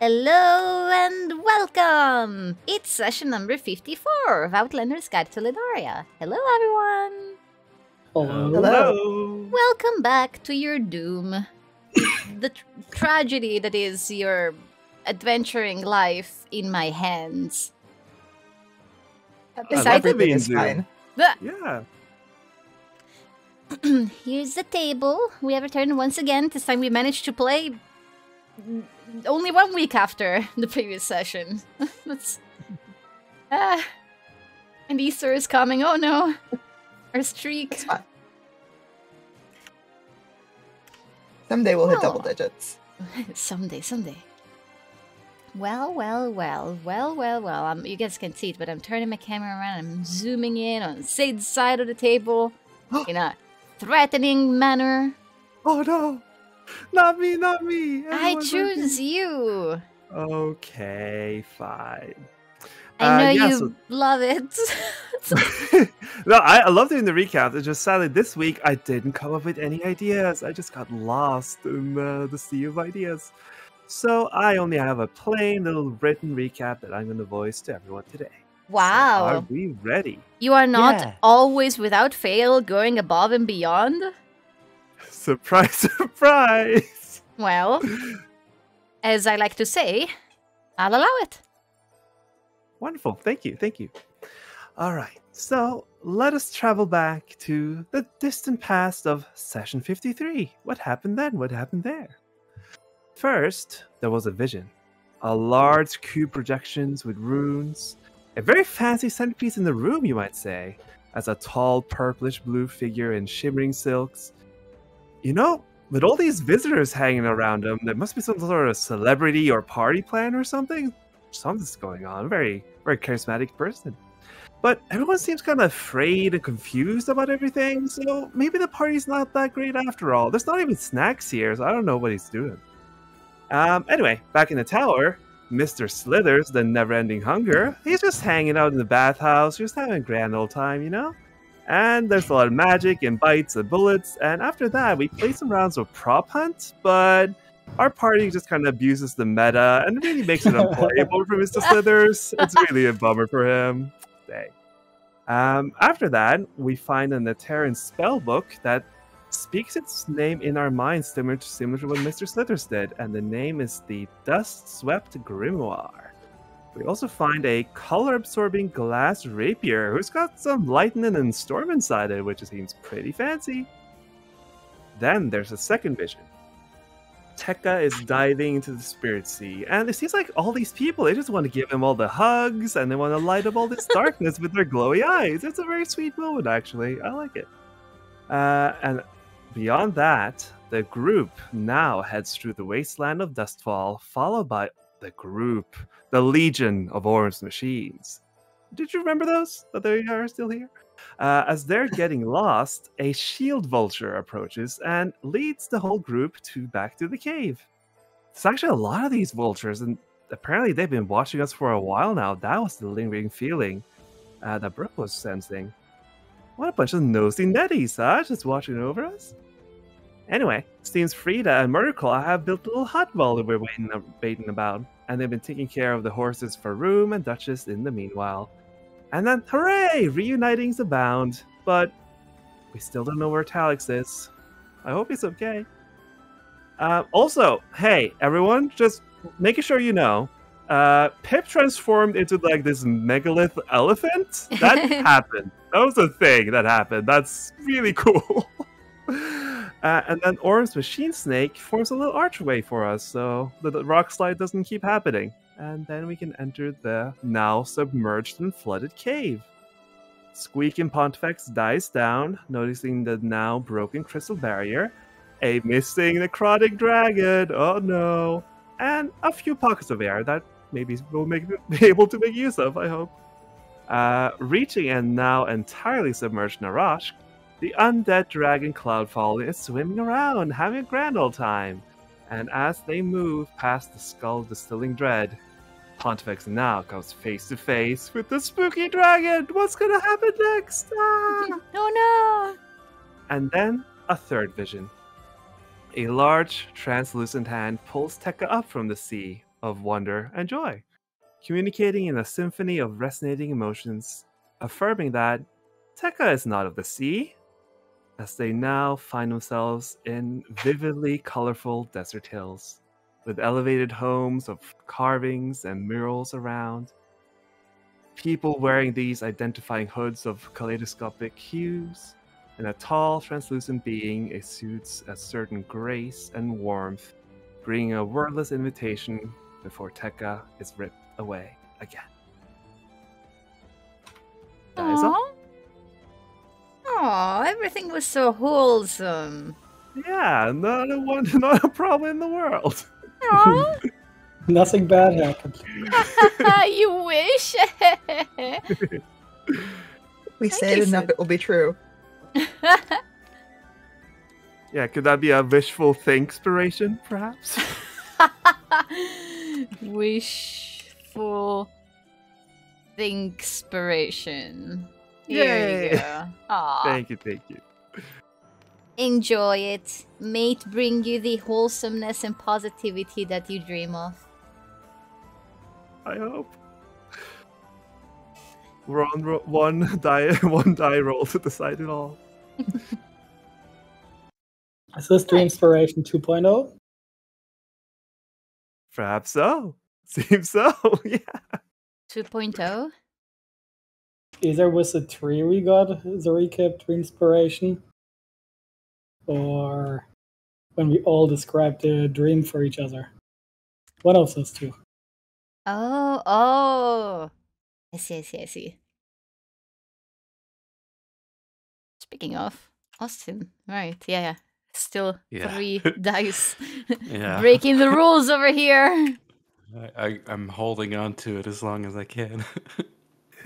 Hello and welcome! It's session number 54 of Outlander's Guide to Ledaria. Hello, everyone! Hello. Welcome back to your doom. the tr- tragedy that is your adventuring life in my hands. Decided- Everything is is fine. Ah, Yeah. Here's the table. We have returned once again. This time we managed to play only one week after the previous session. That's. Ah. And Easter is coming. Oh no. Our streak. Someday we'll hit Oh. double digits. someday, someday. Well, well, well, well, well, well. Um, you guys can see it, but I'm turning my camera around. I'm zooming in on Said's side of the table in a threatening manner. Oh no. Not me, not me. I Everyone's choose you. okay. Fine. I Uh, know yeah, you so- love it. no, I, I love doing the recap. It's just sadly this week I didn't come up with any ideas. I just got lost in uh, the sea of ideas. So I only have a plain little written recap that I'm going to voice to everyone today. So wow. are we ready? you are not Yeah. always without fail going above and beyond? Surprise, surprise! Well, as I like to say, I'll allow it. Wonderful. Thank you. Thank you. All right. So let us travel back to the distant past of session 53. What happened then? What happened there? First, there was a vision. A large cube projections with runes. A very fancy centerpiece in the room, you might say, as a tall purplish blue figure in shimmering silks. You know, with all these visitors hanging around him, there must be some sort of celebrity or party plan or something something's going on. Very, very charismatic person. But everyone seems kind of afraid and confused about everything, so maybe the party's not that great after all. There's not even snacks here, so I don't know what he's doing. Um, anyway, back in the tower, Mr. Slithers, the never ending hunger, he's just hanging out in the bathhouse, just having a grand old time, you know? And there's a lot of magic and bites and bullets, and after that, we play some rounds of prop hunt, but our party just kind of abuses the meta and really makes it unplayable for Mr. Slithers. It's really a bummer for him. Dang. Um, after that, we find a spell book that speaks its name in our minds, similar to, similar to what Mr. Slithers did, and the name is the Dust Swept Grimoire. We also find a color absorbing glass rapier who's got some lightning and storm inside it, which seems pretty fancy. Then there's a second vision. Tekka is diving into the spirit sea, and it seems like all these people they just want to give him all the hugs and they want to light up all this darkness with their glowy eyes. It's a very sweet moment, actually. I like it. Uh, and beyond that, the group now heads through the wasteland of Dustfall, followed by the group, the Legion of Orange Machines. Did you remember those? That they are still here? Uh, as they're getting lost, a shield vulture approaches and leads the whole group to back to the cave. There's actually a lot of these vultures, and apparently they've been watching us for a while now. That was the lingering feeling uh, that Brooke was sensing. What a bunch of nosy netties, huh? Just watching over us. Anyway, seems Frida and Murderclaw have built a little hut while we're waiting, waiting about, and they've been taking care of the horses for Room and Duchess in the meanwhile. And then, hooray! Reunitings abound, but we still don't know where Talix is. I hope he's okay. Uh, also, hey, everyone, just making sure you know, uh, Pip transformed into like this megalith elephant. That happened. That was a thing that happened. That's really cool. Uh, and then Orange Machine Snake forms a little archway for us, so the, the rock slide doesn't keep happening. And then we can enter the now submerged and flooded cave. Squeak and Pontifex dies down, noticing the now broken crystal barrier, a missing necrotic dragon, oh no, and a few pockets of air that maybe we'll make, be able to make use of, I hope. Uh, reaching and now entirely submerged Narashk, the undead dragon Cloudfall is swimming around, having a grand old time. And as they move past the skull distilling dread, Pontifex now comes face to face with the spooky dragon. What's gonna happen next? Ah! oh And then a third vision. A large, translucent hand pulls Tekka up from the sea of wonder and joy, communicating in a symphony of resonating emotions, affirming that Tekka is not of the sea, as they now find themselves in vividly colorful desert hills, with elevated homes of carvings and murals around. People wearing these identifying hoods of kaleidoscopic hues, and a tall, translucent being exudes a certain grace and warmth, bringing a wordless invitation before Tekka is ripped away again. Daiso? Aw. Aw, everything was so wholesome. Yeah, not a one, not a problem in the world. Aw, Nothing bad happened. you wish. We Thank say it enough, Sid. it will be true. Yeah, could that be a wishful thinkspiration, perhaps? Wishful thinkspiration. Here Yay. you Thank you, thank you. Enjoy it. May it bring you the wholesomeness and positivity that you dream of. I hope. We're on ro- one die, one die roll to decide it all. Is this Dream Inspiration oh? 2.0? Perhaps so. Seems so. Yeah. 2.0? Either was the tree we got the a recap Dream Inspiration, or when we all described the dream for each other. One of those two. Oh, oh. I see, I see, I see. Speaking of, Austin, right, yeah, yeah. Still Yeah. three dice. Yeah. Breaking the rules over here. I, I, I'm holding on to it as long as I can.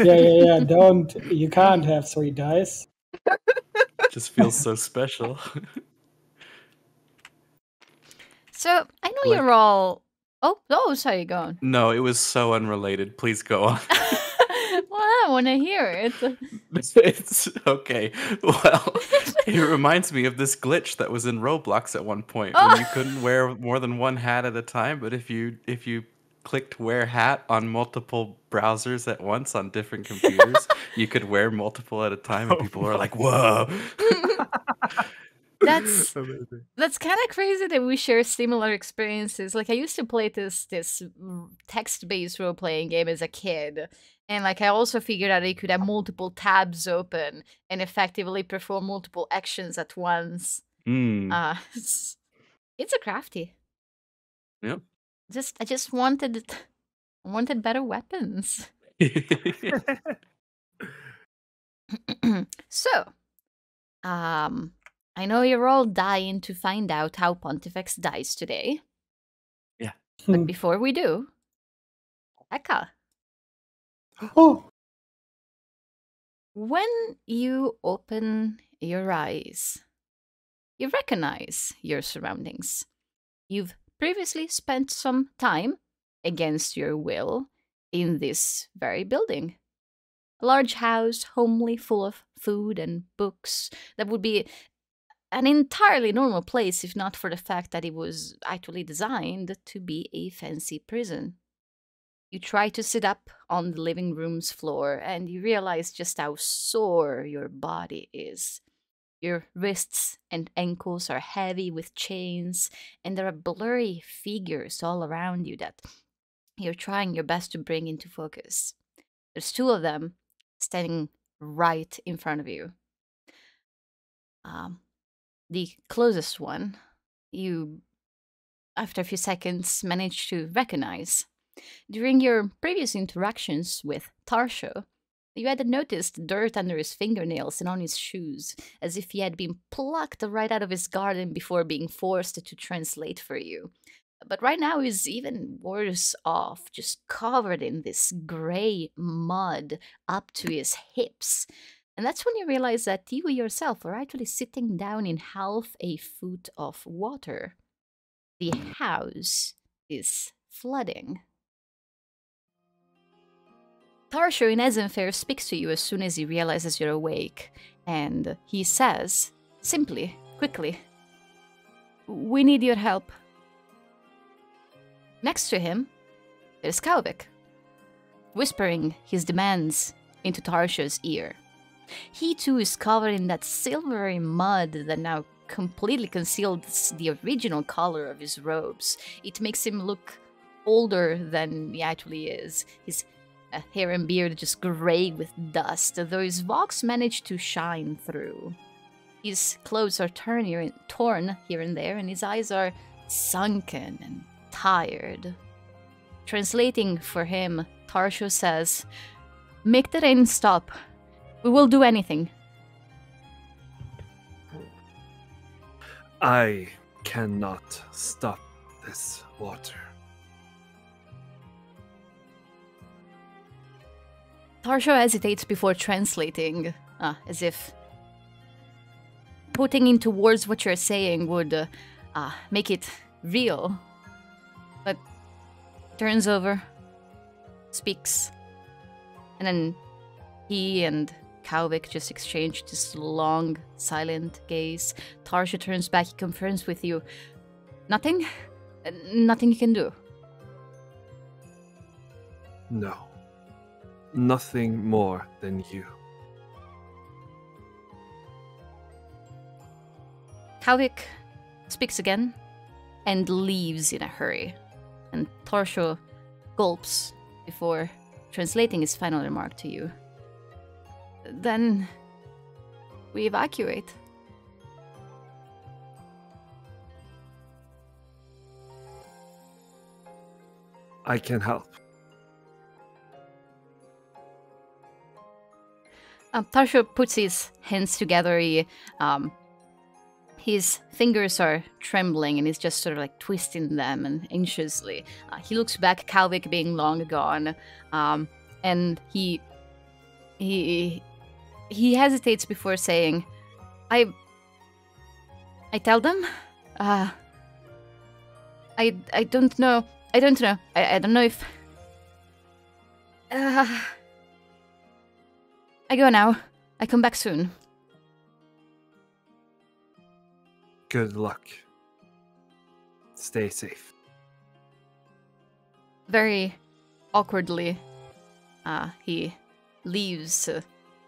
Yeah, yeah, yeah. Don't you can't have three dice. just feels so special. So I know Like- you're all. Oh, oh, how you going? no, it was so unrelated. Please go on. well, I want to hear it. it's okay. Well, it reminds me of this glitch that was in Roblox at one point Oh. when you couldn't wear more than one hat at a time, but if you if you clicked wear hat on multiple browsers at once on different computers, you could wear multiple at a time and Oh people were like, "Whoa." That's Amazing. that's kind of crazy that we share similar experiences. Like I used to play this this text-based role-playing game as a kid, and like I also figured out you could have multiple tabs open and effectively perform multiple actions at once. Mm. Uh, it's, it's a crafty. Yep. Just I just wanted I wanted better weapons. so, um, I know you're all dying to find out how Pontifex dies today, Yeah. but before we do, Eka, Oh, when you open your eyes, you recognize your surroundings. You've previously spent some time, against your will, in this very building. A large house, homely, full of food and books, that would be an entirely normal place if not for the fact that it was actually designed to be a fancy prison. You try to sit up on the living room's floor and you realize just how sore your body is. Your wrists and ankles are heavy with chains, and there are blurry figures all around you that you're trying your best to bring into focus. There's two of them standing right in front of you. Um, the closest one, you, after a few seconds, manage to recognize. During your previous interactions with Tarsho, you had noticed dirt under his fingernails and on his shoes, as if he had been plucked right out of his garden before being forced to translate for you. But right now he's even worse off, just covered in this grey mud up to his hips. And that's when you realize that you yourself are actually sitting down in half a foot of water. The house is flooding. Tarsho in Esenfair speaks to you as soon as he realizes you're awake, and he says, simply, quickly, We need your help. Next to him, there's Kalvik, whispering his demands into Tarsho's ear. He too is covered in that silvery mud that now completely conceals the original color of his robes. It makes him look older than he actually is. His uh, hair and beard just gray with dust, though his vox managed to shine through. His clothes are torn here, torn here and there, and his eyes are sunken and tired. Translating for him, Tarsho says, Make the rain stop. We will do anything. I cannot stop this water. Tarsho hesitates before translating, uh, as if putting into words what you're saying would uh, uh, make it real. But turns over, speaks, and then he and Kalvik just exchange this long, silent gaze. Tarsho turns back, he confirms with you. Nothing? Nothing you can do. No. Nothing more than you. Kalvik speaks again and leaves in a hurry. And Tarsho gulps before translating his final remark to you. Then we evacuate. I can help. Um, puts his hands together. He, um, his fingers are trembling and he's just sort of like twisting them and anxiously. Uh, he looks back, Kalvik being long gone, um, and he he he hesitates before saying, "I I tell them, uh, I I don't know. I don't know. I, I don't know if." Uh, I go now. I come back soon. Good luck. Stay safe. Very awkwardly, uh, he leaves. Uh,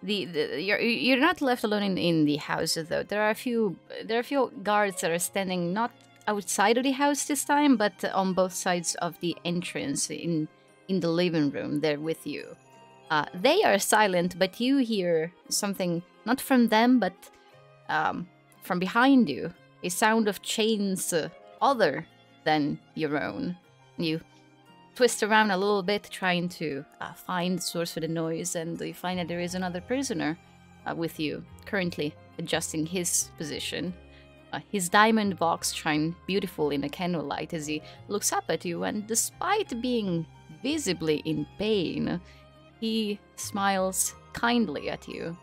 the, the you're you're not left alone in, in the house though. There are a few there are a few guards that are standing not outside of the house this time, but on both sides of the entrance in in the living room. They're with you. Uh, they are silent, but you hear something not from them, but um, from behind you. A sound of chains uh, other than your own. You twist around a little bit, trying to uh, find the source of the noise, and you find that there is another prisoner uh, with you, currently adjusting his position. Uh, his diamond box shines beautiful in the candlelight as he looks up at you, and despite being visibly in pain, he smiles kindly at you.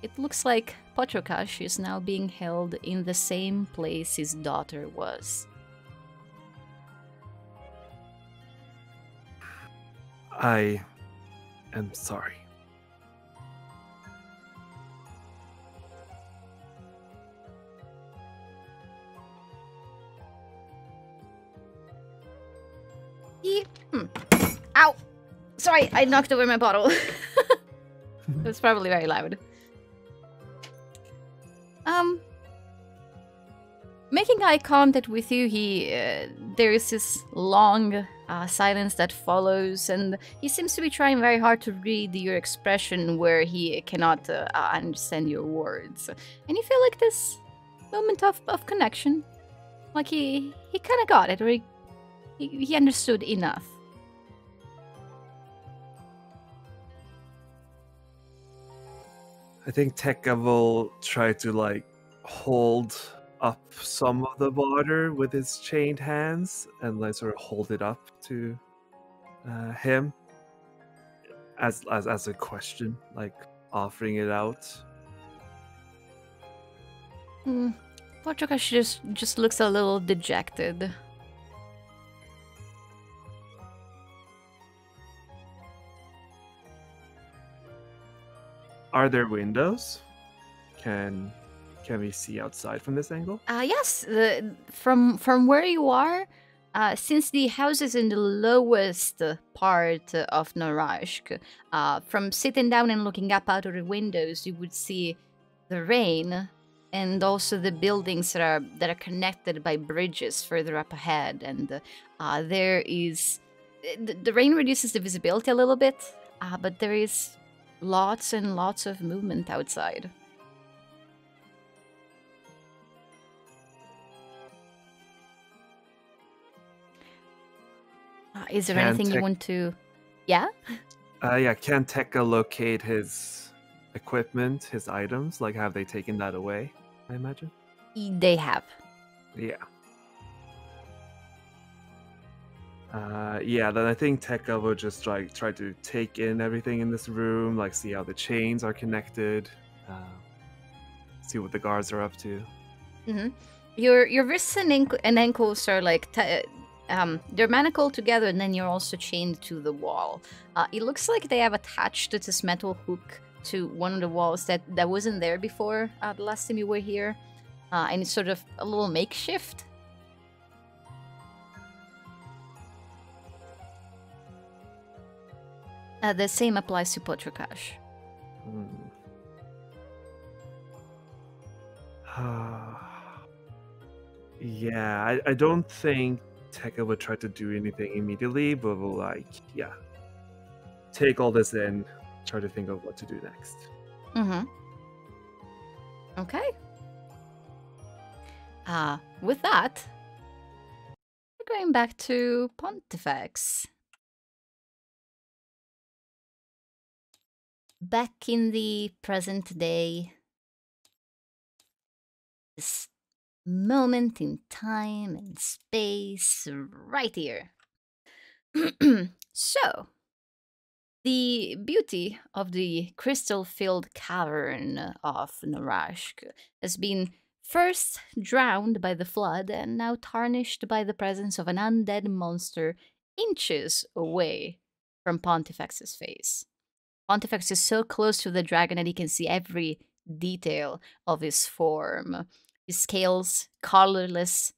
It looks like Potrokash is now being held in the same place his daughter was. I am sorry. He. Hmm. Ow! Sorry, I knocked over my bottle. That's probably very loud. Um. Making eye contact with you, he uh, there is this long uh, silence that follows, and he seems to be trying very hard to read your expression where he cannot uh, uh, understand your words. And you feel like this moment of, of connection, like he he kind of got it, or he, he he understood enough. I think Tekka will try to like hold up some of the water with his chained hands and like sort of hold it up to uh, him as, as as a question, like offering it out. Hmm. Just just looks a little dejected. Are there windows? Can can we see outside from this angle? Uh yes, the, from from where you are, Uh, since the house is in the lowest part of Narashk, uh, from sitting down and looking up out of the windows, you would see the rain and also the buildings that are that are connected by bridges further up ahead. And uh, there is the, the rain reduces the visibility a little bit, uh, but there is lots and lots of movement outside. Uh, is there Can anything you want to? Yeah. Uh, yeah, can Tekka locate his equipment, his items? Like, have they taken that away? I imagine. They have. Yeah. Uh, yeah, then I think Tekka will just try try to take in everything in this room, like see how the chains are connected, uh, see what the guards are up to. hmm Your your wrists and, and ankles are like t- um they're manacled together, and then you're also chained to the wall. Uh, it looks like they have attached this metal hook to one of the walls that that wasn't there before uh, the last time you were here, uh, and it's sort of a little makeshift. Uh, the same applies to Potrakash. Hmm. yeah, I, I don't think Tekka would try to do anything immediately, but will like, yeah, take all this in, try to think of what to do next. Mm-hmm. Okay. Uh, with that, we're going back to Pontifex. Back in the present day, this moment in time and space, right here. so, the beauty of the crystal filled cavern of Narashk has been first drowned by the flood and now tarnished by the presence of an undead monster inches away from Pontifex's face. Pontifex is so close to the dragon that he can see every detail of his form. His scales, colorless,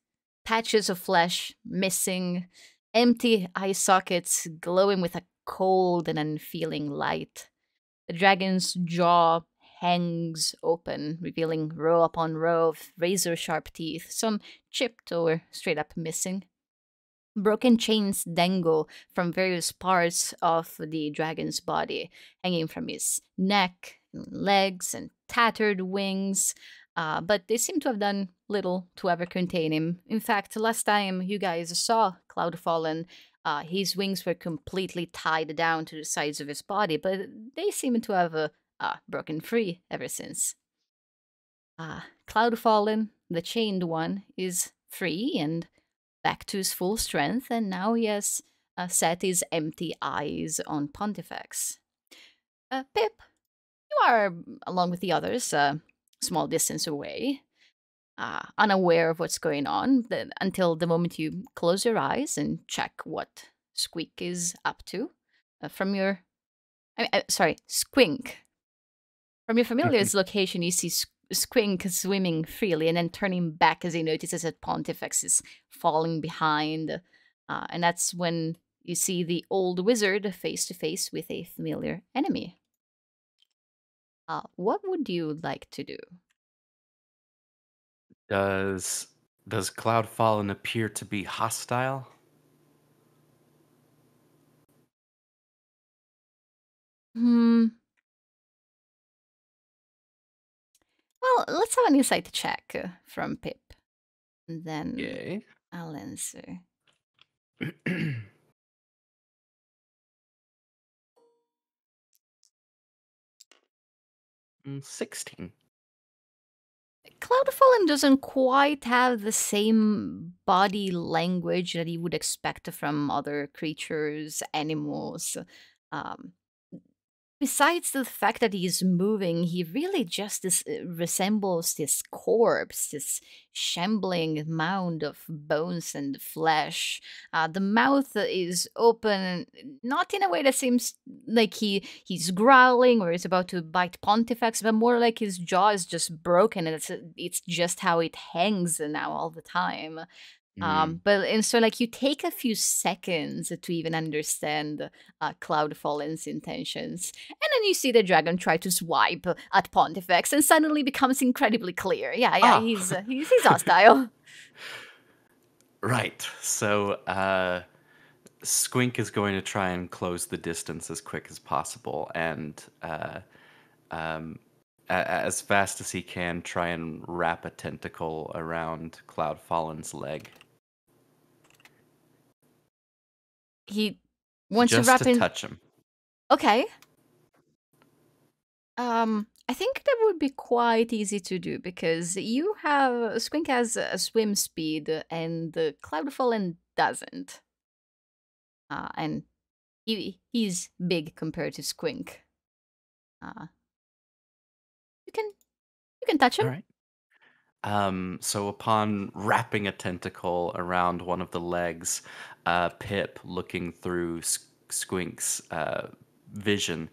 patches of flesh missing, empty eye sockets glowing with a cold and unfeeling light. The dragon's jaw hangs open, revealing row upon row of razor sharp teeth, some chipped or straight up missing. Broken chains dangle from various parts of the dragon's body, hanging from his neck, and legs, and tattered wings. Uh, but they seem to have done little to ever contain him. In fact, last time you guys saw Cloudfallen, uh, his wings were completely tied down to the sides of his body, but they seem to have uh, uh, broken free ever since. Uh, Cloudfallen, the chained one, is free and back to his full strength, and now he has uh, set his empty eyes on Pontifex. Uh, Pip, you are, along with the others, a small distance away, uh, unaware of what's going on th- until the moment you close your eyes and check what Squeak is up to. Uh, from your, I mean, uh, sorry, Squink. From your familiar's location, you see Squink swimming freely and then turning back as he notices that Pontifex is falling behind. Uh, and that's when you see the old wizard face to face with a familiar enemy. Uh, what would you like to do? Does does Cloudfallen appear to be hostile? Hmm. Well, let's have an insight check uh, from Pip. And then Yay. I'll answer. Mm, Sixteen. Cloudfallen doesn't quite have the same body language that you would expect from other creatures, animals. Um, besides the fact that he's moving, he really just is, uh, resembles this corpse, this shambling mound of bones and flesh. Uh, the mouth is open, not in a way that seems like he he's growling or is about to bite Pontifex, but more like his jaw is just broken and it's it's just how it hangs now all the time. Mm. Um, but and so like you take a few seconds to even understand uh, Cloudfallen's intentions, and then you see the dragon try to swipe at Pontifex, and suddenly becomes incredibly clear. Yeah, yeah, Ah. he's uh, he's he's hostile. Right. So uh, Squink is going to try and close the distance as quick as possible, and uh, um, as fast as he can, try and wrap a tentacle around Cloudfallen's leg, he wants just to wrap to in. touch him. Okay. Um, I think that would be quite easy to do because you have Squink has a swim speed and the Cloudfallen doesn't. Uh, and he he's big compared to Squink. Uh, you can you can touch him. All right. Um, so upon wrapping a tentacle around one of the legs, uh, Pip, looking through Squink's uh, vision,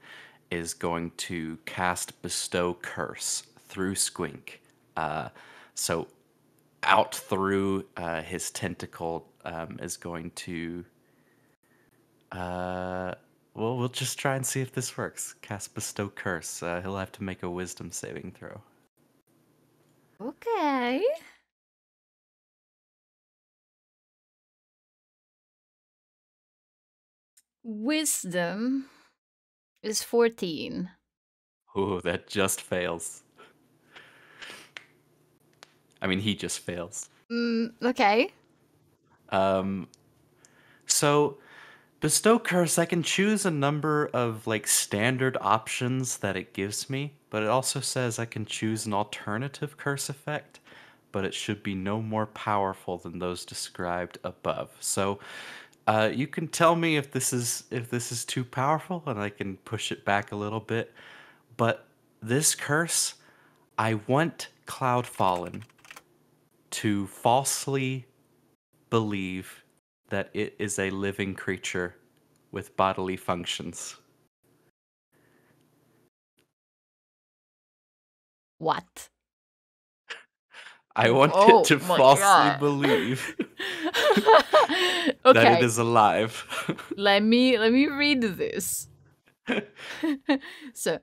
is going to cast Bestow Curse through Squink. Uh, so out through uh, his tentacle um, is going to. Uh, well, we'll just try and see if this works. Cast Bestow Curse. Uh, he'll have to make a Wisdom saving throw. Okay. Wisdom is 14. Oh, that just fails. I mean, he just fails. Mm, okay. Um, so bestow curse, I can choose a number of like standard options that it gives me, but it also says I can choose an alternative curse effect, but it should be no more powerful than those described above. So. Uh, you can tell me if this is if this is too powerful, and I can push it back a little bit. But this curse, I want Cloudfallen to falsely believe that it is a living creature with bodily functions. What? I want Oh it to falsely God. believe okay. that it is alive. let me let me read this. so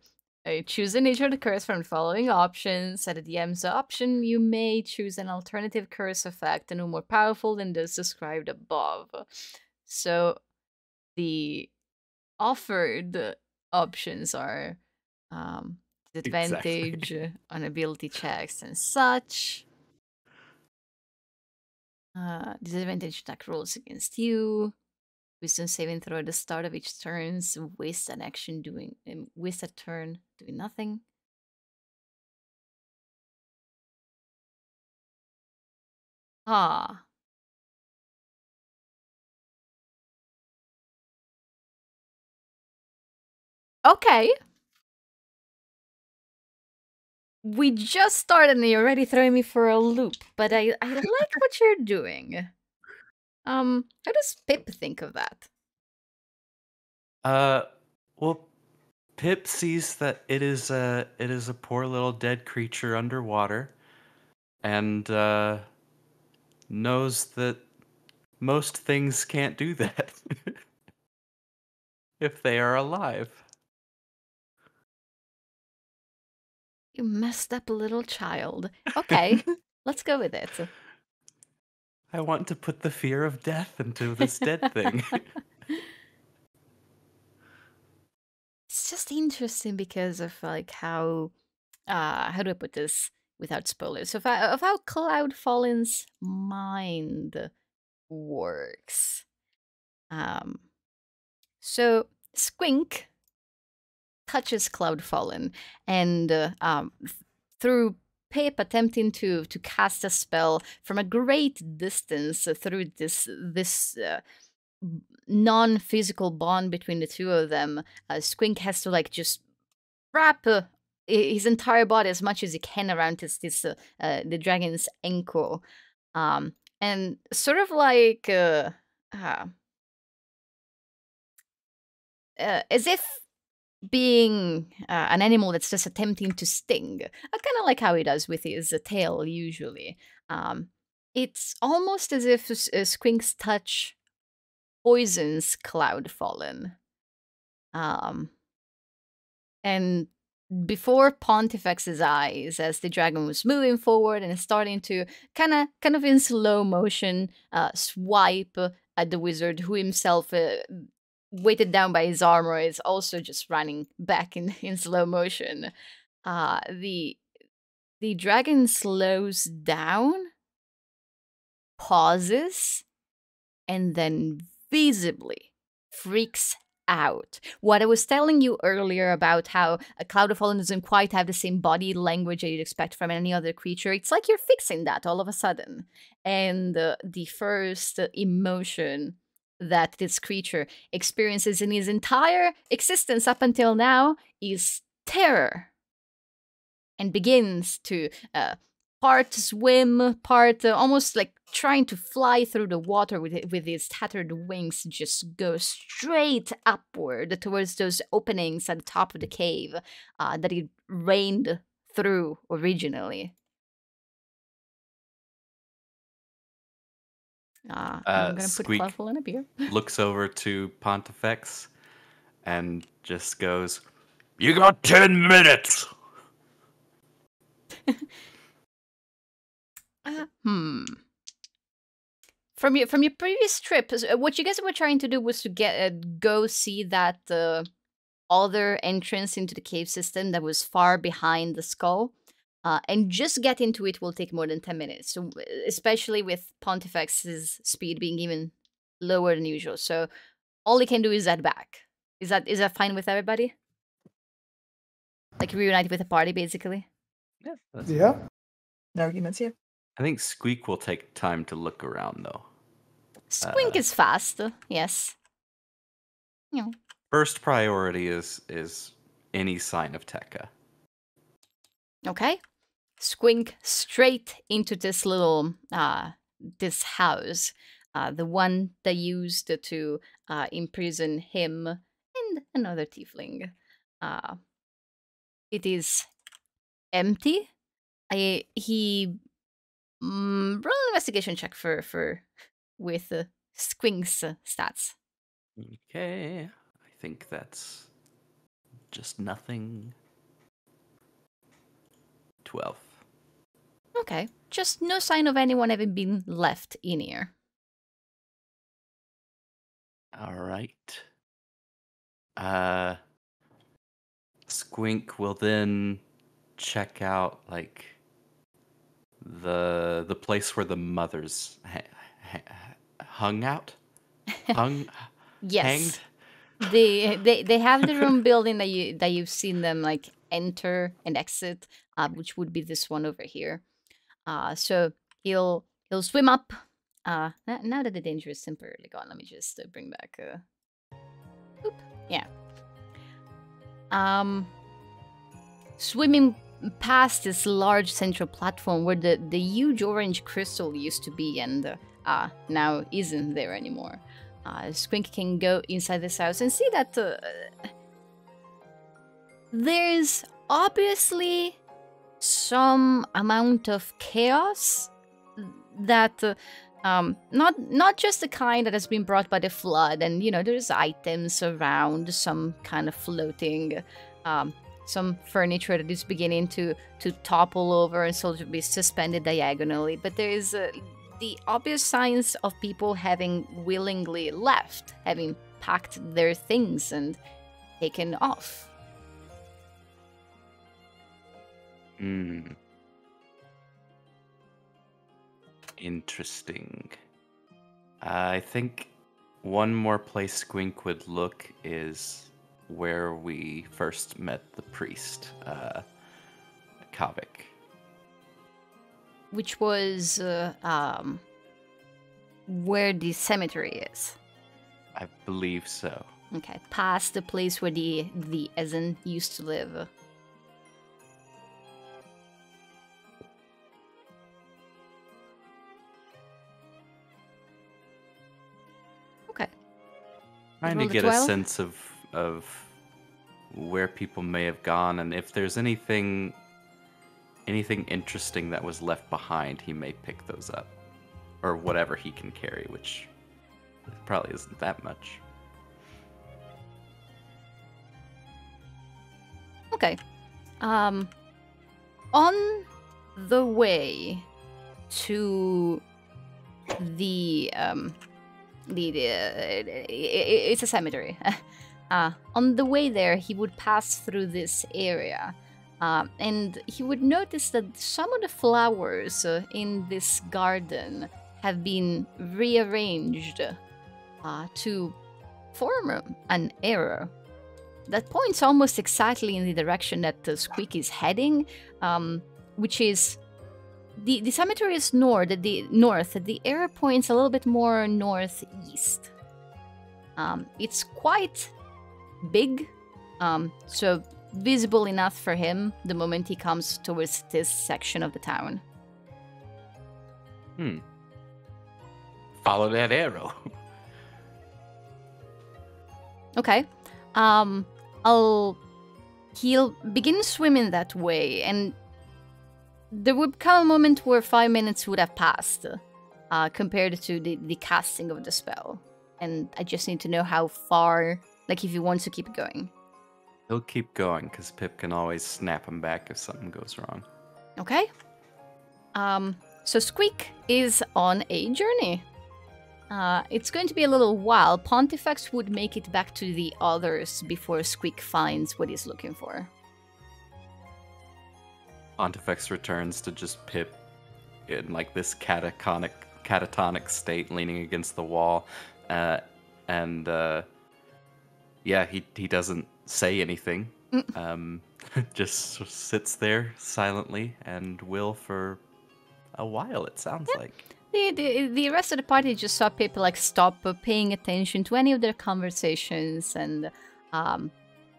choose a nature of the curse from the following options. At the DM's option, you may choose an alternative curse effect and no more powerful than those described above. So the offered options are um, disadvantage on ability checks and such. Uh, disadvantage attack rolls against you. Wisdom saving throw at the start of each turn. So waste an action doing um, waste a turn doing nothing. Ah. Okay. We just started and you're already throwing me for a loop, but I, I like what you're doing. Um, how does Pip think of that? Uh, well, Pip sees that it is a it is a poor little dead creature underwater, and uh, knows that most things can't do that if they are alive. You messed up a little child. Okay, let's go with it. I want to put the fear of death into this dead thing. it's just interesting because of like how uh how do I put this without spoilers? Of how, of how Cloudfallen's mind works. Um so Squink touches Cloudfallen and uh, um through Pip attempting to to cast a spell from a great distance through this this uh, non-physical bond between the two of them uh, squink has to like just wrap uh, his entire body as much as he can around this this uh, uh, the dragon's ankle. Um and sort of like uh, uh, uh as if being uh, an animal that's just attempting to sting kind of like how he does with his uh, tail usually um it's almost as if Squink's touch poisons Cloudfallen. Um, and before Pontifex's eyes, as the dragon was moving forward and starting to kind of, kind of in slow motion, uh, swipe at the wizard, who himself, uh, weighted down by his armor, is also just running back in in slow motion. Uh, the the dragon slows down, pauses, and then visibly freaks out. What I was telling you earlier about how a Cloud of Fallen doesn't quite have the same body language that you'd expect from any other creature, it's like you're fixing that all of a sudden. And uh, the first emotion that this creature experiences in his entire existence up until now is terror and begins to uh, part swim, part uh, almost like trying to fly through the water with it, with his tattered wings, just go straight upward towards those openings at the top of the cave uh, that he rained through originally. Uh, Uh, I'm gonna put. In a beer. Looks over to Pontifex and just goes, You got 10 minutes! Uh, hmm. From your from your previous trip, uh, what you guys were trying to do was to get uh, go see that uh, other entrance into the cave system that was far behind the skull, uh, and just get into it will take more than ten minutes. So, especially with Pontifex's speed being even lower than usual, so all he can do is head back. Is that is that fine with everybody? Like reunite with the party, basically. Yeah. that's- Yeah. No arguments here. I think Squeak will take time to look around, though. Squeak Uh, is fast, yes. You know, First priority is is any sign of Tekka. Okay. Squink straight into this little uh this house. Uh the one they used to uh imprison him and another tiefling. Uh it is empty. I he mm, roll an investigation check for for with uh, Squink's stats. Okay. I think that's just nothing. 12. Okay. Just no sign of anyone having been left in here. All right. Uh Squink will then check out like the the place where the mothers ha- ha- hung out. Hung Yes. hanged. they they they have the room building that you that you've seen them like enter and exit, uh, which would be this one over here. Uh, so he'll he'll swim up. Uh, now that the danger is temporarily gone, let me just uh, bring back. Uh, oop, yeah. Um, swimming past this large central platform where the the huge orange crystal used to be, and uh, uh now isn't there anymore uh, Squink can go inside this house and see that uh, there's obviously some amount of chaos that um, not not just the kind that has been brought by the flood, and you know there's items around, some kind of floating, um, some furniture that is beginning to to topple over and sort of be suspended diagonally, but there is uh, the obvious signs of people having willingly left, having packed their things and taken off. Hmm. Interesting. I think one more place Squink would look is where we first met the priest, uh, Kavik. which was uh, um, where the cemetery is. I believe so. Okay, past the place where the the Ezen used to live. Trying to a get a sense of of where people may have gone and if there's anything anything interesting that was left behind, he may pick those up. or whatever he can carry, which probably isn't that much. Okay. Um, on the way to the um, the, the uh, it's a cemetery. uh, on the way there, he would pass through this area, um, and he would notice that some of the flowers uh, in this garden have been rearranged uh, to form an arrow that points almost exactly in the direction that Squeak is heading, um, which is the the cemetery is north. The north. The arrow points a little bit more northeast. Um, it's quite big, um, so visible enough for him the moment he comes towards this section of the town. Hmm. Follow that arrow. Okay. Um, I'll. He'll begin swimming that way, and there would come a moment where five minutes would have passed, uh, compared to the, the casting of the spell. And I just need to know how far, like if he wants to keep going. He'll keep going because Pip can always snap him back if something goes wrong. Okay. Um, so Squeak is on a journey. Uh, it's going to be a little while. Pontifex would make it back to the others before Squeak finds what he's looking for. Pontifex returns to just Pip in like this catatonic catatonic state, leaning against the wall, uh, and uh, yeah, he he doesn't say anything. Mm. Um, just sits there silently and will for a while. It sounds like. The, the, the rest of the party just saw people like stop paying attention to any of their conversations, and um,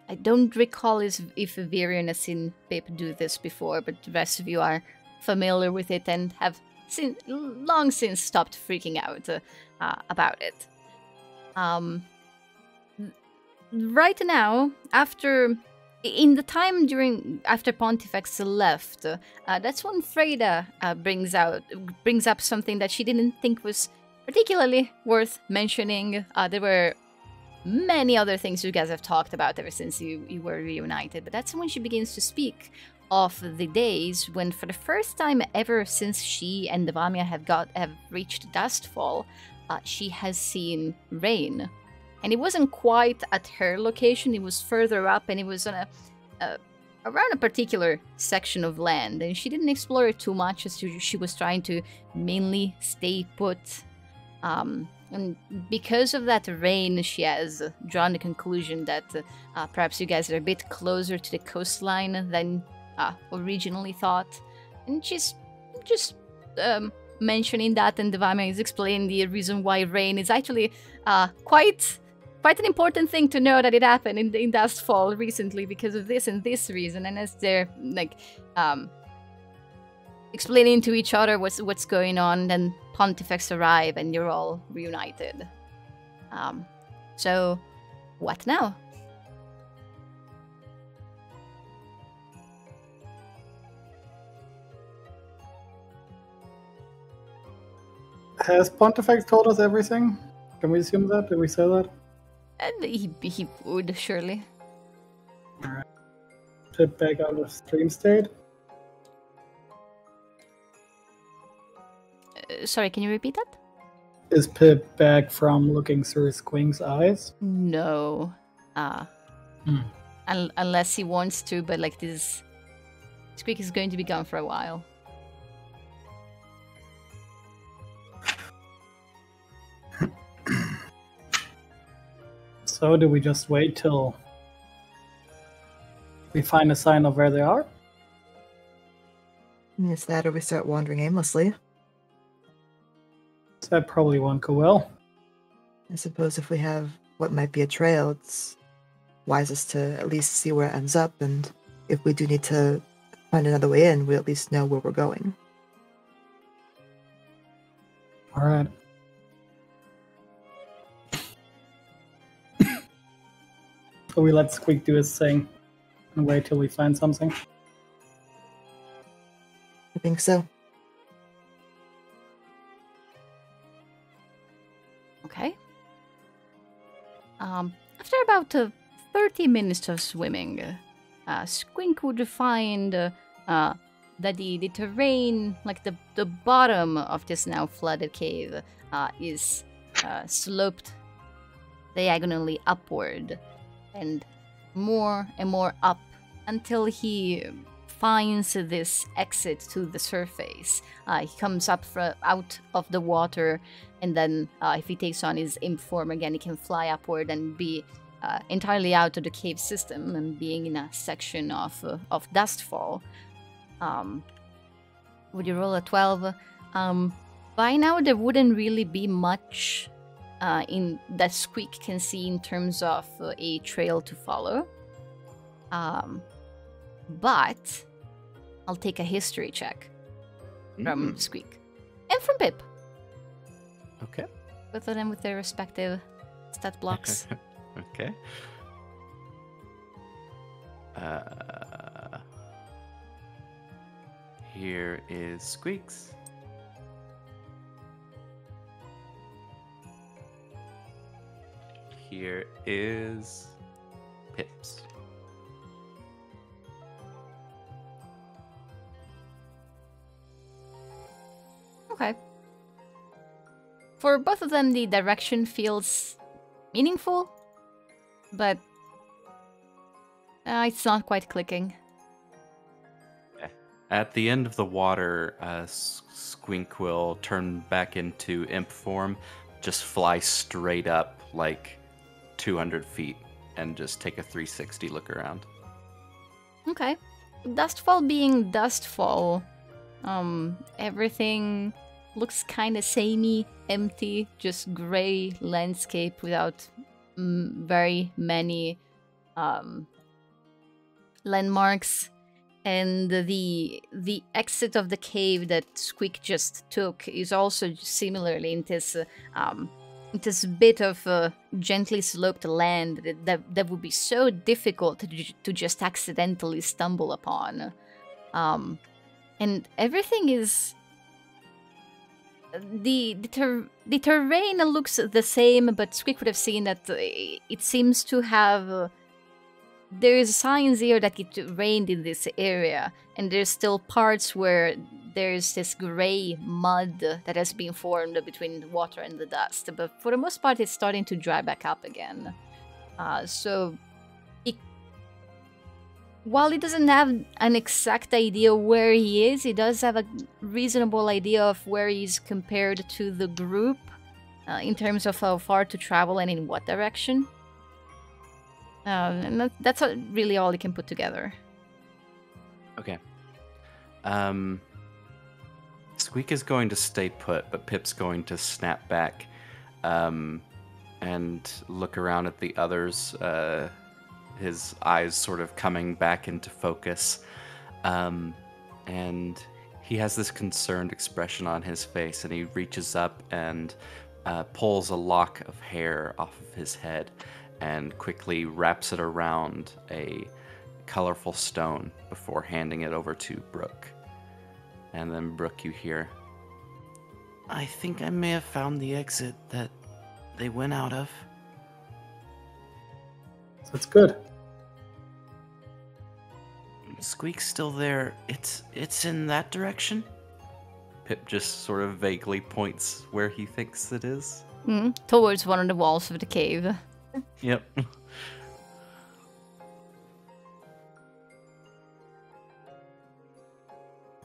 I don't recall if, if Virion has seen Pip do this before, but the rest of you are familiar with it and have sin- long since stopped freaking out uh, uh, about it. Um, right now, after in the time during after Pontifex left, uh, that's when Freda uh, brings out brings up something that she didn't think was particularly worth mentioning. Uh, there were many other things you guys have talked about ever since you, you were reunited, but that's when she begins to speak of the days when, for the first time ever since she and Devamia have got have reached Dustfall, uh, she has seen rain. And it wasn't quite at her location it was further up and it was on a, a around a particular section of land. And she didn't explore it too much as she was trying to mainly stay put um, and because of that rain she has drawn the conclusion that uh, perhaps you guys are a bit closer to the coastline than uh, originally thought and she's just um, mentioning that and Devamia is explaining the reason why rain is actually uh, quite quite an important thing to know that it happened in, in Dustfall recently because of this and this reason. And as they're like um, explaining to each other what's what's going on, then Pontifex arrive and you're all reunited. Um, so, what now? Has Pontifex told us everything? Can we assume that? Did we say that? And he, he would surely. Pip back out of stream state. Sorry, can you repeat that? Is Pip back from looking through Squink's eyes? No. Uh, Hmm. un- unless he wants to, but like this. Squeak is going to be gone for a while. So do we just wait till we find a sign of where they are? It's that or we start wandering aimlessly. That probably won't go well. I suppose if we have what might be a trail, it's wisest to at least see where it ends up, and if we do need to find another way in, we at least know where we're going. All right. so we let Squeak do his thing and wait till we find something. I think so. Um, after about uh, 30 minutes of swimming, uh, Squink would find uh, uh, that the, the terrain, like the, the bottom of this now flooded cave, uh, is uh, sloped diagonally upward and more and more up until he finds this exit to the surface. Uh, he comes up fro- out of the water, and then uh, if he takes on his imp form again, he can fly upward and be uh, entirely out of the cave system and being in a section of uh, of dustfall. Um, would you roll a twelve? Um, by now, there wouldn't really be much uh, in that Squeak can see in terms of uh, a trail to follow. Um, but I'll take a history check from Mm, Squeak and from Pip, okay. both of them with their respective stat blocks. okay. Uh, here is Squeaks. Here is Pips. Okay. For both of them, the direction feels meaningful, but uh, it's not quite clicking. At the end of the water, uh, Squink will turn back into imp form, just fly straight up like 200 feet, and just take a 360 look around. Okay. Dustfall being Dustfall, um, everything looks kind of samey, empty, just gray landscape without mm, very many um, landmarks. And the the exit of the cave that Squeak just took is also similarly in this um, this bit of uh, gently sloped land that, that, that would be so difficult to, to just accidentally stumble upon. Um, and everything is. The the, ter- the terrain looks the same, but Squeak would have seen that it seems to have. There's signs here that it rained in this area, and there's still parts where there's this gray mud that has been formed between the water and the dust. But for the most part, it's starting to dry back up again. Uh, so, while he doesn't have an exact idea where he is, he does have a reasonable idea of where he's compared to the group uh, in terms of how far to travel and in what direction. Um, and that, that's really all he can put together. Okay. Um, Squeak is going to stay put, but Pip's going to snap back um, and look around at the others, uh, his eyes sort of coming back into focus. Um, and he has this concerned expression on his face, and he reaches up and uh, pulls a lock of hair off of his head and quickly wraps it around a colorful stone before handing it over to Brooke. And then Brooke, you hear, I think I may have found the exit that they went out of. So it's good. Squeak's still there. It's it's in that direction. Pip just sort of vaguely points where he thinks it is. Mm, towards one of the walls of the cave. Yep.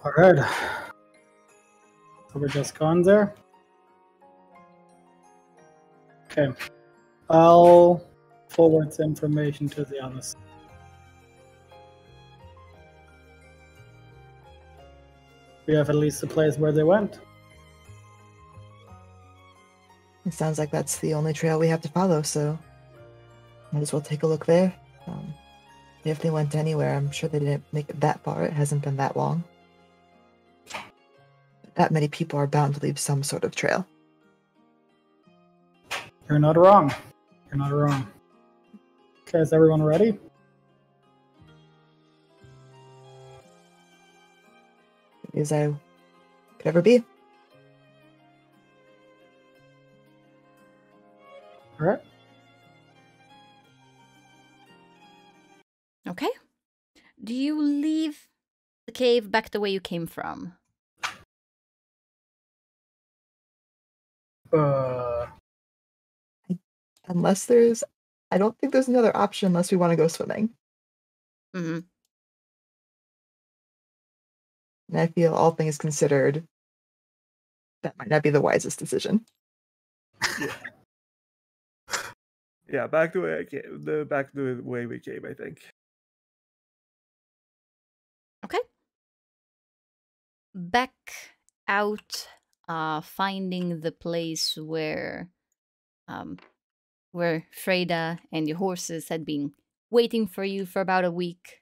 All right. So we're just gone there. Okay. I'll forward the information to the others. We have at least the place where they went. It sounds like that's the only trail we have to follow, so might as well take a look there. Um, if they went anywhere, I'm sure they didn't make it that far. It hasn't been that long. That many people are bound to leave some sort of trail. You're not wrong. You're not wrong. Okay, is everyone ready? as I could ever be. All right. Okay. Do you leave the cave back the way you came from? Uh, unless there's, I don't think there's another option unless we want to go swimming. Mm -hmm. And I feel all things considered, that might not be the wisest decision. Yeah, yeah, back the way I came. The back the way we came. I think. Okay. Back out, uh, finding the place where, um, where Freda and your horses had been waiting for you for about a week.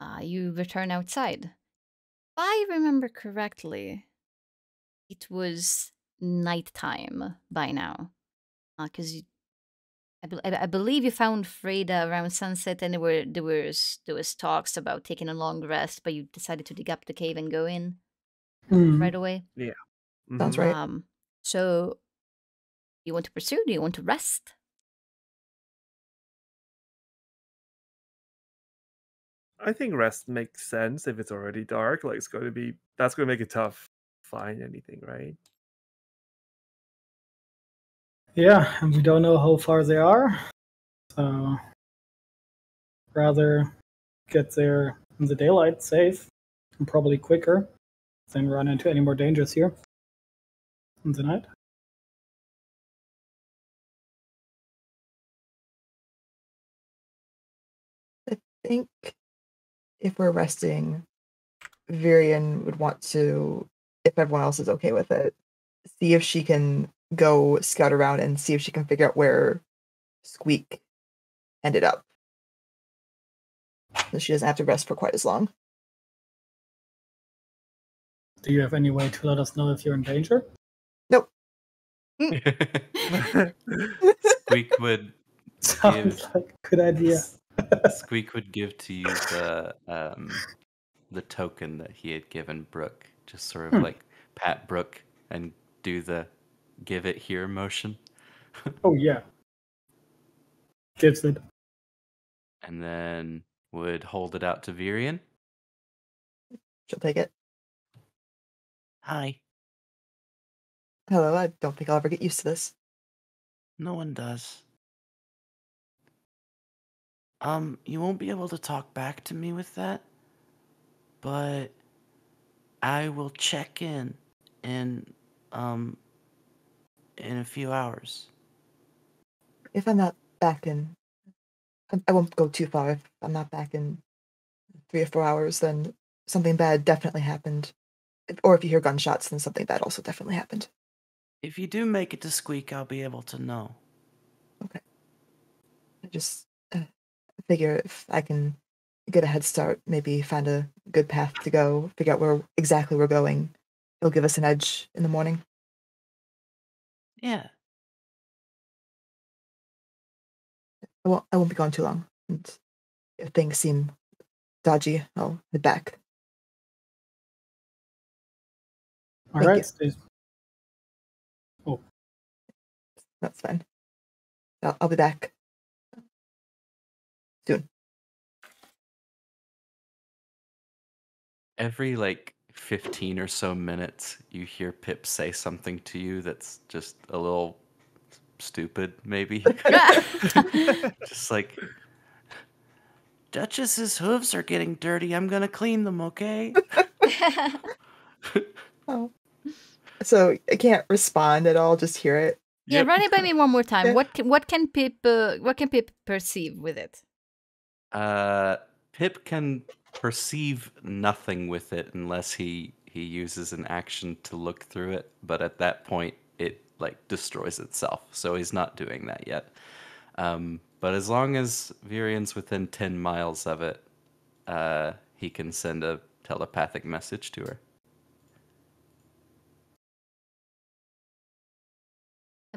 Uh, you return outside. If I remember correctly, it was nighttime by now. Because you I, bel- I, I believe you found Freda around sunset, and there were there was there was talks about taking a long rest, but you decided to dig up the cave and go in hmm. right away. Sounds Mhm. right. Um, so you want to pursue? Do you want to rest? I think rest makes sense if it's already dark. Like it's going to be that's going to make it tough to find anything, right? Yeah, and we don't know how far they are. So rather get there in the daylight safe and probably quicker than run into any more dangers here in the night. I think if we're resting, Virion would want to, if everyone else is okay with it, see if she can go scout around and see if she can figure out where Squeak ended up. So she doesn't have to rest for quite as long. Do you have any way to let us know if you're in danger? Nope. Squeak would Sounds Give- like a good idea. Squeak would give to you the um the token that he had given Brooke. Just sort of Hmm. like pat Brooke and do the give it here motion. Oh yeah. Gives it. and then would hold it out to Virion. She'll take it. Hi. Hello, I don't think I'll ever get used to this. No one does. Um, you won't be able to talk back to me with that, but I will check in in um in a few hours. If I'm not back in, I- won't go too far. If I'm not back in three or four hours, then something bad definitely happened. Or if you hear gunshots, then something bad also definitely happened. If you do make it to Squeak, I'll be able to know. Okay. I just figure if I can get a head start, maybe find a good path to go, figure out where exactly we're going, it'll give us an edge in the morning. Yeah. I won't, I won't be gone too long. And if things seem dodgy, I'll head back. All Thank right. you. stay- oh. That's fine. I'll, I'll be back Every like 15 or so minutes, you hear Pip say something to you that's just a little stupid, maybe. just like, Duchess's hooves are getting dirty. I'm gonna clean them, okay? Oh. So I can't respond at all, just hear it. yeah, Yep. run it by me one more time. Yeah. What can, what can Pip uh, what can Pip perceive with it? Uh, Pip can perceive nothing with it unless he he uses an action to look through it. But at that point, it like destroys itself. So he's not doing that yet. Um, but as long as Virion's within ten miles of it, uh, he can send a telepathic message to her.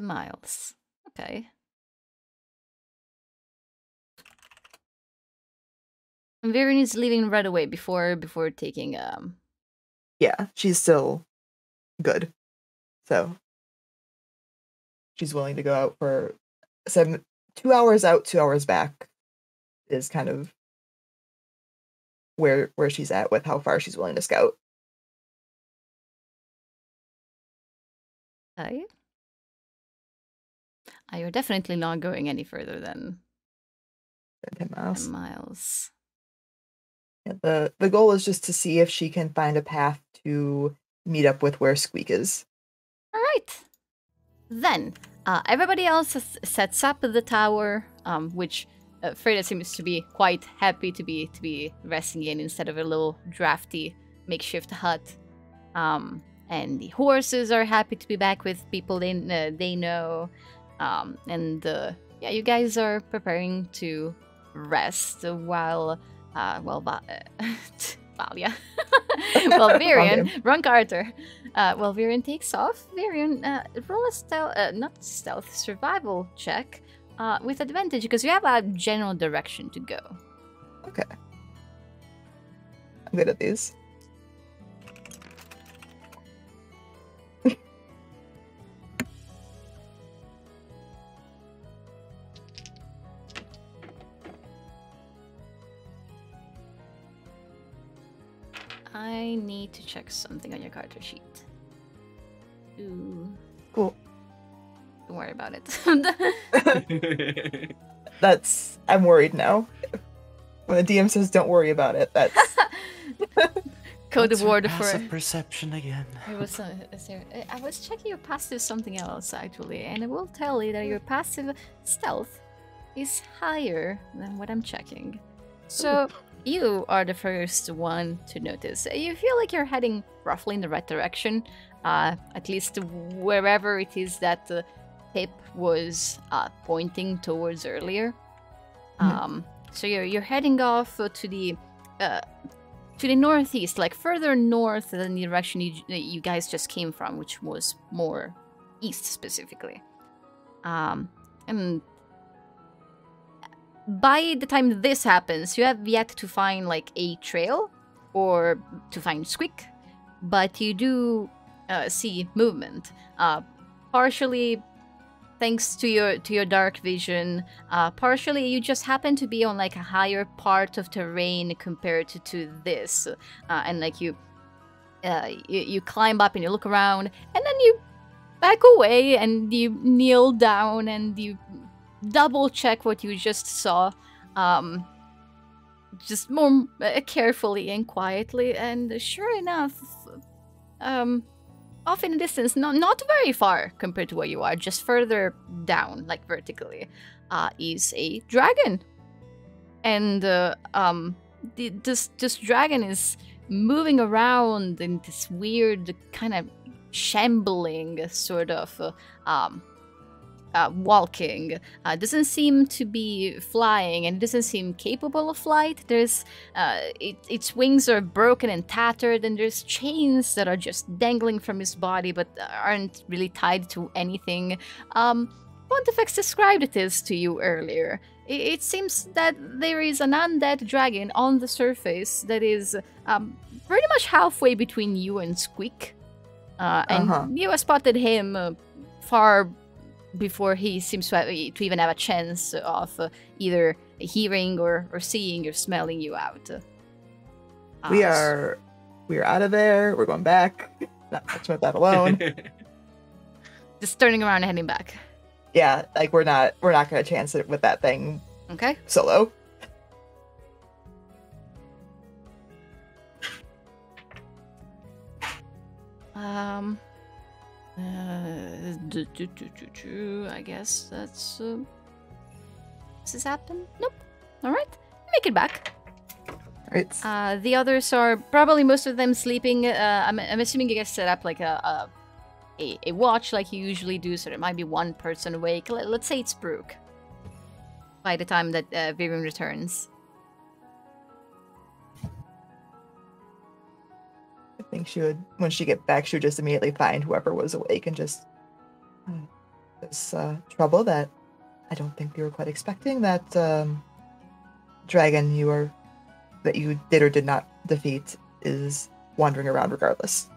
Miles. Okay. And is leaving right away before before taking um Yeah, she's still good. So she's willing to go out for seven two hours out, two hours back. is kind of where where she's at with how far she's willing to scout. Okay. Uh, you're definitely not going any further than Ten 10 miles. miles. The the goal is just to see if she can find a path to meet up with where Squeak is. All right. Then uh, everybody else sets up the tower, um, which uh, Freda seems to be quite happy to be to be resting in instead of a little drafty makeshift hut. Um, and the horses are happy to be back with people they uh, they know. Um, and uh, yeah, you guys are preparing to rest while uh, well, Va- Valia, well, Virion, Ron Carter. Uh, well, Virion takes off. Virion, uh, roll a stealth, uh, not stealth, survival check uh, with advantage because you have a general direction to go. Okay. I'm good at these. I need to check something on your character sheet. Ooh, Cool. don't worry about it. That's I'm worried now. When the DM says don't worry about it, that's Code What's of her word for passive perception again. It was, uh, is there, I was checking your passive something else actually, and I will tell you that your passive stealth is higher than what I'm checking. So you are the first one to notice. You feel like you're heading roughly in the right direction, uh, at least wherever it is that the Pip was uh, pointing towards earlier. Mhm. Um, so you're you're heading off to the uh, to the northeast, like further north than the direction you, you guys just came from, which was more east specifically. Um, and by the time this happens, you have yet to find like a trail or to find Squeak, but you do uh, see movement. Uh, partially thanks to your to your dark vision uh, partially you just happen to be on like a higher part of terrain compared to, to this uh, and like you, uh, you you climb up and you look around and then you back away and you kneel down and you double check what you just saw um just more uh, carefully and quietly and sure enough um off in the distance, not not very far compared to where you are, just further down, like vertically, uh, is a dragon, and uh, um, the, this this dragon is moving around in this weird kind of shambling sort of uh, um, uh, walking. Uh, doesn't seem to be flying and doesn't seem capable of flight. There's uh, it, its wings are broken and tattered, and there's chains that are just dangling from his body but aren't really tied to anything. Um, Pontifex described this to you earlier. It, it seems that there is an undead dragon on the surface that is um, pretty much halfway between you and Squeak. Uh, and Uh-huh. you have spotted him uh, far before he seems to, have, to even have a chance of uh, either hearing or, or seeing or smelling you out. we s- are we are out of there. We're going back. Not much with that alone. just turning around and heading back. yeah, like we're not we're not gonna chance it with that thing Okay. solo. Um. Uh, do, do, do, do, do, I guess that's. Uh, does this happen? Nope. All right. Make it back. Right. Uh, the others are probably most of them sleeping. Uh, I'm, I'm assuming you guys set up like a, a a a watch like you usually do, so there might be one person awake. Let, let's say it's Brooke. By the time that uh, Vivian returns. I think she would when she get back, she would just immediately find whoever was awake and just "Hmm, this uh, trouble that I don't think we were quite expecting. That um, dragon you are that you did or did not defeat is wandering around regardless.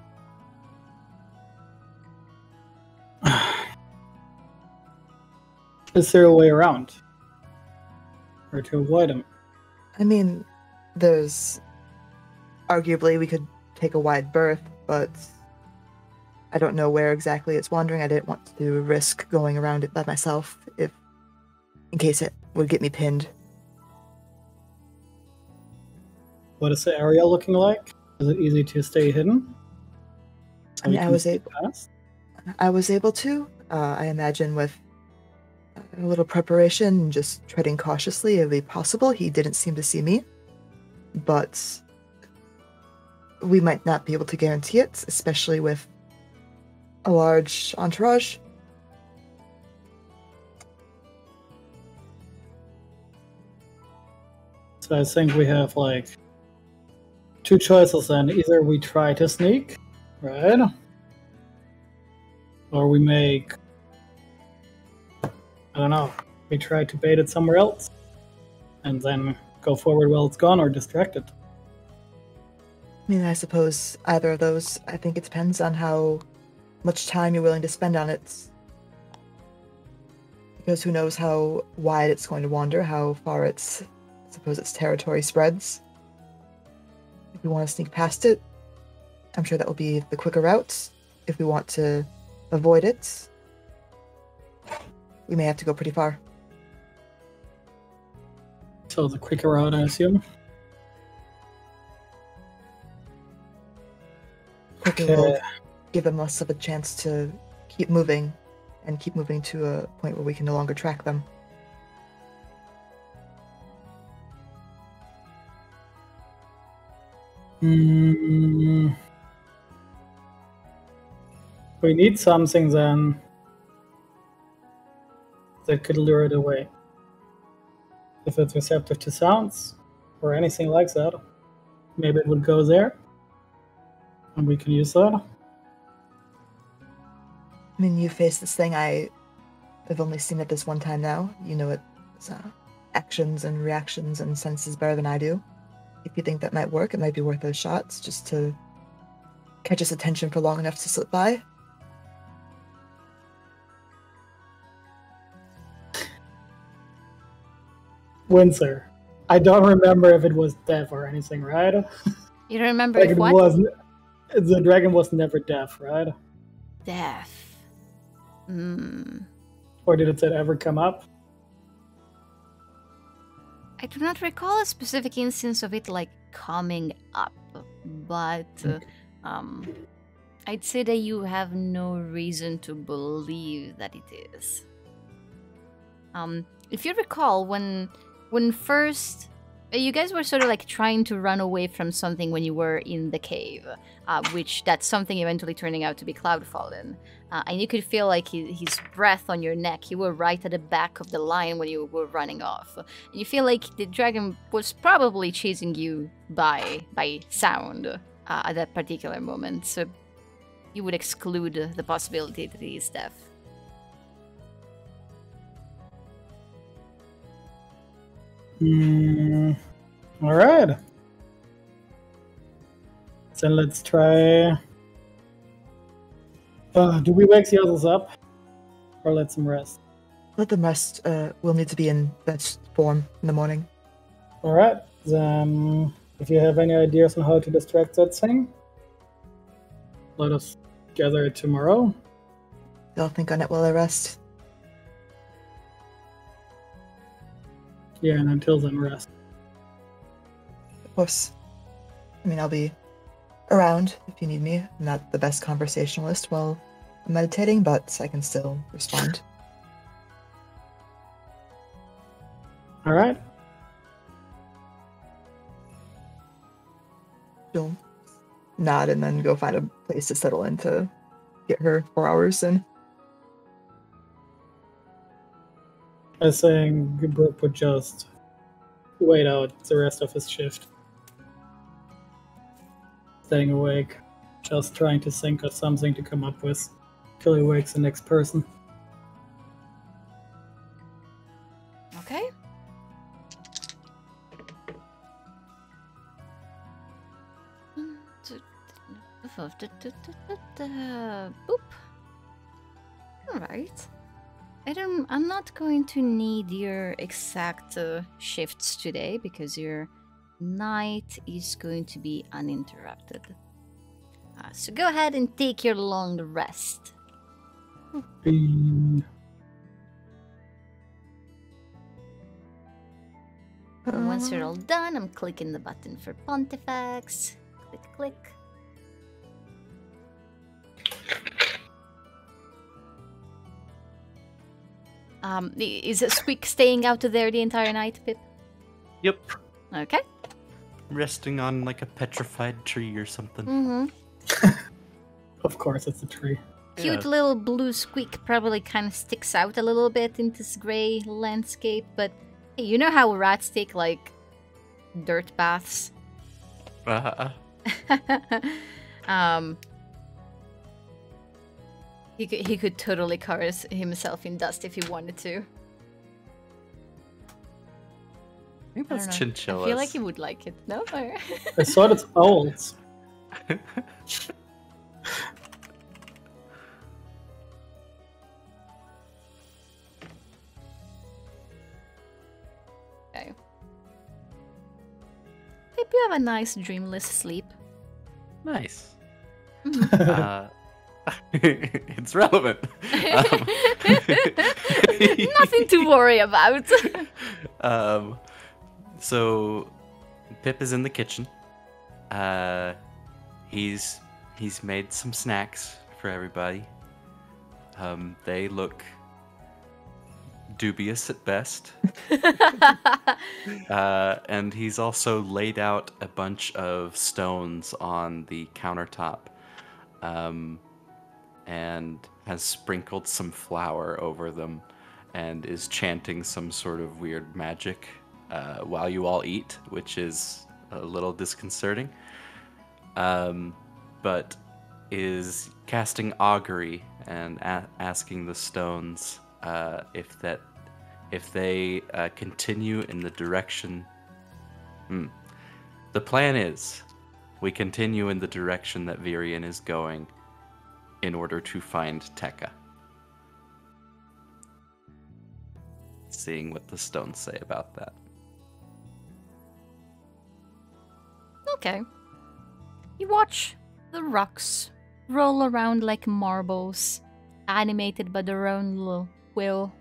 Is there a way around? Or to avoid him? I mean, there's arguably we could take a wide berth, but I don't know where exactly it's wandering. I didn't want to risk going around it by myself if in case it would get me pinned. What is the area looking like? Is it easy to stay hidden? So I mean, I was able? I was able to. Uh, I imagine with a little preparation and just treading cautiously, it would be possible. He didn't seem to see me, but we might not be able to guarantee it, especially with a large entourage. So I think we have like two choices then. Either we try to sneak, right? Or we make I don't know, we try to bait it somewhere else and then go forward while it's gone or distract it. I mean, I suppose either of those. I think it depends on how much time you're willing to spend on it. Because who knows how wide it's going to wander, how far its, I suppose its territory spreads. If we want to sneak past it, I'm sure that will be the quicker route. If we want to avoid it, we may have to go pretty far. So the quicker route, I assume. Quicker Okay. will give them less of a chance to keep moving and keep moving to a point where we can no longer track them. Mm. We need something then that could lure it away. If it's receptive to sounds or anything like that, maybe it would go there. And we can use that. I mean, you face this thing. I have only seen it this one time now. You know its uh, actions and reactions and senses better than I do. If you think that might work, it might be worth a shot just to catch its attention for long enough to slip by. Windsor. I don't remember if it was deaf or anything, right? You don't remember Like if it what? was the dragon was never deaf, right? Deaf. Hmm. Or did it ever come up? I do not recall a specific instance of it like coming up, but uh, um, I'd say that you have no reason to believe that it is. Um, if you recall, when when first you guys were sort of like trying to run away from something when you were in the cave, uh, which that something eventually turning out to be Cloudfallen. Uh, and you could feel like his, his breath on your neck. You were right at the back of the line when you were running off. And you feel like the dragon was probably chasing you by by sound uh, at that particular moment. So you would exclude the possibility that he is deaf. Hmm. All right. So let's try. Uh, do we wake the others up, or let them rest? Let them rest. Uh, we'll need to be in best form in the morning. All right. Then, if you have any ideas on how to distract that thing, let us gather tomorrow. They'll think on it while I rest. Yeah, and until then, rest. Of course. I mean, I'll be around if you need me. I'm not the best conversationalist while meditating, but I can still respond. All right. She'll nod and then go find a place to settle in to get her four hours in. I think Brooke would just wait out the rest of his shift. Staying awake, just trying to think of something to come up with till he wakes the next person. Boop. I don't. I'm not going to need your exact uh, shifts today because your night is going to be uninterrupted. Uh, so go ahead and take your long rest. Bing. Once you're Uh, all done, I'm clicking the button for Pontifex. Click, click. Um, is Squeak staying out there the entire night, Pip? Yep. Okay. Resting on like a petrified tree or something. Mm-hmm. Of course, it's a tree. Cute Yeah. little blue Squeak probably kind of sticks out a little bit in this gray landscape, but hey, you know how rats take like dirt baths? Uh-huh. um, he could he could totally cover himself in dust if he wanted to. I think that's don't chinchillas. I feel like he would like it. No, I saw it's owls. okay. Hope you have a nice dreamless sleep. nice. Uh, it's relevant. Um, Nothing to worry about. um, so Pip is in the kitchen. Uh, he's he's made some snacks for everybody. Um, they look dubious at best. Uh, and he's also laid out a bunch of stones on the countertop um, and has sprinkled some flour over them and is chanting some sort of weird magic uh, while you all eat, which is a little disconcerting. Um, but is casting augury and a- asking the stones uh, if that if they uh, continue in the direction. Hmm. The plan is we continue in the direction that Virion is going in order to find Tekka. Seeing what the stones say about that. okay. You watch the rocks roll around like marbles, animated by their own little will.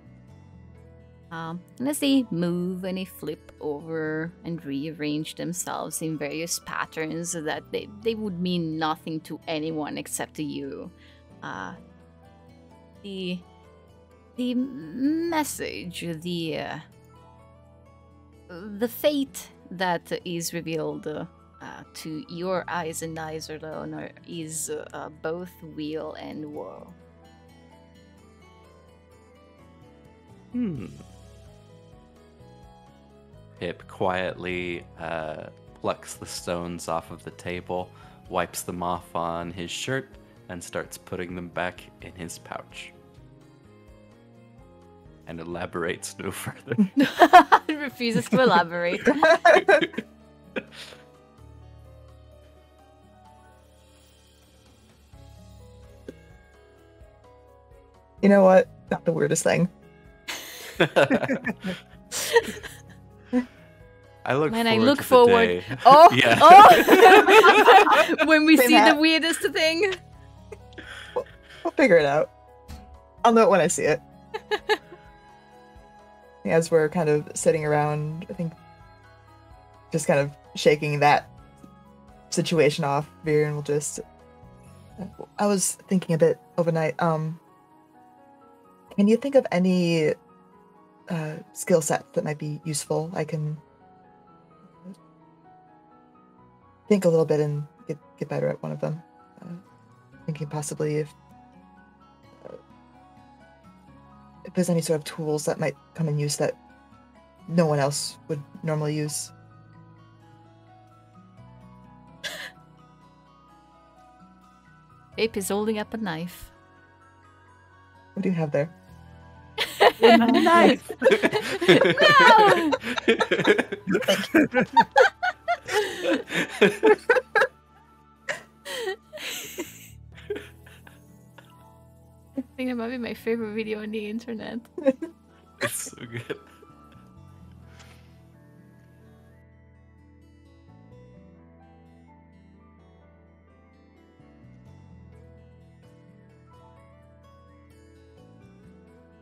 Um, and as they move and they flip over and rearrange themselves in various patterns that they, they would mean nothing to anyone except to you. Uh, the the message, the uh, the fate that is revealed uh, to your eyes and eyes alone is uh, both weal and woe. Hmm. Pip quietly uh, plucks the stones off of the table, wipes them off on his shirt, and starts putting them back in his pouch. And elaborates no further. Refuses to elaborate. you know what? Not the weirdest thing. I look Man, forward I look to the forward- day- Oh, Yeah. oh! when we Say see the weirdest thing. We'll figure it out. I'll know it when I see it. As we're kind of sitting around, I think just kind of shaking that situation off, Virion will just I was thinking a bit overnight, um can you think of any uh skill sets that might be useful? I can think a little bit and get get better at one of them. Uh, thinking possibly if if there's any sort of tools that might come in use that no one else would normally use. Ape is holding up a knife. What do you have there? a Knife. Thinking might be my favorite video on the internet. It's so good.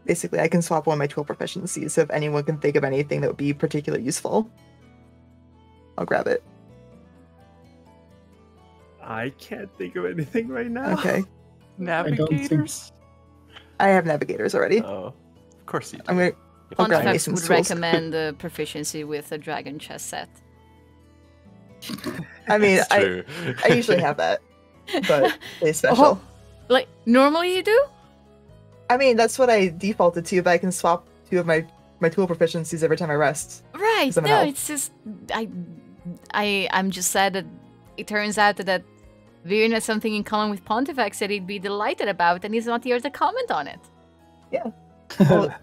Basically, I can swap one of my tool proficiencies. So if anyone can think of anything that would be particularly useful, I'll grab it. I can't think of anything right now. Okay. don't think- Navigators? I have navigators already. Oh, of course you do. I'm gonna. I'll Pontifex would tools. recommend the proficiency with a dragon chess set. I mean, I. I usually have that, but it's oh, special. Oh, like normally you do? I mean, that's what I defaulted to, but I can swap two of my my tool proficiencies every time I rest. Right. No, it's just I I I'm just sad that it turns out that Virion has something in common with Pontifex that he'd be delighted about, and he's not here to comment on it. Yeah. Well,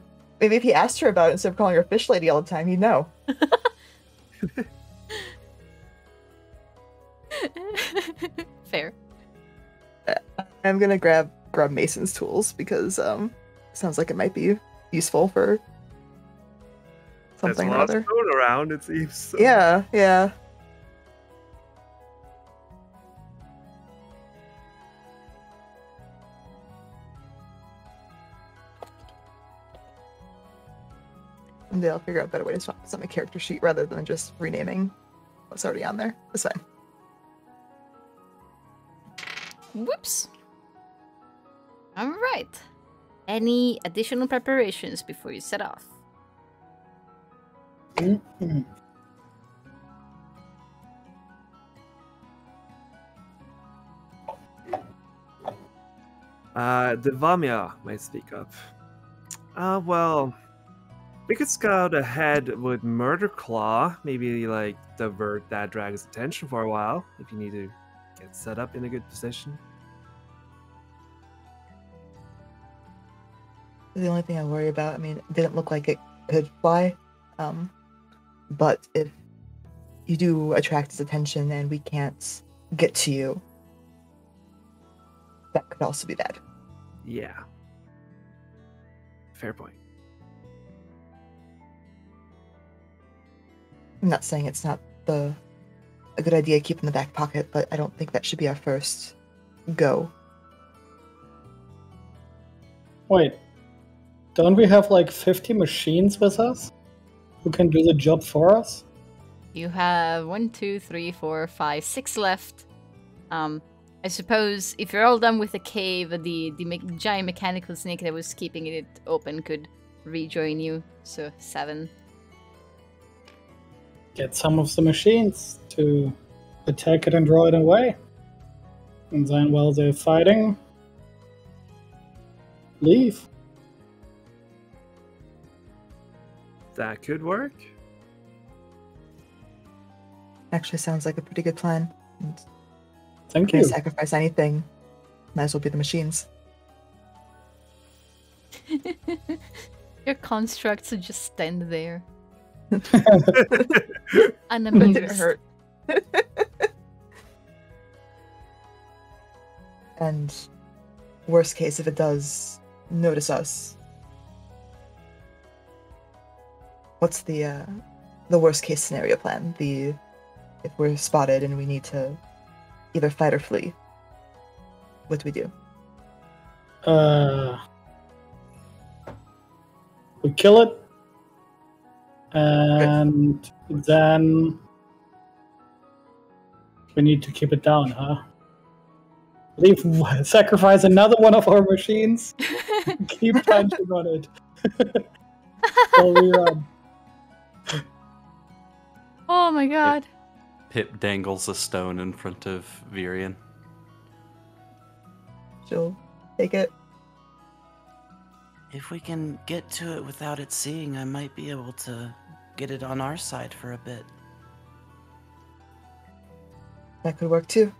maybe if he asked her about it instead of calling her fish lady all the time, he'd know. Fair. I'm gonna grab grab Mason's tools because um sounds like it might be useful for There's something a or lot of other. stone around, it seems. so- Yeah, yeah. And then I'll figure out a better way to swap this on my character sheet rather than just renaming what's already on there. That's fine. Whoops. All right. Any additional preparations before you set off? Mhm. Uh, Devamia might speak up. Uh, well, we could scout ahead with Murder Claw. Maybe, like, divert that dragon's attention for a while if you need to get set up in a good position. The only thing I worry about, I mean, it didn't look like it could fly. Um, but if you do attract its attention and we can't get to you, that could also be bad. Yeah. Fair point. I'm not saying it's not the a good idea to keep in the back pocket, but I don't think that should be our first go. Wait, don't we have like 50 machines with us who can do the job for us? You have one, two, three, four, five, six left. Um, I suppose if you're all done with the cave, the the me- giant mechanical snake that was keeping it open could rejoin you. So seven. Get some of the machines to attack it and draw it away. And then while they're fighting, leave. That could work. Actually, sounds like a pretty good plan. And Thank if we you. sacrifice anything, might as well be the machines. Your constructs would just stand there, Didn't unamused. hurt. and worst case, if it does notice us, what's the uh, the worst case scenario plan? The if we're spotted and we need to either fight or flee, what do we do? Uh, we kill it, and then we need to keep it down, huh? Leave, sacrifice another one of our machines. keep punching on it. While we run. oh my god. Pip dangles a stone in front of Virion. She'll take it. If we can get to it without it seeing, I might be able to get it on our side for a bit. That could work too.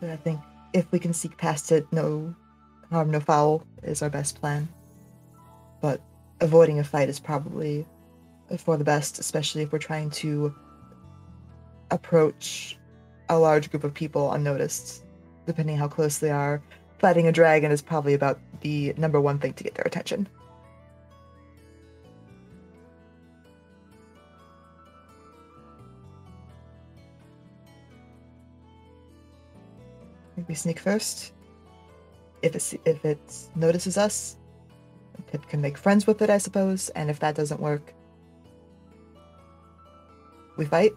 But I think if we can seek past it, no harm, no foul is our best plan. But avoiding a fight is probably for the best, especially if we're trying to approach a large group of people unnoticed. Depending how close they are, fighting a dragon is probably about the number one thing to get their attention. We sneak first. If it if it notices us, Pip can make friends with it, I suppose. And if that doesn't work, we fight.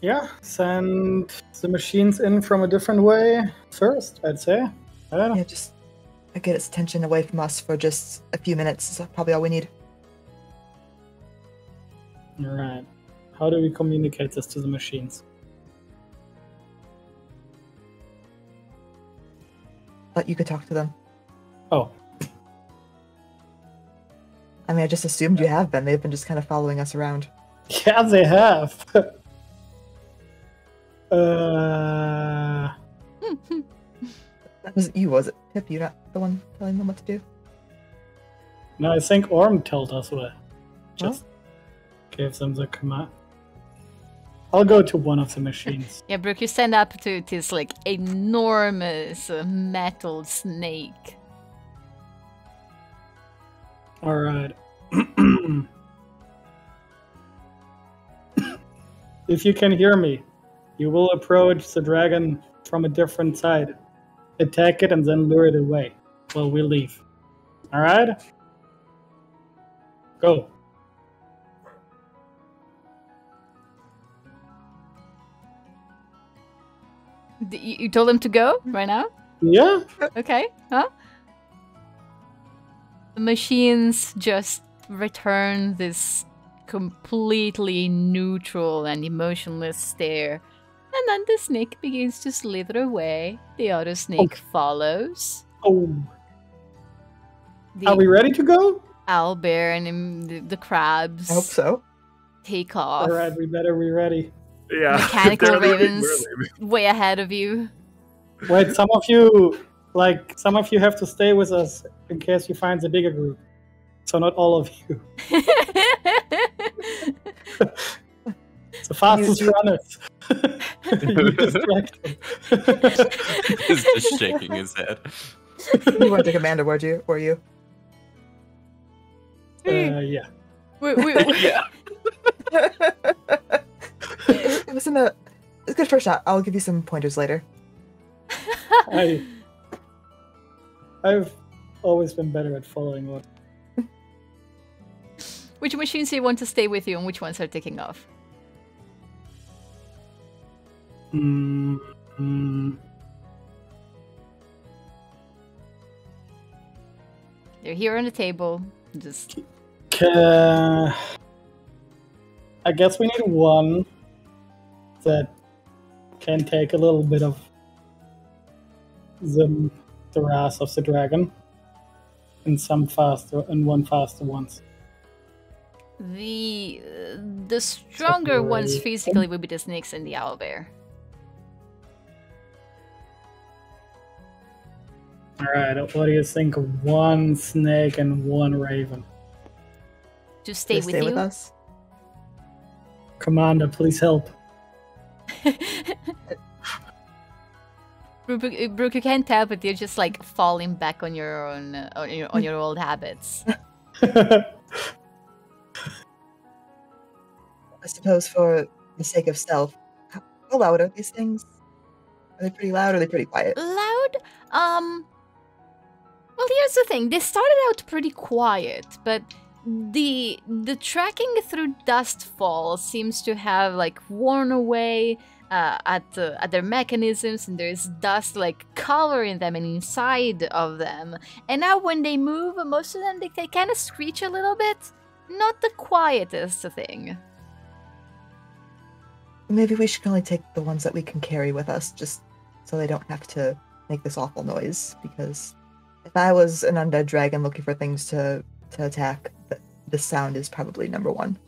Yeah, send the machines in from a different way first, I'd say. I don't know. Yeah, just get its attention away from us for just a few minutes. Is probably all we need. Alright. How do we communicate this to the machines? But you could talk to them. Oh, I mean, I just assumed you have been. They've been just kind of following us around. yeah, they have. uh, That wasn't you, was it? Pip, you not the one telling them what to do? no, I think Orm told us what. Just gave them the command. I'll go to one of the machines. Yeah, Brooke, you stand up to this like enormous metal snake. All right. if you can hear me, you will approach the dragon from a different side. Attack it and then lure it away while we leave. All right? Go. You you told him to go right now? Yeah? Okay, huh? The machines just return this completely neutral and emotionless stare. And then the snake begins to slither away. The other snake oh. follows. Oh, The are we ready to go? owlbear and the, the crabs I hope so. take off All right, we better be ready. Yeah. Mechanical If they're leaving, ravens. way ahead of you. Wait, some of you, like, some of you have to stay with us in case we find the bigger group. So not all of you. The fastest you- runners. You distract them. He's just shaking his head. You weren't the commander, were you? Were you? uh, yeah. we, we, we- yeah. it, it was in a. It's a good first shot. I'll give you some pointers later. I, I've always been better at following what. Which machines do you want to stay with you and which ones are taking off? Mm, mm, They're here on the table. Just ca- I guess we need one that can take a little bit of the the wrath of the dragon, and some faster and one faster ones. the uh, the stronger ones physically would be the snakes and the owl bear. All right, what do you think of one snake and one raven? To stay They with stay you. with us. Commander, please help. Brooke, uh, Brooke, you can't tell, but you're just like falling back on your own uh, on your on your old habits. I suppose for the sake of. How how loud are these things? Are they pretty loud or are they pretty quiet? Loud? Um. Well, here's the thing. They started out pretty quiet, but the the tracking through Dustfall seems to have like worn away uh, at at their mechanisms, and there's dust like covering them and inside of them. And now when they move, most of them they, they kind of screech a little bit. Not the quietest thing. Maybe we should only take the ones that we can carry with us, just so they don't have to make this awful noise. Because if I was an undead dragon looking for things to to attack, th- this sound is probably number one.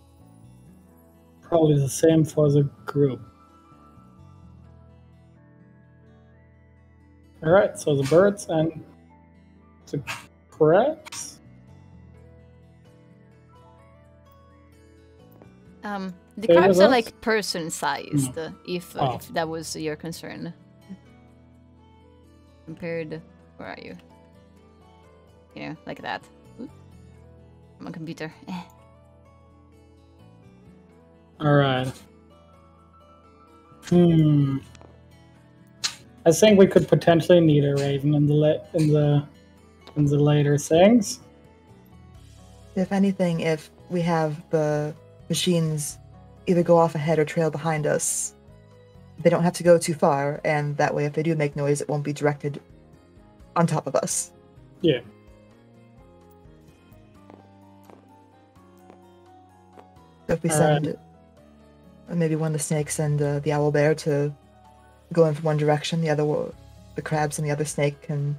Probably the same for the group. All right, so the birds and the crabs. Um, the Stay crabs are us? like person sized, if Oh. if that was your concern. compared. Where are you? You know, like that. Oop. Computer. Eh. All right. Hmm. I think we could potentially need a raven in the la- in the in the later things. If anything, if we have the machines either go off ahead or trail behind us, they don't have to go too far, and that way, if they do make noise, it won't be directed on top of us. Yeah. If we All send uh, maybe one of the snakes and uh, the owl bear to go in from one direction, the other, the crabs and the other snake can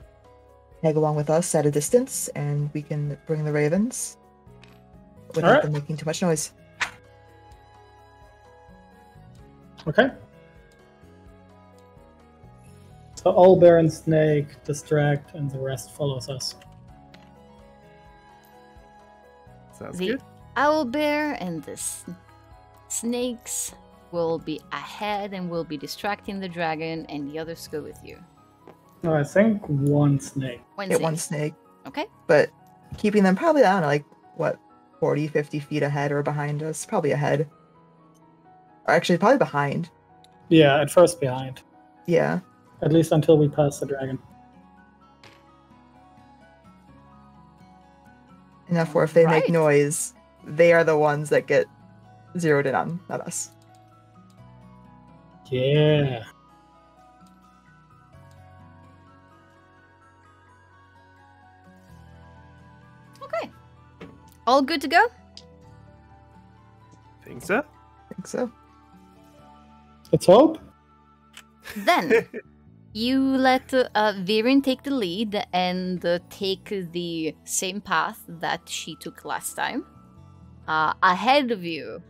tag along with us at a distance, and we can bring the ravens without Alright. them making too much noise. Okay. So all bear and snake distract, and the rest follows us. Sounds The good. Owl bear and the s- snakes will be ahead and will be distracting the dragon, and the others go with you. No, I think one snake. One Hit one snake. snake, Okay. but keeping them probably, I don't know, like, what, 40, 50 feet ahead or behind us? Probably ahead. Or actually, probably behind. Yeah, at first behind. Yeah. At least until we pass the dragon. Enough where if they Right. make noise, they are the ones that get zeroed in on, not us. Yeah. Okay. All good to go? Think so? I think so. Let's hope. Then you let uh, uh, Virion take the lead and uh, take the same path that she took last time. Uh, ahead of you,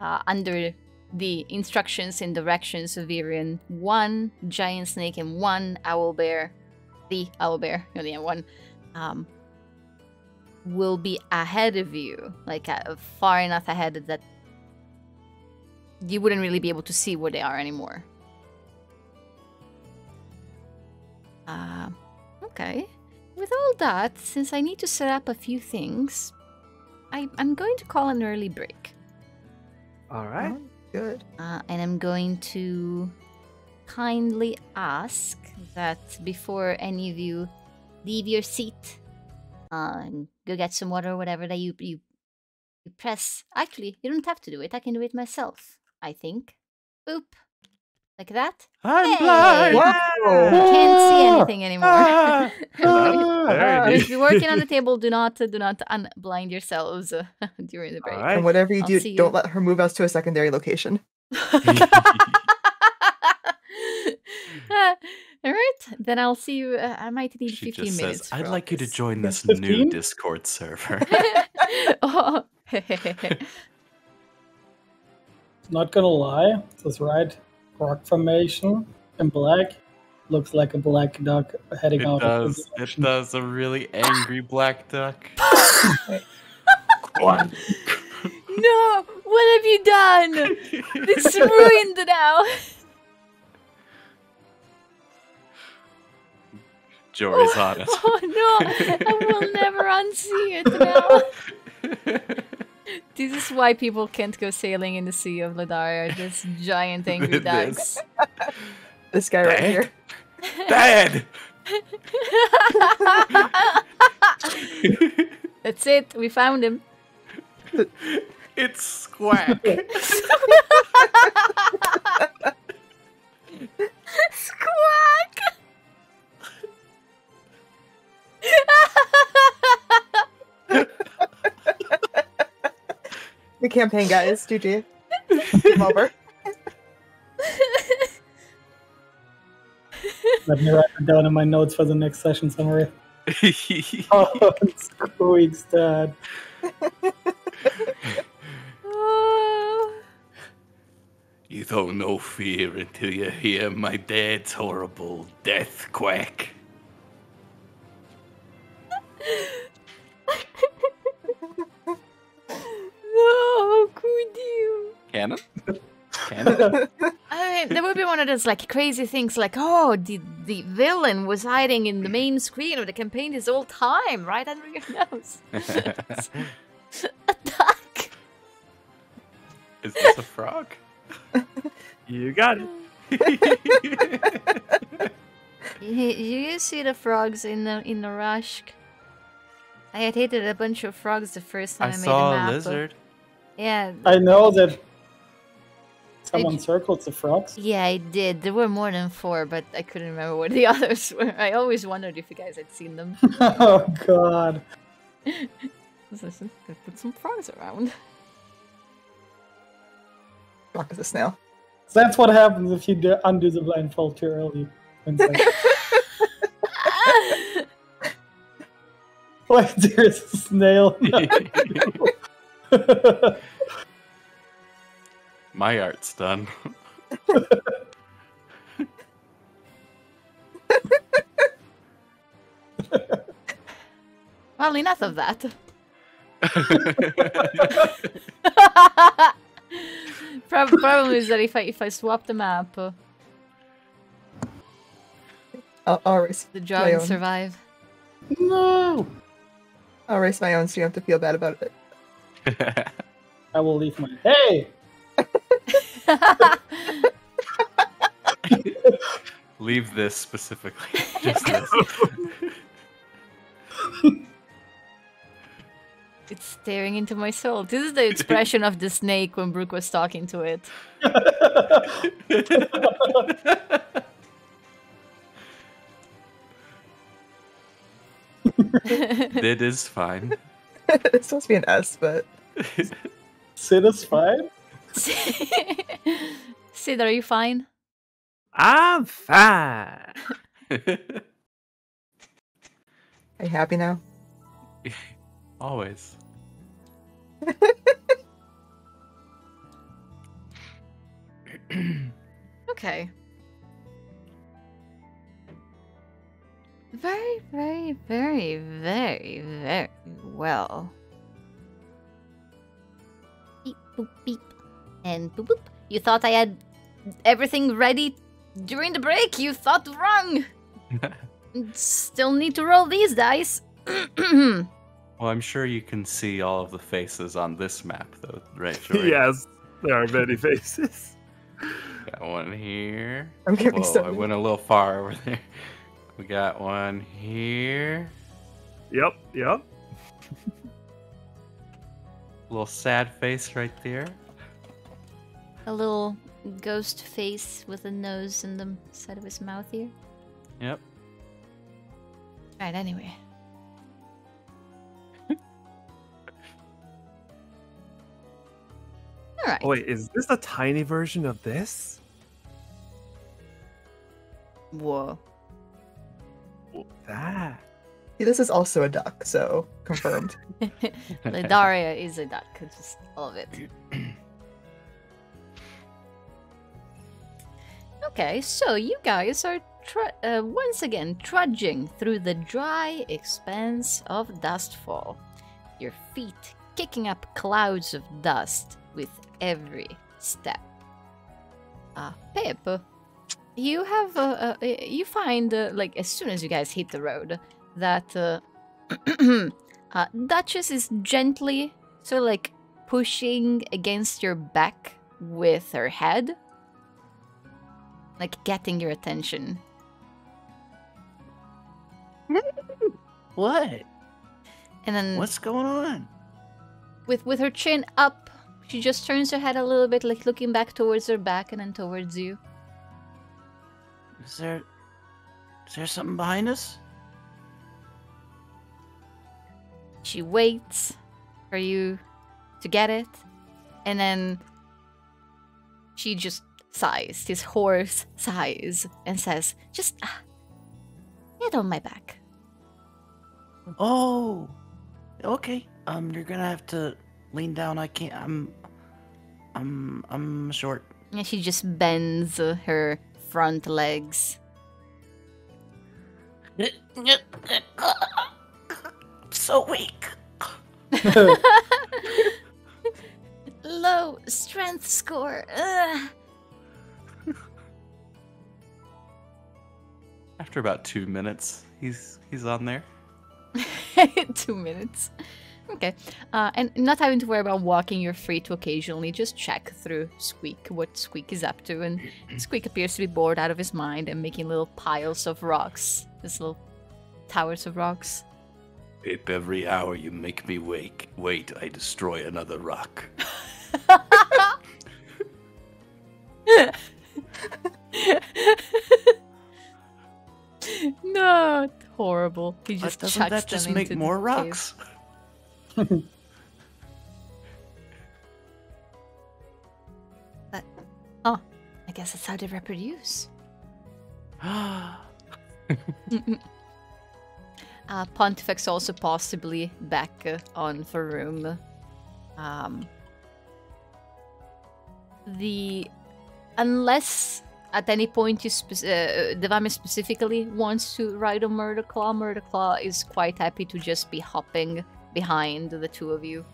uh, under the instructions and directions of Virion, one giant snake and one owl bear, the owl bear, no, the one, um, will be ahead of you, like uh, far enough ahead that you wouldn't really be able to see where they are anymore. Uh, okay. With all that, since I need to set up a few things, I, I'm going to call an early break. All right. Oh, good. Uh, and I'm going to kindly ask that before any of you leave your seat, uh, and go get some water or whatever that you, you you press. Actually, you don't have to do it. I can do it myself. I think. Boop, like that. I'm Hey! blind. Whoa! Can't see Ah! anything anymore. Ah! Very if you're working on the table, do not do not unblind yourselves uh, during the break. All right. And whatever you I'll do, you. don't let her move us to a secondary location. All right, then I'll see you. Uh, I might need She 15 just minutes. says, "I'd for like you to join this That's new Discord server." oh. Not gonna lie, this right rock formation in black looks like a black duck heading it out of does. the It does. A really angry black duck. no, what have you done? It's ruined now. Jory's on it. Oh, oh no, I will never unsee it now. This is why people can't go sailing in the Sea of Ladar. This giant angry This. ducks. This guy right here. Dad. That's it. We found him. it's Squack. Squawk! The campaign guys, GG. Game over. Let me write it down in my notes for the next session summary. Oh, Squeak's dad. Oh. you don't know fear until you hear my dad's horrible death quack. I mean, there would be one of those like crazy things, like, oh, the the villain was hiding in the main screen of the campaign this whole time, right under your nose. Attack! Is this a frog? You got it. You, you see the frogs in the in the rush? I had hated a bunch of frogs the first time I I, made saw a a map. lizard. Yeah, I know that someone Did- circled the frogs. yeah, I did. There were more than four, but I couldn't remember what the others were. I always wondered if you guys had seen them. oh god. Let's put some frogs around. Rock is a snail. That's what happens if you do- undo the blindfold too early. It's Wait, there's a snail. My art's done. well, enough of that. Prob- problem is that if I if I swap the map, uh, I'll, I'll erase the my John survive. no! I'll erase my own so you don't have to feel bad about it. I will leave my. Hey! Leave this specifically. Just this. it's staring into my soul. This is the expression of the snake when Brooke was talking to it. it is fine. it's supposed to be an S, but Satisfied? Sid, are you fine? I'm fine. are you happy now? Always. Okay. Very, very, very, very, very well. Beep, boop, beep. And boop, boop. You thought I had everything ready during the break? You thought wrong! Still need to roll these dice. Well, I'm sure you can see all of the faces on this map, though, right? Jory? yes, there are many faces. Got one here. I'm getting Whoa, I went a little far over there. We got one here. Yep, yep. Little sad face right there. A little ghost face with a nose in the side of his mouth here. Yep. Right, anyway. Alright. Oh, wait, is this a tiny version of this? Whoa. That. See, this is also a duck, so confirmed. Ledaria is a duck, just all of it. Okay, so you guys are uh, once again trudging through the dry expanse of Dustfall, your feet kicking up clouds of dust with every step. Ah, Pip, you have uh, uh, you find uh, like as soon as you guys hit the road that uh, uh, Duchess is gently of like pushing against your back with her head, like getting your attention. What? And then What's going on? with with her chin up, she just turns her head a little bit, like looking back towards her back and then towards you. Is there is there something behind us? She waits for you to get it, and then she just sighs, this hoarse sighs, and says, "Just ah, get on my back." Oh, okay. Um, you're gonna have to lean down. I can't. I'm, I'm, I'm short. And she just bends her front legs. I'm so weak. Low strength score. Ugh. After about two minutes, he's he's on there. Two minutes. Okay. Uh, and not having to worry about walking, you're free to occasionally just check through Squeak what Squeak is up to. And Squeak appears to be bored out of his mind and making little piles of rocks. These little towers of rocks. If every hour you make me wake, wait, I destroy another rock. no, horrible. He But just doesn't chucks that just them make more rocks? cave. Oh, I guess that's how they reproduce. Uh, Pontifex also possibly back uh, on Faroum. Um, the unless at any point you spe- uh, Devamia specifically wants to ride on murder claw is quite happy to just be hopping behind the two of you.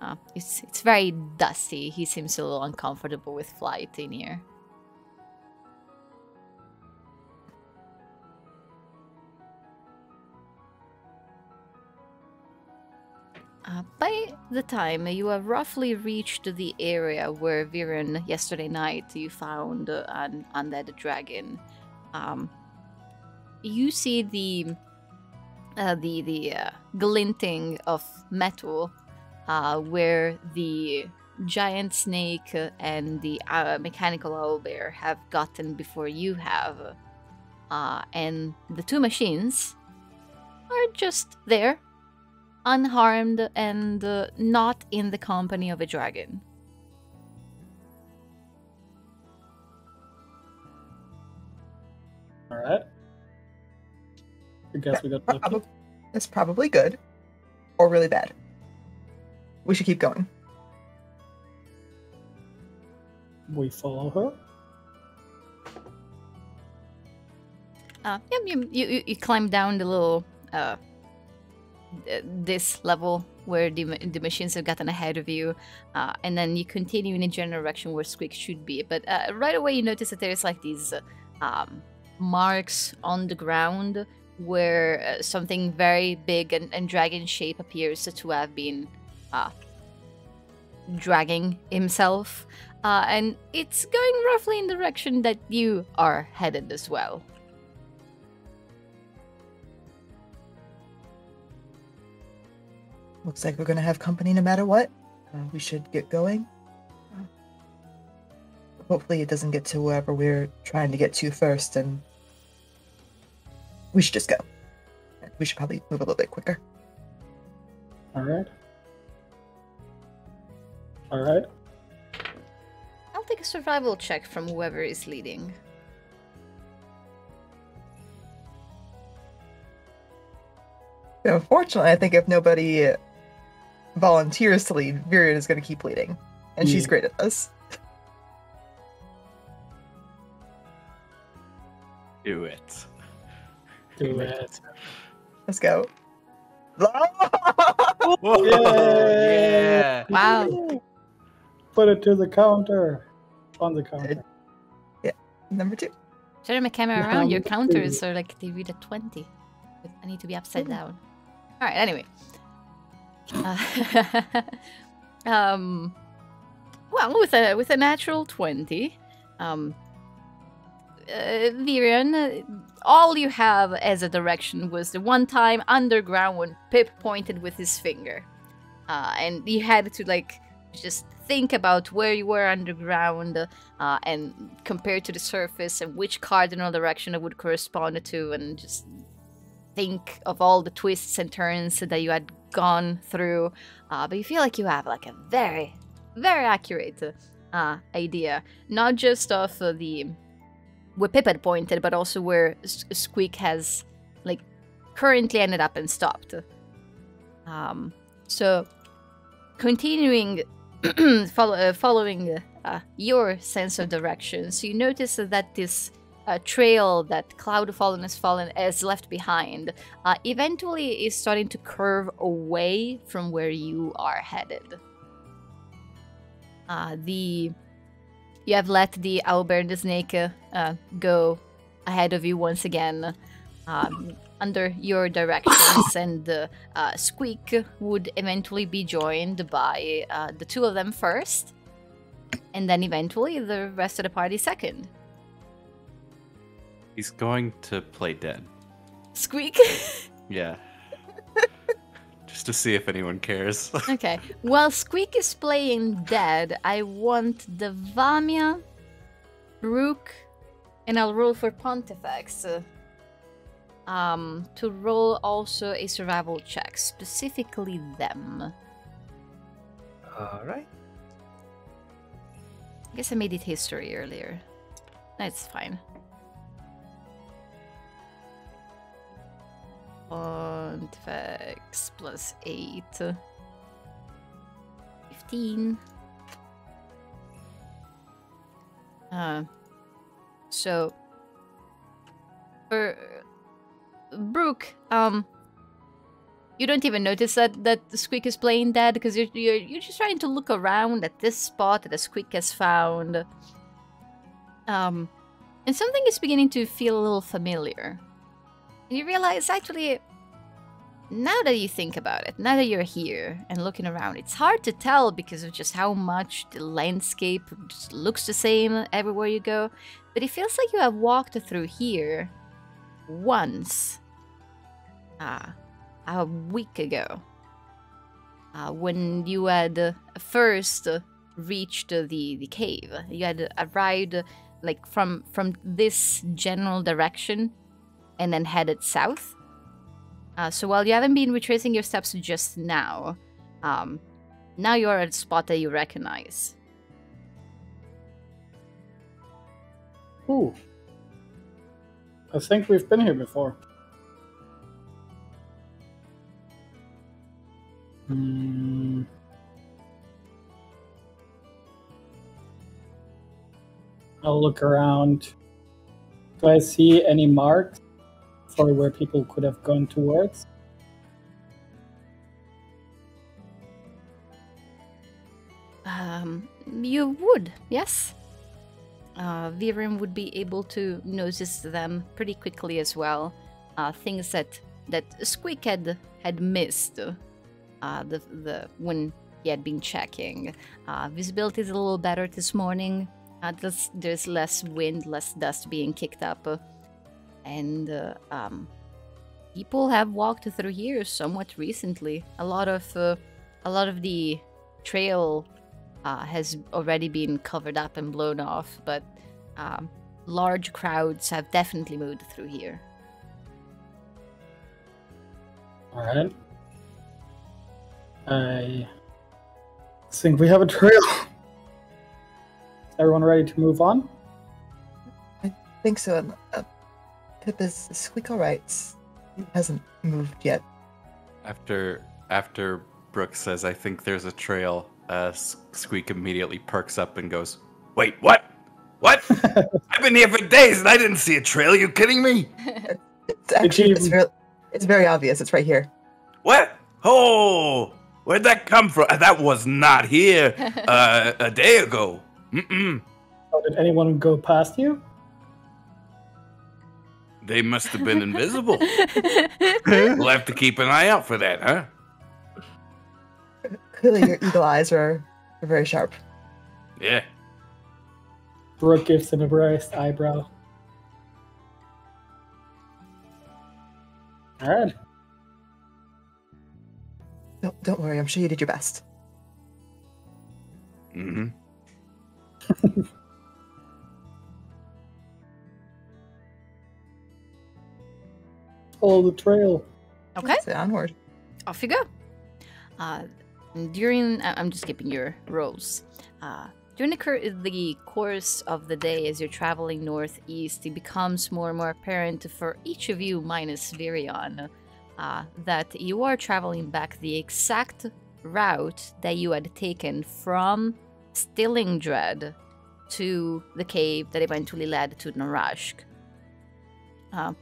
Uh, it's it's very dusty. He seems a little uncomfortable with flight in here. Uh, by the time you have roughly reached the area where Virion yesterday night you found an undead dragon, um, you see the uh, the the uh, glinting of metal uh, where the giant snake and the uh, mechanical owlbear have gotten before you have, uh, and the two machines are just there unharmed and uh, not in the company of a dragon. All right. I guess we got lucky. Prob- That's probably good or really bad. We should keep going. We follow her. Uh, yeah, you, you, you- you climb down the little uh, th- this level where the, the machines have gotten ahead of you, uh, and then you continue in a general direction where Squeak should be. But uh, right away, you notice that there's like these um, marks on the ground where uh, something very big and, and dragon shape appears to have been uh, dragging himself. Uh, and it's going roughly in the direction that you are headed as well. Looks like we're gonna have company no matter what. Uh, we should get going. Hopefully, it doesn't get to whoever we're trying to get to first, and we should just go. We should probably move a little bit quicker. All right. All right. I'll take a survival check from whoever is leading. Unfortunately, I think if nobody volunteers to lead, Virion is going to keep leading, and she's great at this. Do it. Do it. Let's go. Whoa, yeah. Wow. Put it to the counter. On the counter. Yeah. Number two. Turn my camera Yeah, around. Your me too. counters are like they read a twenty. I need to be upside Ooh. down. All right. Anyway. Uh, um. Well, with a with a natural twenty, um. Uh, Virion, uh, all you have as a direction was the one time underground when Pip pointed with his finger, uh, and you had to like just think about where you were underground uh, and compare to the surface and which cardinal direction it would correspond to, and just think of all the twists and turns that you had gone through. Uh, but you feel like you have like a very, very accurate uh, idea, not just of uh, the where Pip had pointed, but also where S- Squeak has like currently ended up and stopped. Um, so continuing follow, uh, following uh, your sense of direction, so you notice that this uh, trail that Cloud of Fallen has fallen has left behind uh, eventually is starting to curve away from where you are headed. Uh, the you have let the owlbear and the snake uh, go ahead of you once again, um, under your directions, and uh, uh, Squeak would eventually be joined by uh, the two of them first, and then eventually the rest of the party second. He's going to play dead. Squeak. Yeah. Just to see if anyone cares. okay. While Squeak is playing dead, I want the Vamia, Rook, and I'll roll for Pontifex. um, to roll also a survival check, specifically them. All right. I guess I made it history earlier. That's fine. Pontifex plus 8. 15. Uh, so, for Brooke, um, you don't even notice that that Squeak is playing dead because you're, you're you're just trying to look around at this spot that the Squeak has found. Um, and something is beginning to feel a little familiar. You realize actually, now that you think about it, now that you're here and looking around, it's hard to tell because of just how much the landscape looks the same everywhere you go. But it feels like you have walked through here once. Ah, a week ago. Uh, when you had first reached the, the cave. You had arrived like from from this general direction and then headed south. Uh, so while you haven't been retracing your steps just now, um, now you're at a spot that you recognize. Ooh. I think we've been here before. Hmm. I'll look around. Do I see any marks for where people could have gone towards? Um, you would, yes. Uh, Virion would be able to notice them pretty quickly as well. Uh, things that that Squeak had had missed. Uh, the the when he had been checking. Uh, visibility is a little better this morning. Uh, there's, there's less wind, less dust being kicked up, and uh, um, people have walked through here somewhat recently. A lot of uh, a lot of the trail uh, has already been covered up and blown off, but um, large crowds have definitely moved through here. All right. I think we have a trail. Is everyone ready to move on? I think so. Uh, Pip is is Squeak all right? He hasn't moved yet. After after Brooke says, "I think there's a trail," uh, Squeak immediately perks up and goes, Wait, what? What? I've been here for days and I didn't see a trail. you kidding me? It's actually it's, even- real, it's very obvious. It's right here. What? Oh, where'd that come from? Uh, That was not here uh, a day ago. Mm-mm. Or did anyone go past you? They must have been invisible. we'll have to keep an eye out for that, huh? Clearly, your eagle eyes are, are very sharp. Yeah. Brooke gives an embarrassed eyebrow. All right. Don't, don't worry. I'm sure you did your best. Mm-hmm. Follow the trail. Okay. So onward. off you go. Uh, during, I- I'm just skipping your rolls. Uh, during the, cur- the course of the day, as you're traveling northeast, it becomes more and more apparent for each of you, minus Virion, uh, that you are traveling back the exact route that you had taken from Stillingdread to the cave that eventually led to Narashk. Uh,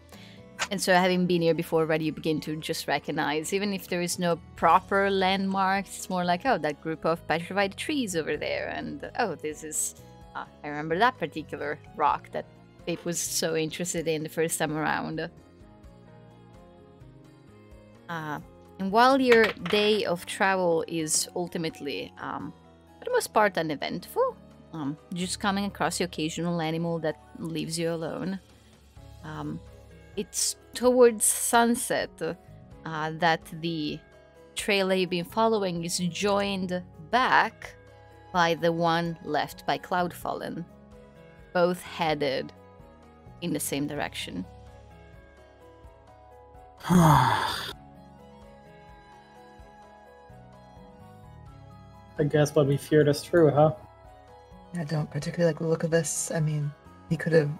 and so, having been here before already, you begin to just recognize, even if there is no proper landmarks, it's more like, oh, that group of petrified trees over there, and oh, this is. Uh, I remember that particular rock that Ape was so interested in the first time around. Uh, and while your day of travel is ultimately, um, for the most part, uneventful, um, just coming across the occasional animal that leaves you alone, um, it's towards sunset uh, that the trail that you've been following is joined back by the one left by Cloudfallen, both headed in the same direction. I guess what we feared is true, huh? I don't particularly like the look of this. I mean, he could have,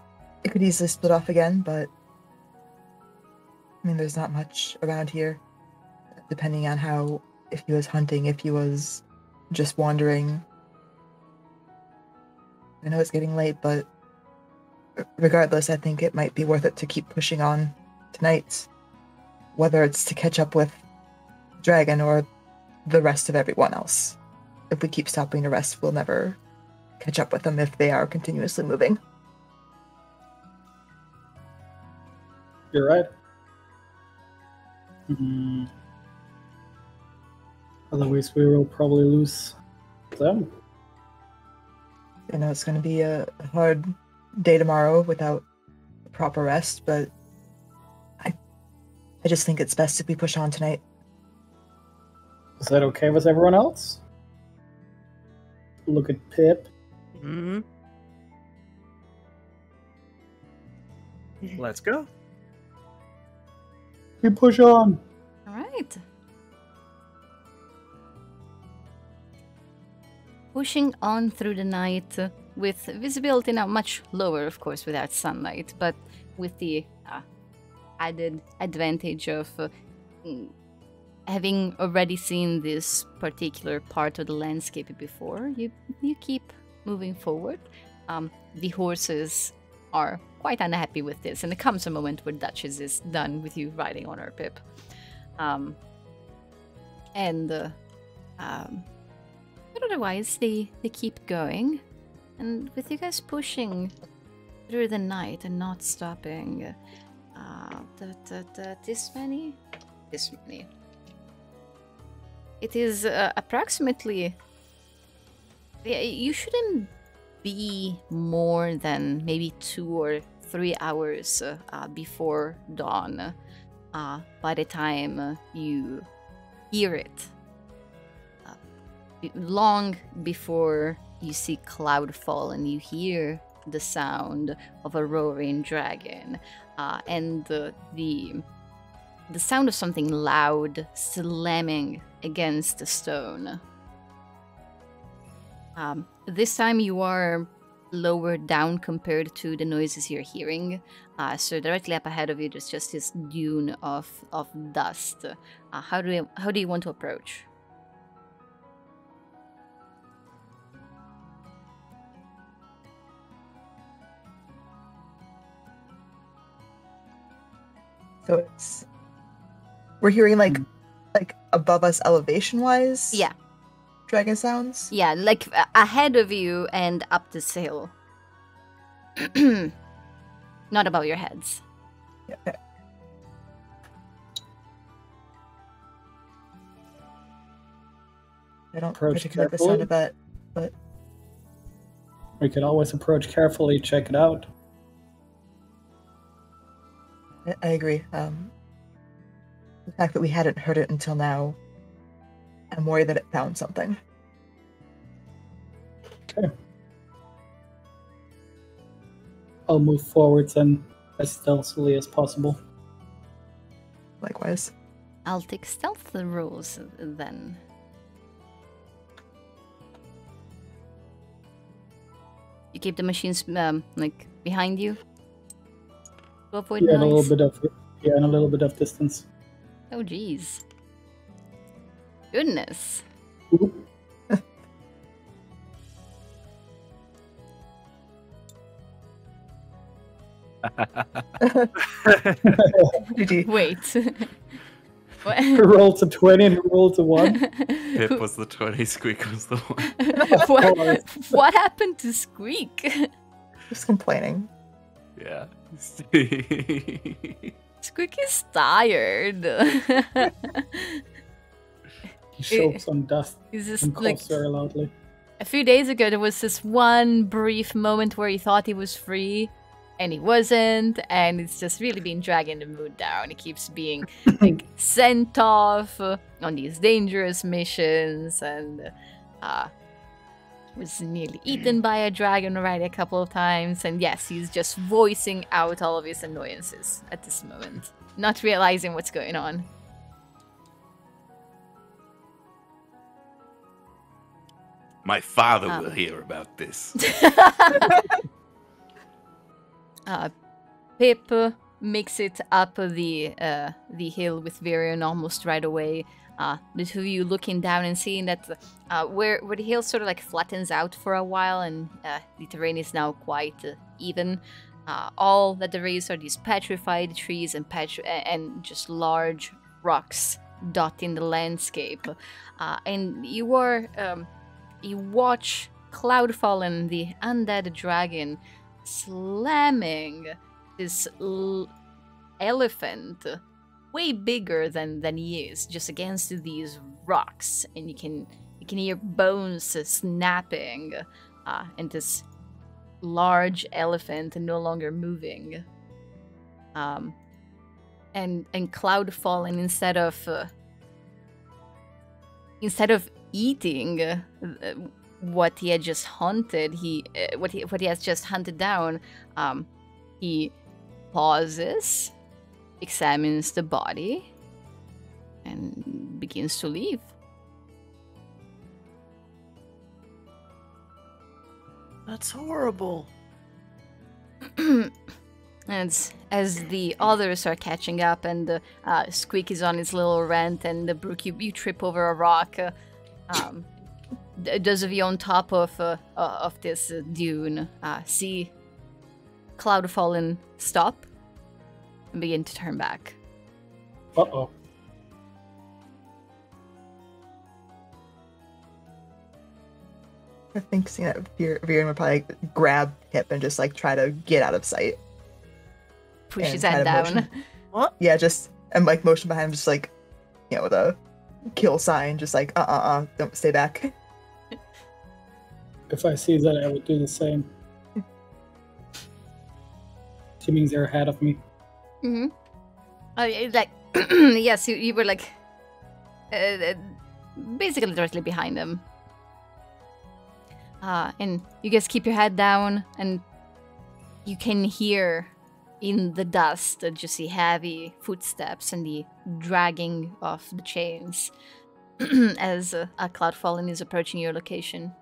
it could easily split off again, but I mean, there's not much around here. Depending on how, if he was hunting, if he was just wandering. I know it's getting late, but regardless, I think it might be worth it to keep pushing on tonight. Whether it's to catch up with Dragon or the rest of everyone else. If we keep stopping to rest, we'll never catch up with them if they are continuously moving. You're right. Hmm. Otherwise, we will probably lose them. I know it's going to be a hard day tomorrow without proper rest, but I, I just think it's best if we push on tonight. Is that okay with everyone else? Look at Pip. Mm-hmm. Let's go. We push on. All right. Pushing on through the night with visibility now much lower, of course, without sunlight, but with the uh, added advantage of uh, having already seen this particular part of the landscape before, you you keep moving forward. Um, the horses are quite unhappy with this, and there comes a moment where Duchess is done with you riding on her pip. Um, and uh, um, but otherwise, they they keep going, and with you guys pushing through the night and not stopping, uh, da, da, da, this many, this many. It is uh, approximately. Yeah, you shouldn't be more than maybe two or three hours uh, before dawn. Uh, by the time you hear it, uh, long before you see Cloudfallen you hear the sound of a roaring dragon, uh, and the the the sound of something loud slamming against a stone. Um, this time you are lower down compared to the noises you're hearing. Uh, so directly up ahead of you, there's just this dune of of dust. Uh, how do you how do you want to approach? So it's we're hearing like Mm. like above us elevation wise. Yeah, Dragon sounds. yeah, like ahead of you and up this hill. Not above your heads. Yeah. I don't Approach particularly like the sound carefully. of that, but We could always approach carefully, check it out. I, I agree. Um, the fact that we hadn't heard it until now, I'm worried that it found something. Okay. I'll move forwards and as stealthily as possible. Likewise. I'll take stealth rules then. You keep the machines um, like behind you to avoid Yeah, and a little bit of yeah, and a little bit of distance. Oh, jeez. Goodness. Wait. what? Who rolled a twenty and who rolled a one? Pip Who- was the 20, Squeak was the one. what, what happened to Squeak? Just complaining. Yeah. Squeak is tired. He shakes on dust He's just and like very loudly. a few days ago there was this one brief moment where he thought he was free and he wasn't and it's just really been dragging the mood down. He keeps being like sent off on these dangerous missions and uh was nearly eaten by a dragon already a couple of times. And yes he's just voicing out all of his annoyances at this moment not realizing what's going on My father Um. will hear about this. uh, Pip makes it up the uh, the hill with Virion almost right away. Uh, the two of you looking down and seeing that uh, where where the hill sort of like flattens out for a while and uh, the terrain is now quite uh, even. Uh, all that there is are these petrified trees and petri- and just large rocks dotting the landscape. Uh, and you are um, you watch Cloudfallen, the undead dragon, slamming this l- elephant way bigger than than he is just against these rocks. And you can you can hear bones snapping uh, and this large elephant no longer moving. Um and and Cloudfallen instead of uh, instead of eating uh, what he had just hunted he uh, what he what he has just hunted down um he pauses examines the body and begins to leave That's horrible. as as the others are catching up and uh, uh, Squeak is on his little rant and the Brooke you, you trip over a rock uh, um, th- those of you on top of uh, uh, of this uh, dune uh, see Cloudfallen stop and begin to turn back Uh oh. I think seeing that Vir- Virion would probably like, grab Hip and just like try to get out of sight. push And his head of down motion- Yeah, just and like motion behind him, just like you know, with a kill sign, just like uh uh uh, don't stay back. If I see that, I would do the same. Assuming they're ahead of me. Mm-hmm. Uh, like, yes, you, you were like, uh, uh, basically directly behind them. Uh, and you guys keep your head down, and you can hear in the dust just the heavy footsteps and the dragging of the chains as uh, a Cloudfallen is approaching your location.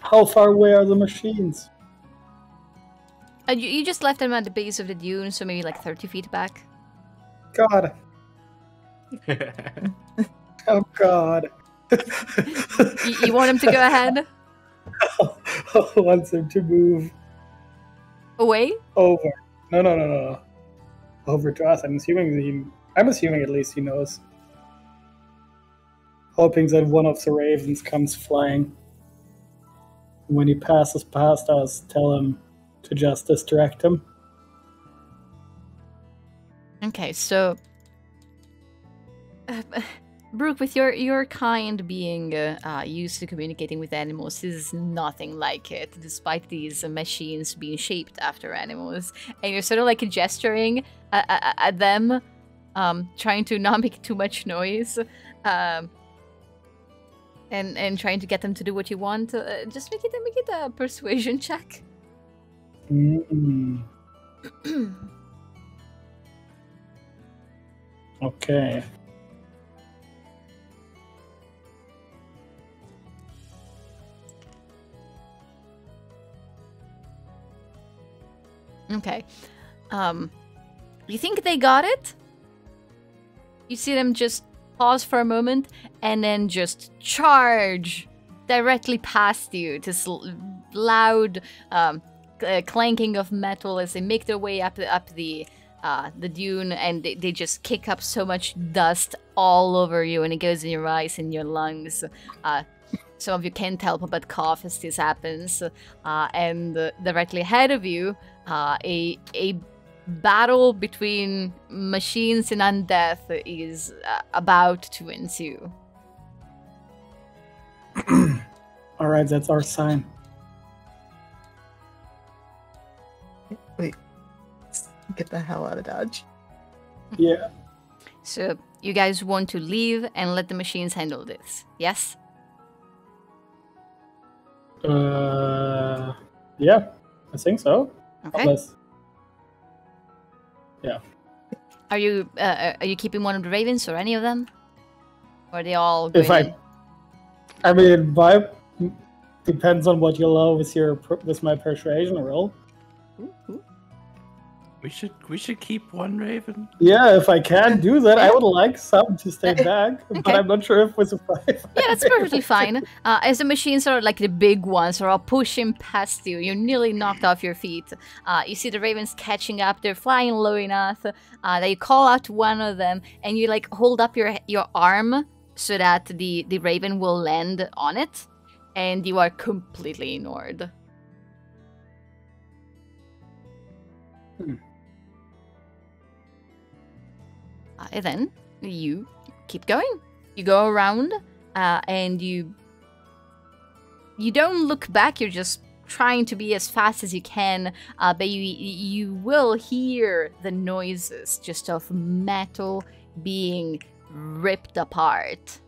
How far away are the machines? Uh, you, you just left them at the base of the dune, so maybe like 30 feet back. God. Oh God. You, you want him to go ahead? I want him to move Away? over. No, no, no, no, no. Over to us. I'm assuming he. I'm assuming at least he knows. Hoping that one of the ravens comes flying. When he passes past us, tell him to just distract him. Okay, so uh, Brooke, with your your kind being uh, uh, used to communicating with animals, this is nothing like it. Despite these uh, machines being shaped after animals, and you're sort of like gesturing at, at, at them, um, trying to not make too much noise, um, and and trying to get them to do what you want. Uh, just make it make it a persuasion check. Mm. Okay. Okay. Um you think they got it? You see them just pause for a moment and then just charge directly past you. This loud um, uh, clanking of metal as they make their way up up the uh, the dune and they, they just kick up so much dust all over you and it goes in your eyes and your lungs. Uh, some of you can't help but cough as this happens. Uh, and uh, directly ahead of you, uh, a a battle between machines and undeath is uh, about to ensue. All right, that's our sign. Wait. Get the hell out of Dodge. Yeah. So you guys want to leave and let the machines handle this? Yes. Uh, yeah, I think so. Okay. Unless, Are you uh, uh, are you keeping one of the ravens or any of them? Or are they all going if I, in? I mean, vibe depends on what you allow with your with my persuasion roll. We should we should keep one raven. Yeah, if I can do that, I would like some to stay back, Okay. but I'm not sure if with a five. Yeah, that's perfectly fine. Uh, as the machines are like the big ones are all pushing past you, you're nearly knocked off your feet. Uh, you see the ravens catching up. They're flying low enough uh, that you call out to one of them, and you like hold up your your arm so that the the raven will land on it, and you are completely ignored. Uh, then you keep going. You go around, uh, and you you don't look back. You're just trying to be as fast as you can, uh, but you you will hear the noises just of metal being ripped apart.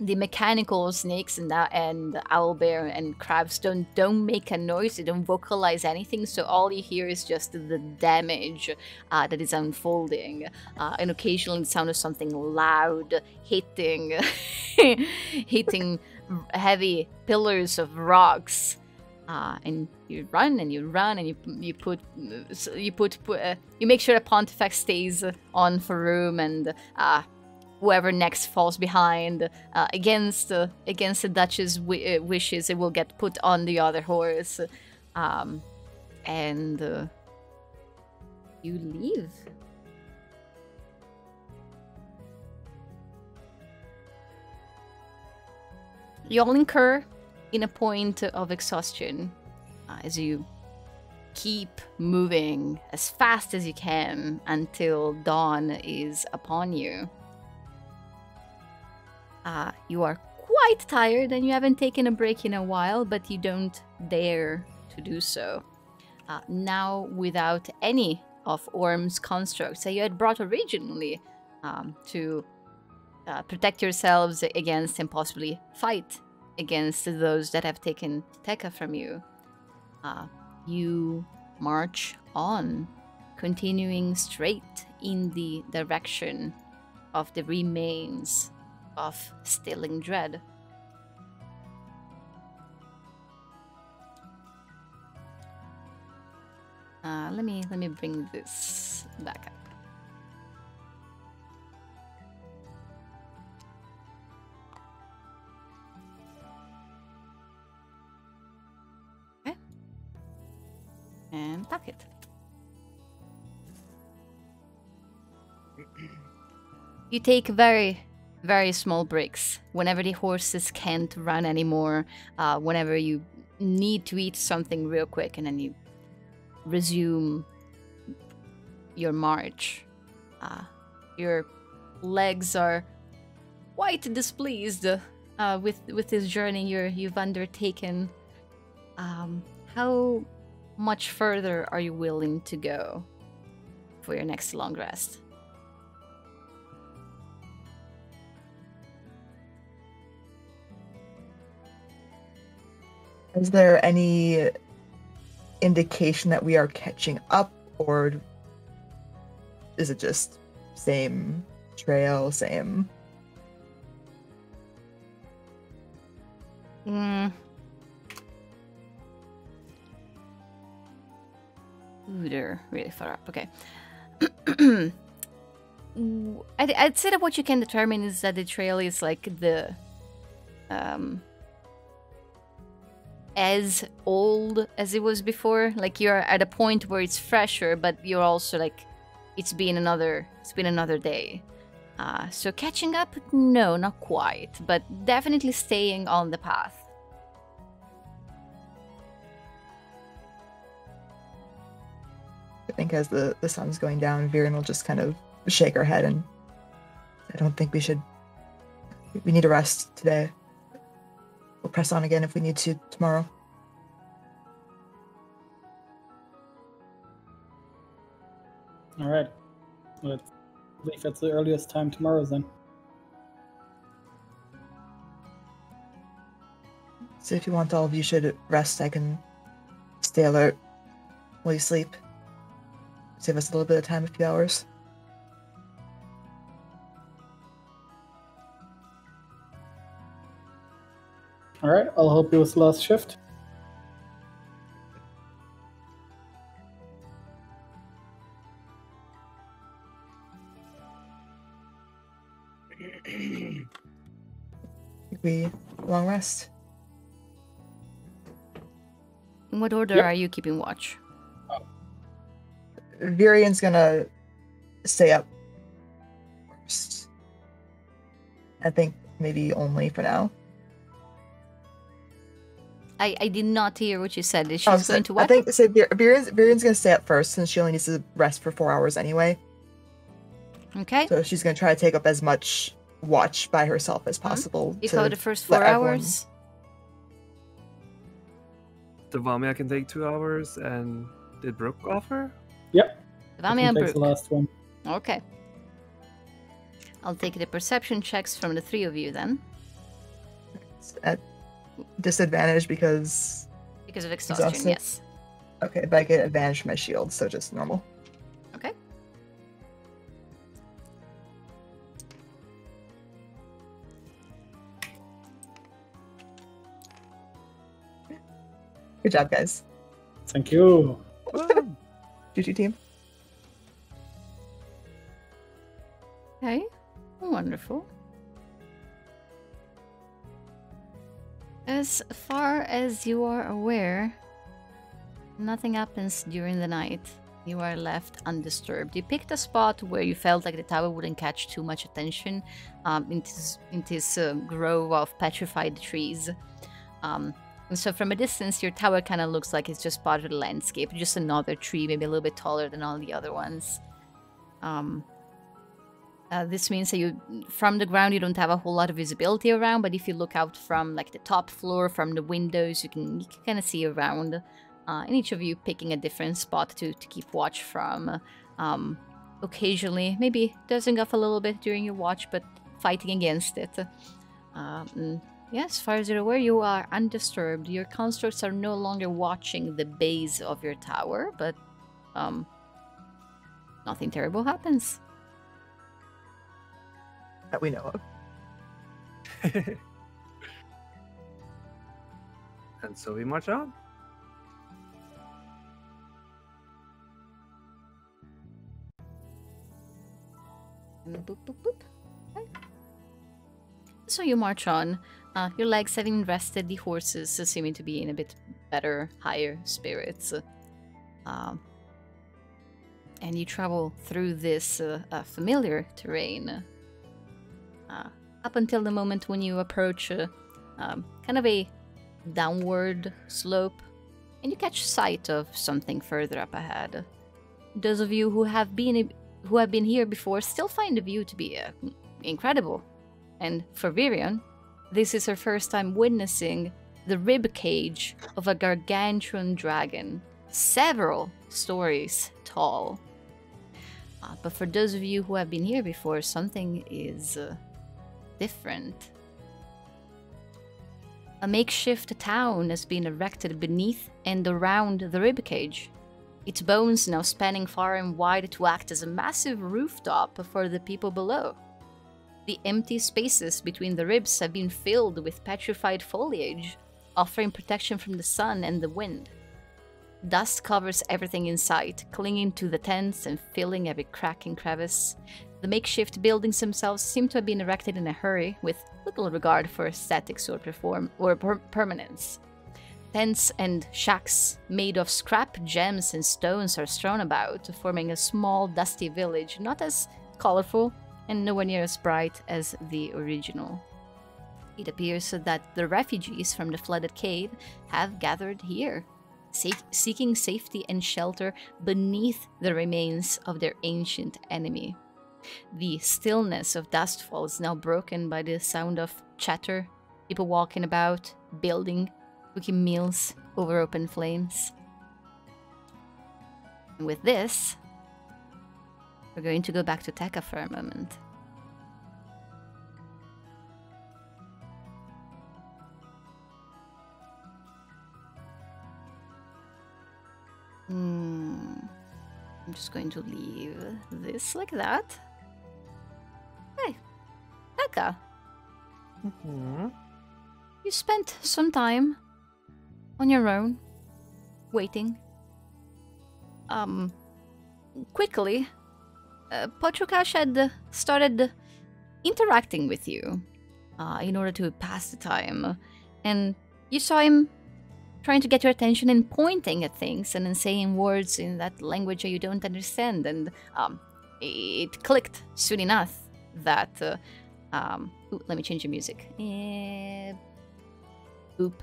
The mechanical snakes and that and owlbear and crabs don't don't make a noise. They don't vocalize anything. So all you hear is just the damage uh, that is unfolding, uh, and occasionally the sound of something loud hitting, hitting heavy pillars of rocks. Uh, and you run and you run and you you put you put, put uh, you make sure the Pontifex stays on for room and uh, whoever next falls behind uh, against uh, against the Duchess' uh, wishes, it will get put on the other horse, um, and uh, you leave. You all incur in a point of exhaustion uh, as you keep moving as fast as you can until dawn is upon you. Uh, you are quite tired and you haven't taken a break in a while, but you don't dare to do so. Uh, now, without any of Orm's constructs that you had brought originally um, to uh, protect yourselves against and possibly fight against those that have taken Tekka from you, uh, you march on, continuing straight in the direction of the remains of Stealing Dread. Uh, let me let me bring this back up. Okay. And tuck it. You take very very small breaks whenever the horses can't run anymore uh, whenever you need to eat something real quick and then you resume your march uh, your legs are quite displeased uh, with with this journey you're, you've undertaken. Um, how much further are you willing to go for your next long rest Is there any indication that we are catching up, or is it just same trail, same? Mm. Ooh, they're really far up. Okay. I'd, I'd say that what you can determine is that the trail is like the um as old as it was before. Like you're at a point where it's fresher, but you're also like it's been another it's been another day. Uh, so catching up? No, not quite, but definitely staying on the path. I think as the, the sun's going down, Virion will just kind of shake her head and I don't think we should we need a rest today. We'll press on again if we need to tomorrow. All right. Let's leave at the earliest time tomorrow then. So if you want all of you should rest, I can stay alert while you sleep. Save us a little bit of time, a few hours. All right. I'll help you with the last shift. We long rest. In what order Yep. are you keeping watch? Virion's gonna stay up first. I think maybe only for now. I, I did not hear what you said. Is Oh, she's so- going to watch? I think so Vir- Virion's, Virion's gonna stay up first since she only needs to rest for four hours anyway. Okay. So she's gonna try to take up as much watch by herself as mm-hmm. possible. You to cover the first let four everyone- hours. Devamia can take two hours, and did Brooke offer? Vami I and can take the last one. Okay. I'll take the perception checks from the three of you then, at disadvantage because because of exhaustion. Exhausted. Yes. okay, but I get advantage from my shield, so just normal. Okay. Good job, guys. Thank you. Woo! GG team. Okay. Wonderful. As far as you are aware, nothing happens during the night. You are left undisturbed. You picked a spot where you felt like the tower wouldn't catch too much attention um, in this, in this uh, grove of petrified trees. Um, and so from a distance, your tower kind of looks like it's just part of the landscape, just another tree, maybe a little bit taller than all the other ones. Um, uh, this means that you, from the ground, you don't have a whole lot of visibility around. But if you look out from like the top floor, from the windows, you can you can kind of see around. Uh, and each of you picking a different spot to to keep watch from. Um, occasionally, maybe dozing off a little bit during your watch, but fighting against it. Um, as far as you're aware, you are undisturbed. Your constructs are no longer watching the base of your tower, but um, nothing terrible happens. That we know of. and so we march on. Boop, boop, boop. Okay. So you march on. Uh, your legs having rested, the horses seeming to be in a bit better, higher spirits. Um, and you travel through this uh, uh, familiar terrain uh, up until the moment when you approach uh, um, kind of a downward slope and you catch sight of something further up ahead. Those of you who have been who have been here before still find the view to be uh, incredible. And for Virion, this is her first time witnessing the rib cage of a gargantuan dragon, several stories tall. Uh, but for those of you who have been here before, something is uh, different. A makeshift town has been erected beneath and around the ribcage. Its bones now spanning far and wide to act as a massive rooftop for the people below. The empty spaces between the ribs have been filled with petrified foliage, offering protection from the sun and the wind. Dust covers everything in sight, clinging to the tents and filling every crack and crevice. The makeshift buildings themselves seem to have been erected in a hurry, with little regard for aesthetics or perform or per- permanence. Tents and shacks made of scrap gems and stones are strewn about, forming a small, dusty village, not as colorful and nowhere near as bright as the original. It appears that the refugees from the flooded cave have gathered here, se- seeking safety and shelter beneath the remains of their ancient enemy. The stillness of Dustfall is now broken by the sound of chatter, people walking about, building, cooking meals over open flames. And with this, we're going to go back to Tekka for a moment. Hmm. I'm just going to leave this like that. Hey, Tekka, Mm-hmm. you spent some time on your own, waiting. Um, quickly, uh, Potrukash had started interacting with you uh, in order to pass the time, and you saw him trying to get your attention and pointing at things and then saying words in that language that you don't understand, and um, it clicked soon enough that. Uh, um, ooh, let me change the music. Eh, Oop.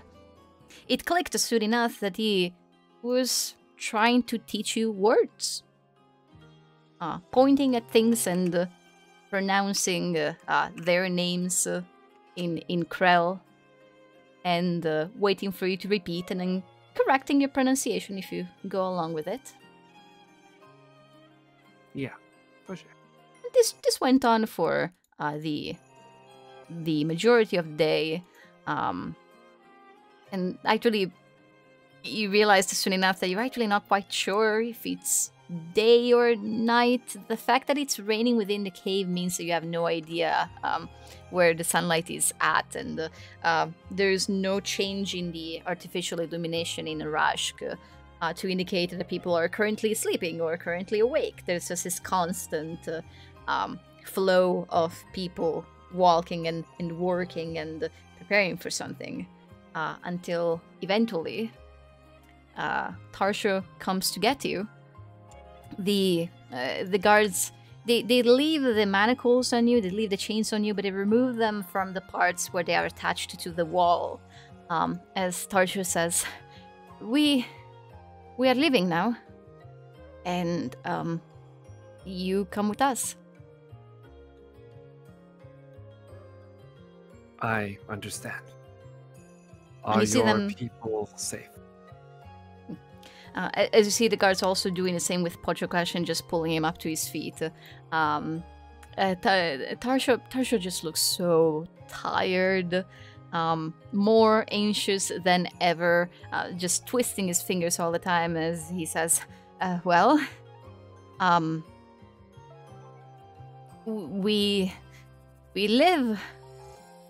It clicked soon enough that he was trying to teach you words. Uh, pointing at things and uh, pronouncing uh, their names in, in Krell and uh, waiting for you to repeat and then correcting your pronunciation if you go along with it. Yeah. This this went on for uh, the the majority of the day, um, and actually, you realized soon enough that you're actually not quite sure if it's day or night. The fact that it's raining within the cave means that you have no idea um, where the sunlight is at, and uh, there's no change in the artificial illumination in Rashk. Uh, to indicate that people are currently sleeping or currently awake. There's just this constant uh, um, flow of people walking and, and working and preparing for something uh, until eventually uh, Tarsho comes to get you. The uh, the guards they, they leave the manacles on you, they leave the chains on you, but they remove them from the parts where they are attached to the wall. Um, as Tarsho says, we we are leaving now, and um, you come with us. I understand. Are you see your them- people safe? Uh, as you see, the guards also doing the same with Pochokash and just pulling him up to his feet. Um, uh, Ta- Tarsho, Tarsho just looks so tired, um, more anxious than ever, uh, just twisting his fingers all the time as he says, uh, "Well, um, we we live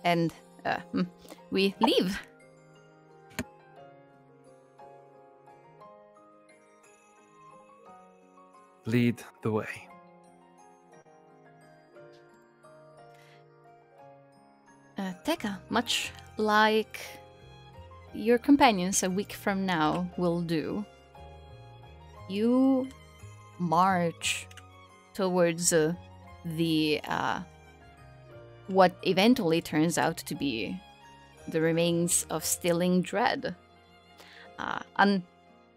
and uh, hmm, we leave." Lead the way. Uh, Tekka, much like your companions a week from now will do, you march towards uh, the uh, what eventually turns out to be the remains of Stilling Dread. Uh, and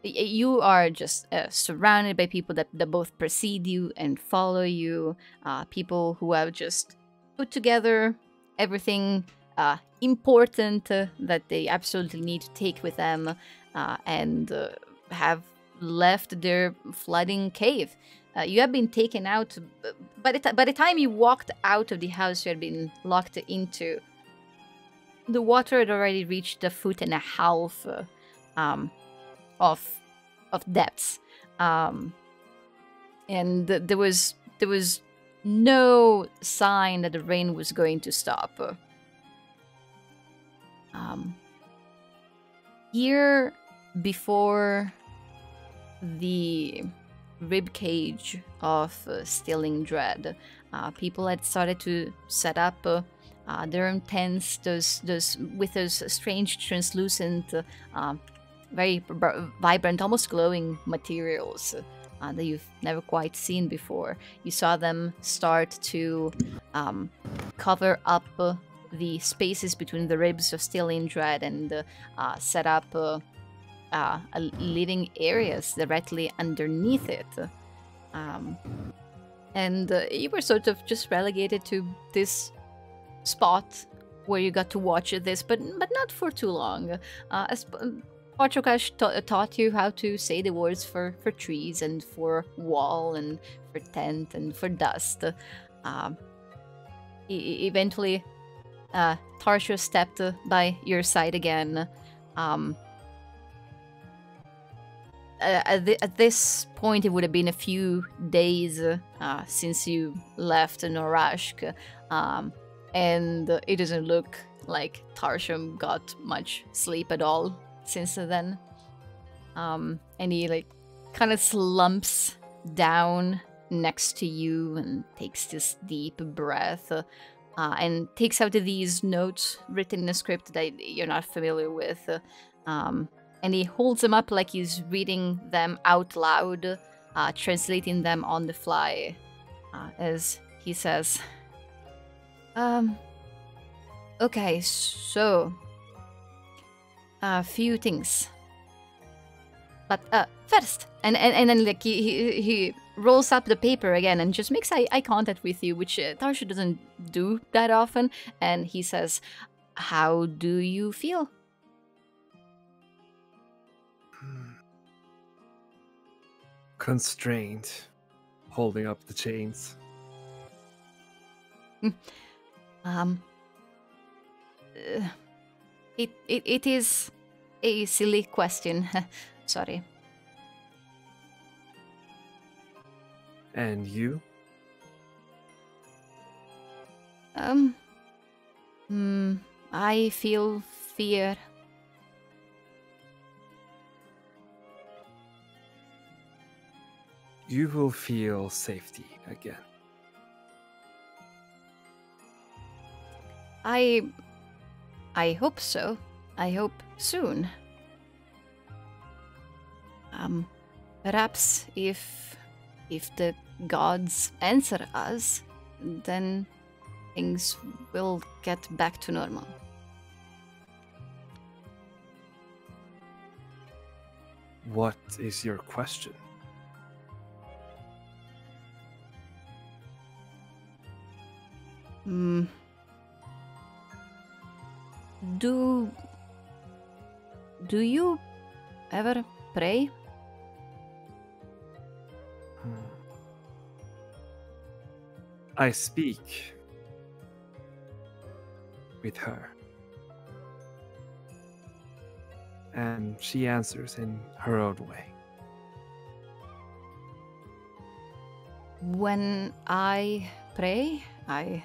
you are just uh, surrounded by people that, that both precede you and follow you, uh, people who have just put together everything uh, important that they absolutely need to take with them uh, and uh, have left their flooding cave. Uh, you have been taken out. By the, by the time you walked out of the house, you had been locked into. The water had already reached a foot and a half uh, um, of of depths, um, and th- there was there was no sign that the rain was going to stop. Um, here before the rib cage of uh, Stilling Dread, uh, people had started to set up uh, their tents, those those with those strange translucent, um, very br- vibrant, almost glowing materials. that you've never quite seen before. You saw them start to um, cover up the spaces between the ribs of Stealing Dread and uh, set up uh, uh, living areas directly underneath it. Um, and uh, you were sort of just relegated to this spot where you got to watch this, but but not for too long. Uh, as ta- taught you how to say the words for for trees and for wall and for tent and for dust. Um, e- eventually, uh, Tarsho stepped uh, by your side again. Um, uh, at, thi- at this point, it would have been a few days uh, since you left Narashk, um, and it doesn't look like Tarsho got much sleep at all since then. Um, and he like kind of slumps down next to you and takes this deep breath. Uh, uh, and takes out these notes written in a script that you're not familiar with. uh, um, and he holds them up like he's reading them out loud, uh, translating them on the fly, uh, as he says, "Um, okay, so a few things, but uh, first, and and, and then like he, he he rolls up the paper again and just makes eye, eye contact with you, which uh, Tarsho doesn't do that often, and he says, "How do you feel?" Constrained, holding up the chains. Um, uh, it, it it is a silly question. Sorry. And you? Um. Hmm. I feel fear. You will feel safety again. I. I hope so. I hope soon. Um. Perhaps if. If the gods answer us, then things will get back to normal. What is your question? Hmm. Do do you ever pray? I speak with her. And she answers in her own way. When I pray, I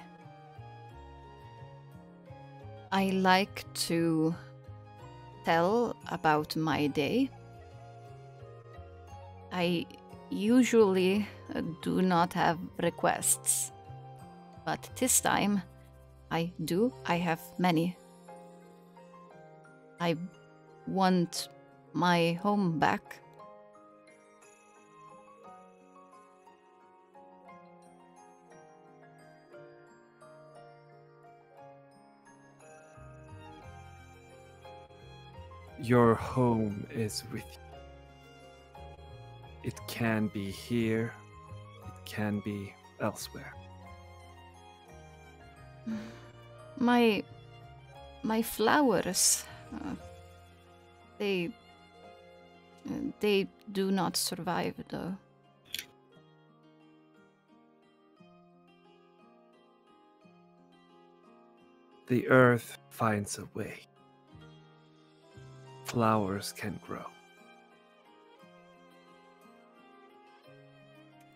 I like to tell about my day. I usually uh, do not have requests, but this time I do. I have many. I want my home back. Your home is with you. It can be here, it can be elsewhere. My my flowers uh, they they do not survive though. The earth finds a way. Flowers can grow.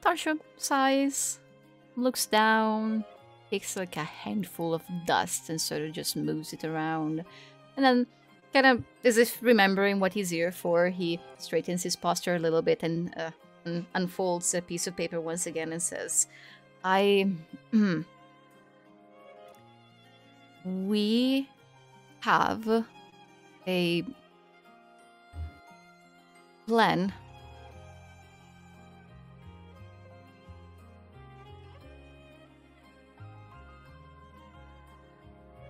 Tarsho sighs, looks down, takes like a handful of dust and sort of just moves it around. And then, kind of as if remembering what he's here for, he straightens his posture a little bit and uh, unfolds a piece of paper once again and says, I. we have a Len.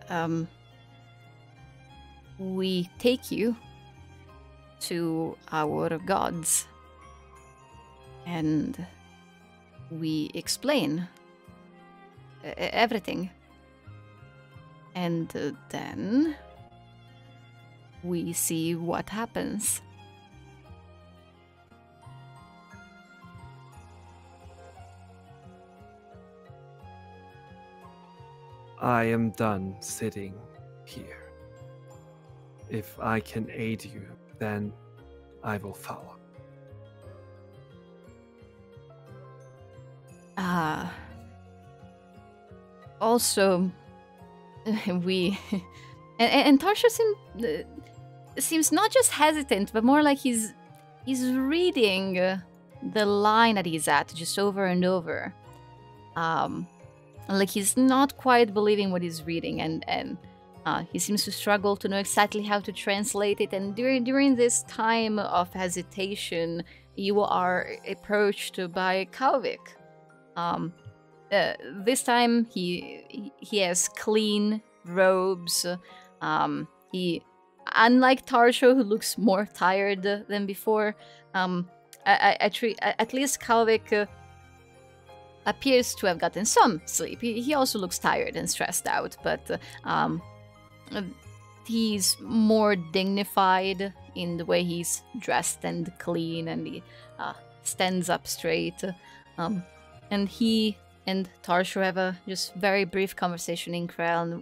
Um, we take you to our gods and we explain uh, everything. And uh, then we see what happens. I am done sitting here. If I can aid you, then I will follow. Ah. also, we and, and Tarsho seem, uh, seems not just hesitant, but more like he's he's reading uh, the line that he's at just over and over. Um, like he's not quite believing what he's reading, and and uh, he seems to struggle to know exactly how to translate it. And during during this time of hesitation, you are approached by Kalvik. Um, uh, this time he he- has clean robes. Um, he, unlike Tarsho, who looks more tired than before, um, I, I, I at least Kalvik uh, appears to have gotten some sleep. He, he also looks tired and stressed out, but uh, um, he's more dignified in the way he's dressed and clean, and he uh, stands up straight. Um, and he and Tarsho have a just very brief conversation in Krell,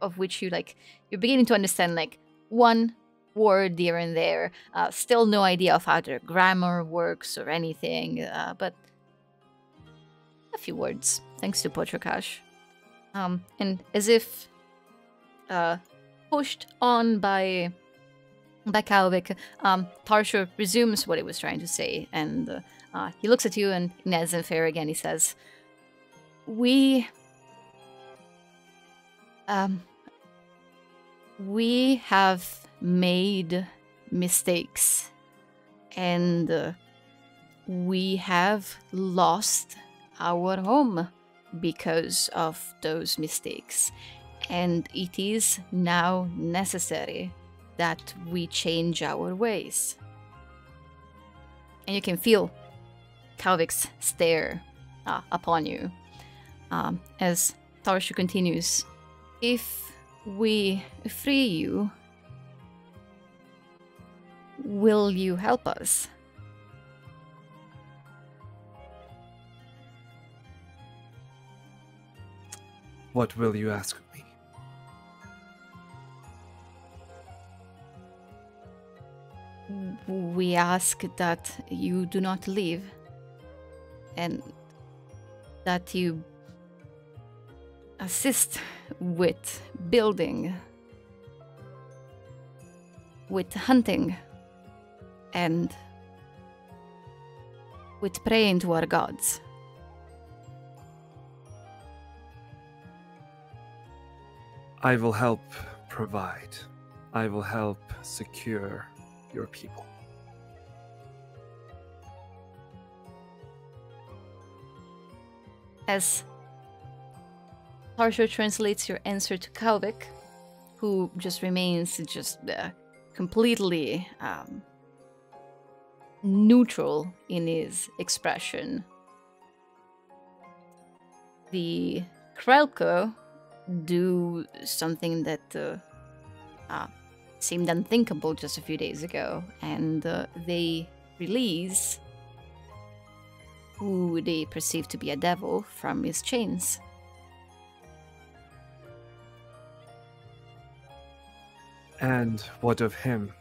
of which you like you're beginning to understand like one word here and there. Uh, still no idea of how their grammar works or anything, uh, but a few words thanks to Potrakash. Um, and as if uh, pushed on by by Kalvik, um, Tarsho resumes what he was trying to say, and uh, he looks at you and Nez and Fair again. He says, "We, um, we have made mistakes, and uh, we have lost our home because of those mistakes, and it is now necessary that we change our ways." And you can feel Kalvik's stare uh, upon you. Um, as Tarsho continues, if we free you, will you help us? What will you ask of me? We ask that you do not leave and that you assist with building, with hunting, and with praying to our gods. I will help provide. I will help secure your people. As Tarsho translates your answer to Kalvik, who just remains just uh, completely um, neutral in his expression. The Krelko do something that uh, uh, seemed unthinkable just a few days ago, and uh, they release who they perceive to be a devil from his chains. And what of him?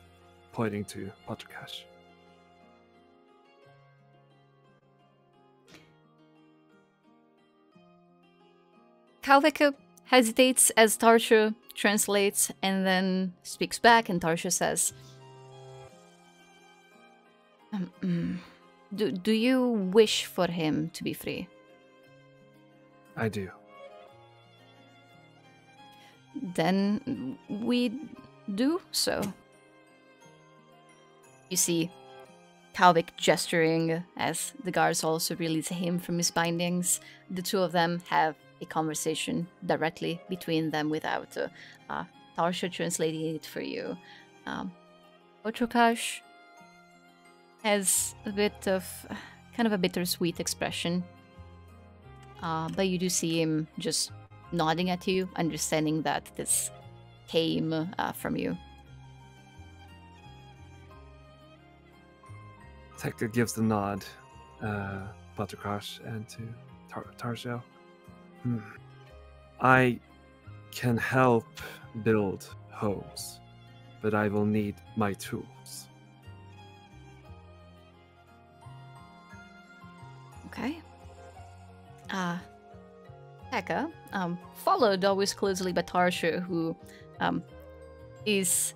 Pointing to Patrikash. Kalvika hesitates as Tarsho translates and then speaks back, and Tarsho says, "Um, mm, do, do you wish for him to be free? I do. Then we do so. You see Kalvik gesturing as the guards also release him from his bindings. The two of them have a conversation directly between them without uh, uh, Tarsho translating it for you. Um, has a bit of kind of a bittersweet expression, uh, but you do see him just nodding at you, understanding that this came uh, from you. Tekka gives the nod, uh, Buttercross and to Tar- Tarsho. I can help build homes, but I will need my tools. Okay. Uh, Tekka, um, followed always closely by Tarsho, who um, is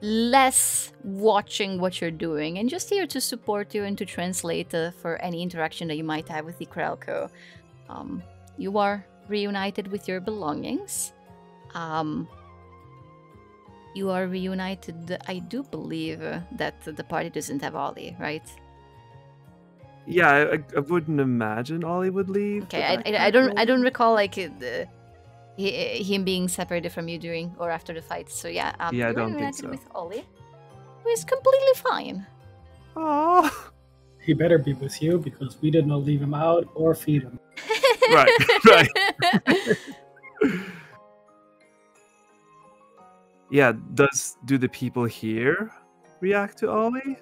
less watching what you're doing and just here to support you and to translate uh, for any interaction that you might have with the Krelko. Um, you are reunited with your belongings. Um, you are reunited, I do believe uh, that the party doesn't have Ollie, right? Yeah, I, I- I wouldn't imagine Ollie would leave. Okay, I, I, I don't I don't recall like uh, the, hi- him being separated from you during or after the fight. So yeah, um, Yeah, I don't think so. with Ollie, who is completely fine. Aw. He better be with you because we did not leave him out or feed him. Right, right. yeah, does do the people here react to Ollie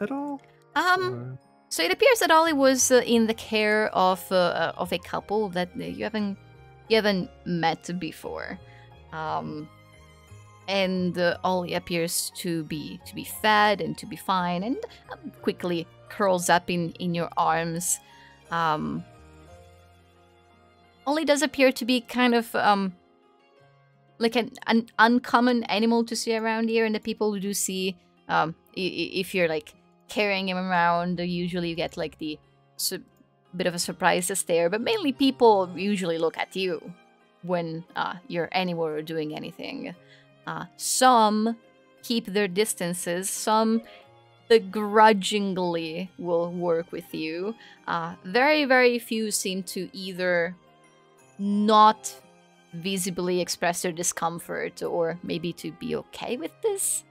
at all? um, Or- so it appears that Ollie was uh, in the care of uh, uh, of a couple that you haven't you haven't met before, um, and uh, Ollie appears to be to be fed and to be fine, and um, quickly curls up in in your arms. Um, Ollie does appear to be kind of um, like an, an uncommon animal to see around here, and the people do see um, if you're like carrying him around, usually you get like the bit of a surprise stare, but mainly people usually look at you when uh, you're anywhere or doing anything. Uh, some keep their distances, some begrudgingly will work with you. Uh, very, very few seem to either not visibly express their discomfort or maybe to be okay with this.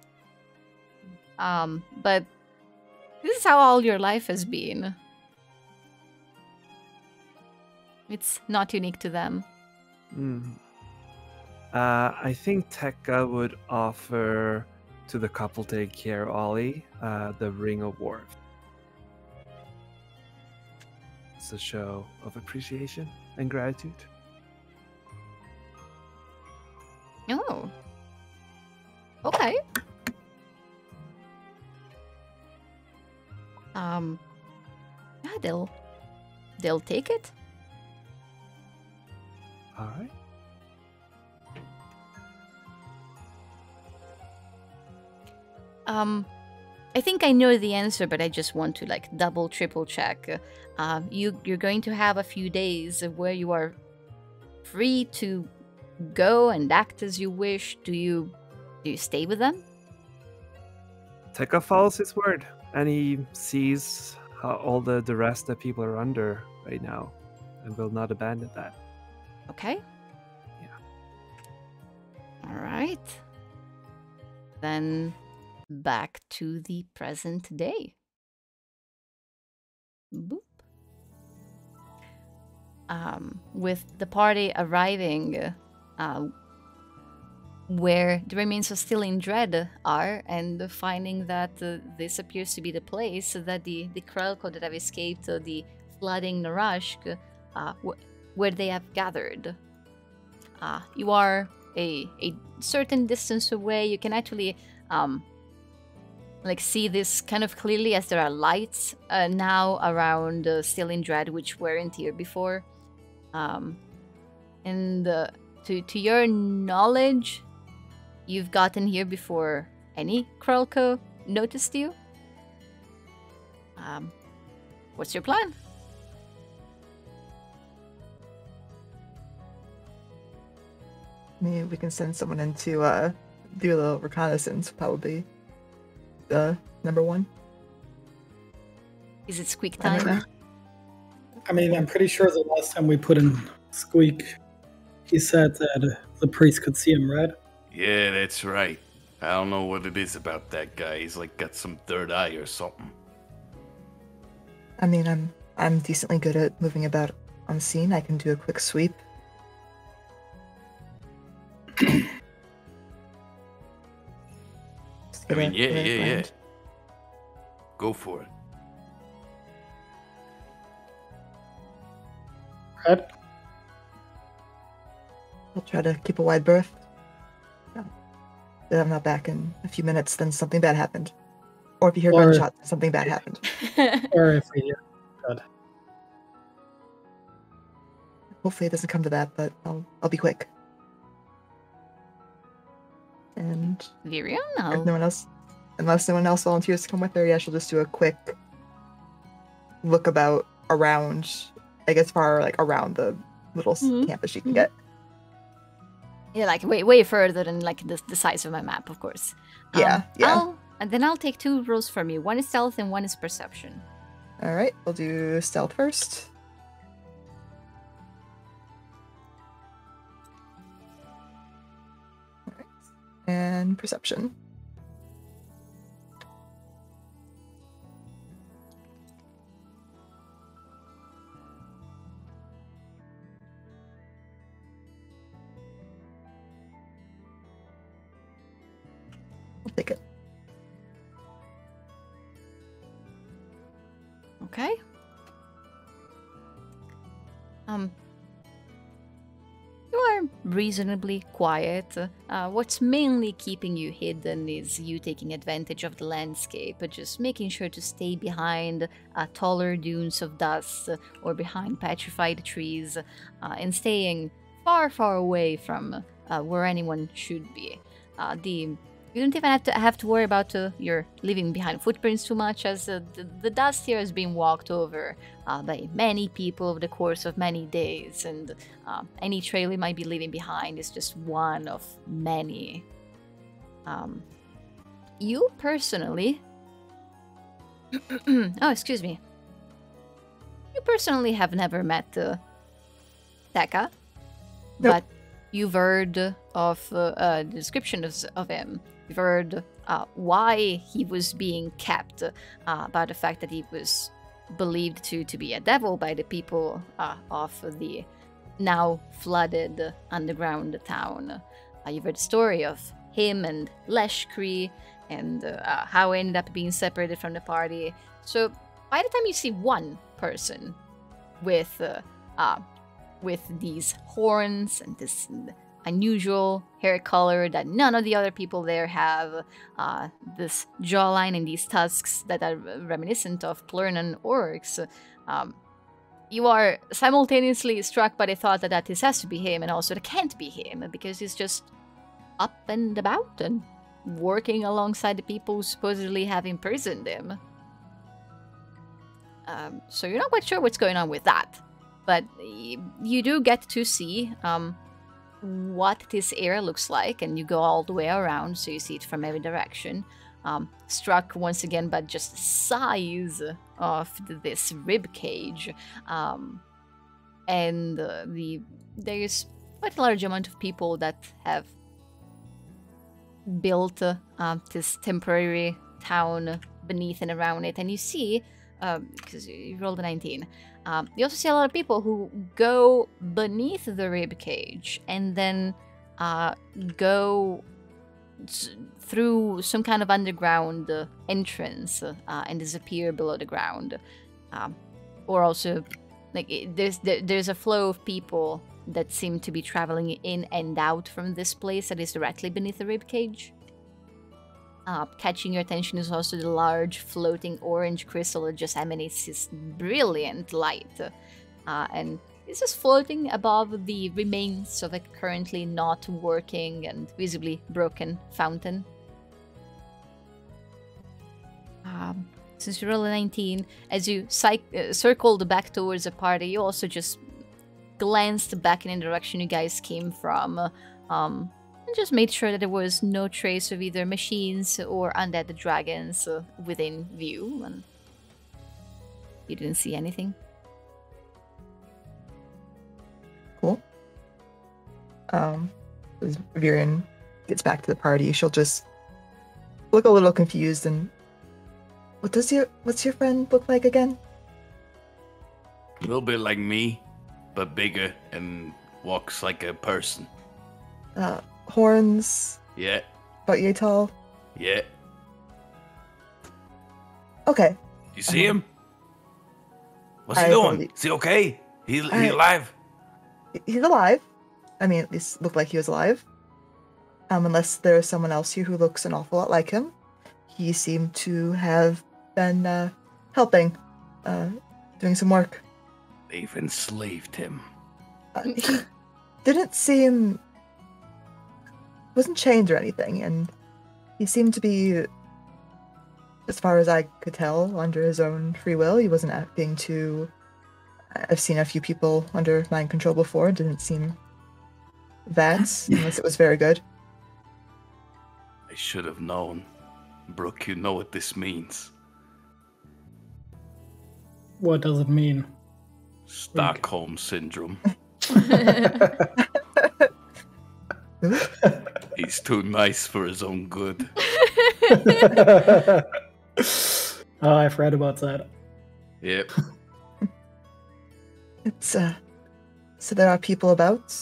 Um, but this is how all your life has been. It's not unique to them. Mm. Uh, I think Tekka would offer to the couple take care Ollie uh, the Ring of Warmth. It's a show of appreciation and gratitude. Oh. Okay. Um yeah, they'll they'll take it. All right. Um I think I know the answer, but I just want to like double triple check. Uh, you you're going to have a few days where you are free to go and act as you wish. Do you do you stay with them? Tekka follows his word, and he sees how all the duress that people are under right now, and will not abandon that. Okay. Yeah. All right. Then back to the present day. Boop. Um, with the party arriving uh, where the remains of Still in Dread are, and finding that uh, this appears to be the place that the, the Krelko that have escaped uh, the flooding Narashk, uh, wh- where they have gathered. Uh, you are a, a certain distance away. You can actually um, like see this kind of clearly as there are lights uh, now around uh, Still in Dread, which weren't here before. Um, and uh, to to your knowledge, you've gotten here before any Krelko noticed you. Um, what's your plan? Maybe we can send someone in to uh, do a little reconnaissance. Probably the number one. Is it squeak time? I mean, I'm pretty sure the last time we put in Squeak. He said that uh, the priest could see him, right? Yeah, that's right. I don't know what it is about that guy. He's like got some third eye or something. I mean, I'm I'm decently good at moving about on scene. I can do a quick sweep. I mean, yeah, get yeah, yeah. Go for it. Right? I'll try to keep a wide berth. Yeah. If I'm not back in a few minutes, then something bad happened. Or if you hear Or- gunshots, something bad happened. Or if we hear. Good. Hopefully it doesn't come to that, but I'll I'll be quick. And Virion, if I'll no one else unless no one else volunteers to come with her, yeah, she'll just do a quick look about around I guess far like around the little s Mhm. campus she can Mhm. get. Yeah, like way way further than like the, the size of my map, of course. Yeah, um, yeah. I'll, and then I'll take two rolls from you. One is stealth and one is perception. Alright, we'll do stealth first. And perception. Okay. Um. You are reasonably quiet. Uh, what's mainly keeping you hidden is you taking advantage of the landscape, just making sure to stay behind uh, taller dunes of dust uh, or behind petrified trees, uh, and staying far, far away from uh, where anyone should be. Uh, the you don't even have to have to worry about uh, your leaving behind footprints too much, as uh, the, the dust here has been walked over uh, by many people over the course of many days, and uh, any trail you might be leaving behind is just one of many. Um, you personally, oh, excuse me. You personally have never met uh, Tekka, Nope. but you've heard of uh, uh, the description of, of him. Heard uh, why he was being kept, uh, about the fact that he was believed to, to be a devil by the people uh, of the now flooded underground town. Uh, you've heard the story of him and Leshkri and uh, how he ended up being separated from the party. So by the time you see one person with uh, with these horns and this unusual hair color that none of the other people there have, uh, this jawline and these tusks that are reminiscent of Plurnan orcs. Um, you are simultaneously struck by the thought that, that this has to be him, and also it can't be him because he's just up and about and working alongside the people who supposedly have imprisoned him. Um, so you're not quite sure what's going on with that, but you do get to see um, what this area looks like, and you go all the way around, so you see it from every direction. Um, struck once again by just size of this rib cage, um, and uh, the there's quite a large amount of people that have built uh, um, this temporary town beneath and around it, and you see because you rolled a 19. Um, you also see a lot of people who go beneath the rib cage and then uh, go through some kind of underground uh, entrance uh, and disappear below the ground. Um, or also, like it, there's there, there's a flow of people that seem to be traveling in and out from this place that is directly beneath the rib cage. Uh, catching your attention is also the large floating orange crystal that just emanates this brilliant light. Uh, and it's just floating above the remains of a currently not working and visibly broken fountain. Um, since you rolled a 19, as you uh, circled back towards the party, you also just glanced back in the direction you guys came from. Um, and just made sure that there was no trace of either machines or undead dragons uh, within view, and you didn't see anything. Cool. Um, as Virion gets back to the party, she'll just look a little confused and. What does your what's your friend look like again? A little bit like me, but bigger and walks like a person. Uh, horns, Yeah, about yay tall. yeah. Okay, You see him? What's he doing? believe- Is he okay? He, he I- alive? he's alive. I mean, at least looked like he was alive. Um, unless there is someone else here who looks an awful lot like him. He seemed to have been uh, helping, uh, doing some work. They've enslaved him. Uh, he didn't seem wasn't chained or anything, and he seemed to be, as far as I could tell, under his own free will. He wasn't acting to. I've seen a few people under mind control before. It didn't seem that, unless it was very good. I should have known. Brooke, you know what this means. What does it mean? Stockholm Syndrome. He's too nice for his own good. oh, I've read about that. Yep. It's uh so there are people about.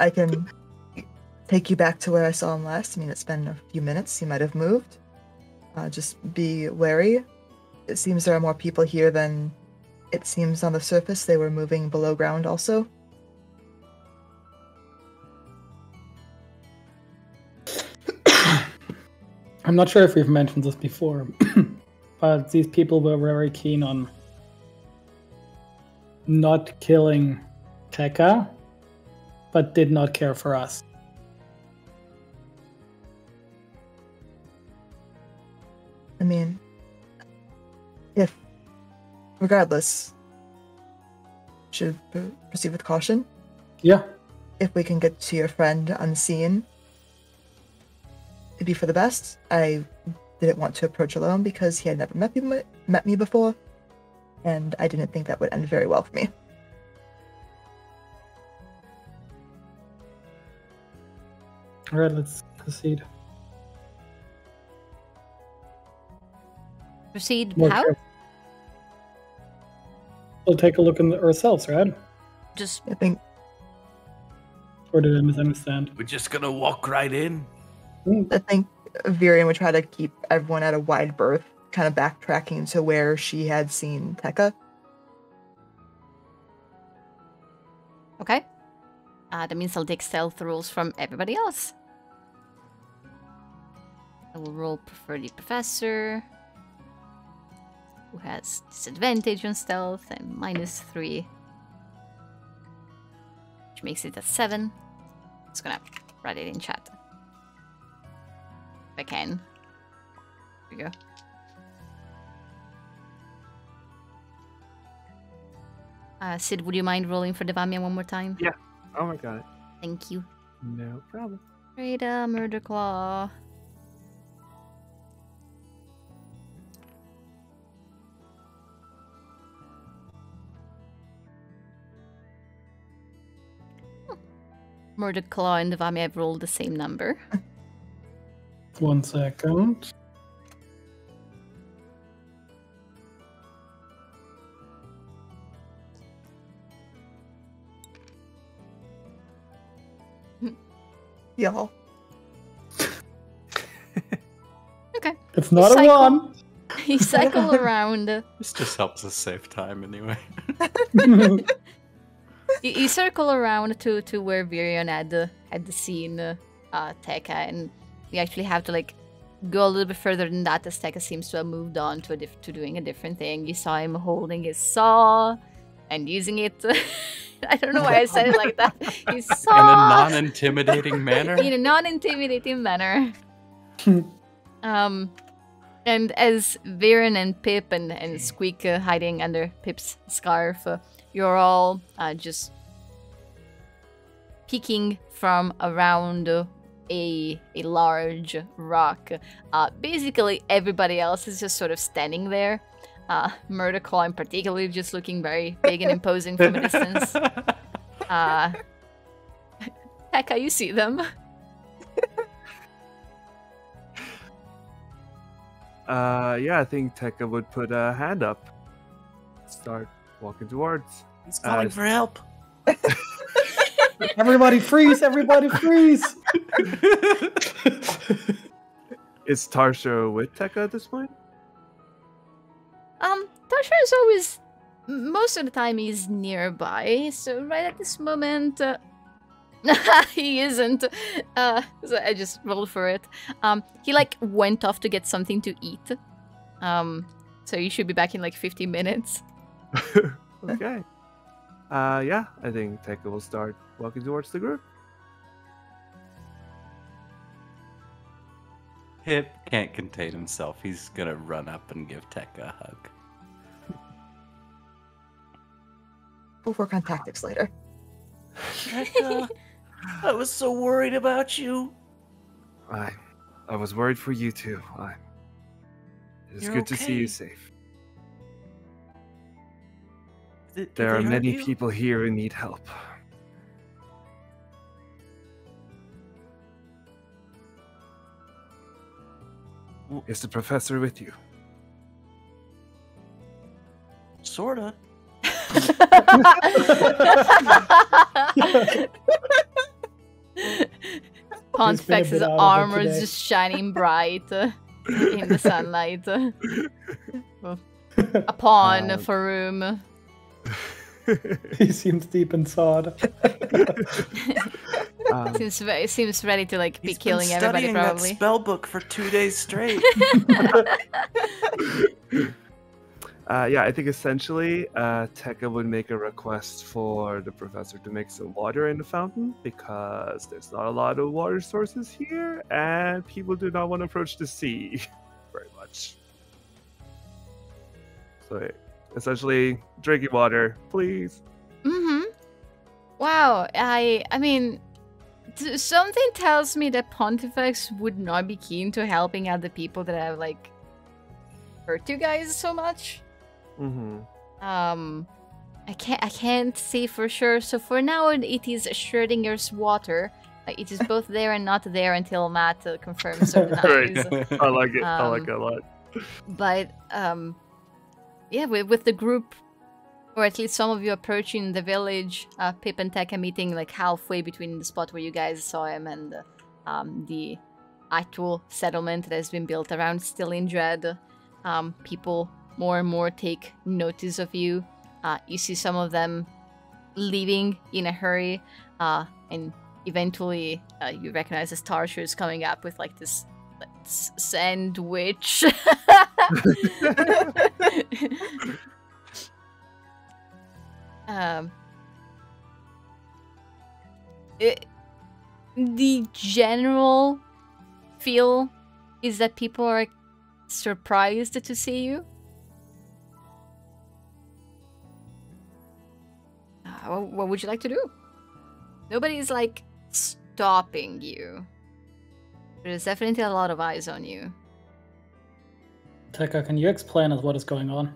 I can take you back to where I saw him last. I mean it's been a few minutes, he might have moved. Uh, just be wary. It seems there are more people here than it seems on the surface. They were moving below ground also. I'm not sure if we've mentioned this before, but these people were very keen on not killing Tekka, but did not care for us. I mean if regardless should proceed with caution. Yeah, if we can get to your friend unseen, it'd be for the best. I didn't want to approach alone because he had never met me, met me before, and I didn't think that would end very well for me. all right, let's proceed. Proceed More how? careful. We'll take a look in the, ourselves, right? Just I think Or did I misunderstand? We're just gonna walk right in. I think Virion would try to keep everyone at a wide berth, kind of backtracking to where she had seen Tekka. okay. Uh, that means I'll take stealth rolls from everybody else. I will roll for the professor, who has disadvantage on stealth and minus three, which makes it a seven. Just gonna write it in chat. I can. There we go. Uh, Sid, would you mind rolling for Devamia one more time? Yeah. Oh my god. Thank you. No problem. Rada, Murder Claw. Hmm. Murder Claw and Devamia have rolled the same number. One second. Y'all. Okay. It's not Cycle. a one. You cycle around. This just helps us save time anyway. You, you circle around to, to where Virion had the, had the seen uh, uh, Tekka, and you actually have to like go a little bit further than that. As Tekka seems to have moved on to a diff- to doing a different thing. You saw him holding his saw and using it. I don't know why I said it like that. His In a non-intimidating manner. in a non-intimidating manner. um, and as Virion and Pip and, and Squeak uh, hiding under Pip's scarf, uh, you're all uh, just peeking from around uh, a a large rock. Uh, basically, everybody else is just sort of standing there. Uh, Murder Claw, in particular, just looking very big and imposing from a distance. Uh, Tekka, you see them. Uh, yeah, I think Tekka would put a hand up. Start walking towards. He's calling Uh, for help. Everybody freeze! Everybody freeze! Is Tarsho with Tekka at this point? Um, Tarsho is always most of the time he's nearby, so right at this moment uh, he isn't. Uh, so I just rolled for it. Um, he like went off to get something to eat. Um, so he should be back in like 50 minutes. okay. Uh, yeah, I think Tekka will start walking towards the group. Pip can't contain himself. He's gonna run up and give Tekka a hug. We'll work on tactics later. Tekka, uh, I was so worried about you. I, I was worried for you too. I. It's You're good to see you safe. Did- did There are many you? people here who need help. Is the professor with you? Sorta. Pontifex's bit out armor is just shining bright in the sunlight. uh, Upon Um, Faroum. he seems deep in sod. Um, Seems very, seems ready to like be He's been killing everybody studying probably. that spell book for two days straight. Uh, yeah, I think essentially uh, Tekka would make a request for the professor to make some water in the fountain because there's not a lot of water sources here, and people do not want to approach the sea very much. So, essentially, drinking water, please. Mm-hmm. Wow. I I mean, t- something tells me that Pontifex would not be keen to helping out the people that have like hurt you guys so much. Mm-hmm. Um, I can't I can't say for sure. So for now, it is Schrodinger's water. Uh, It is both there and not there until Matt uh, confirms or Right. I like it. I like Um, it a lot. but um yeah with, with the group or at least some of you approaching the village uh pip and tekka meeting like halfway between the spot where you guys saw him and um the actual settlement that has been built around still in dread. Um people more and more take notice of you. Uh you see some of them leaving in a hurry uh and eventually uh, you recognize as Tarsho is coming up with like this sandwich um, it, the general feel is that people are surprised to see you. Uh, what would you like to do? Nobody's like stopping you. There's definitely a lot of eyes on you. Tekka, can you explain us what is going on?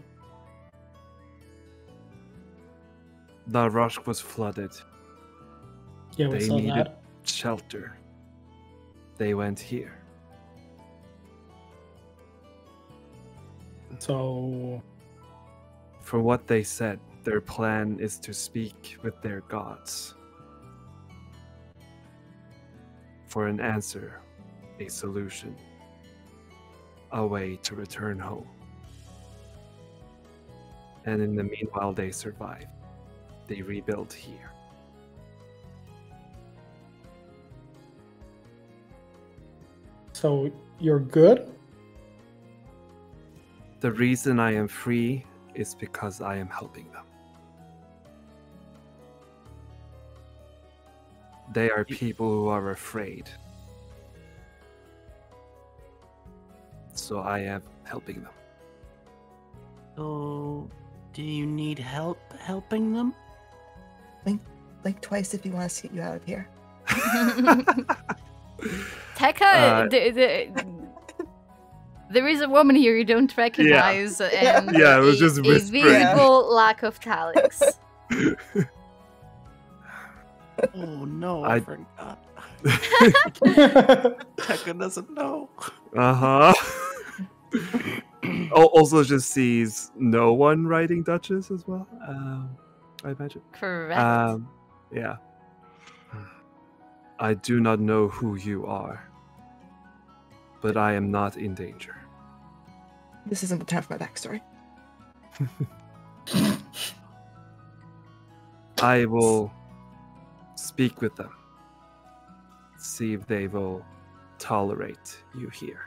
The rush was flooded. Yeah, we They saw needed- that. Shelter. They went here. So, From what they said, their plan is to speak with their gods. For an answer, a solution, a way to return home. And in the meanwhile, they survive. They rebuild here. so you're good? The reason I am free is because I am helping them. They are people who are afraid. So I am helping them. So, do you need help helping them? Like twice if you want us to get you out of here. Tekka, Uh, the, the, there is a woman here you don't recognize, and Yeah, it was a, just a whispering. visible lack of talix. Oh no, I- I forgot. Tekka doesn't know. Uh huh. Also just sees no one writing Duchess as well. Um, I imagine. Correct. Um, yeah. I do not know who you are, but I am not in danger. This isn't the time for my backstory. I will speak with them, see if they will tolerate you here.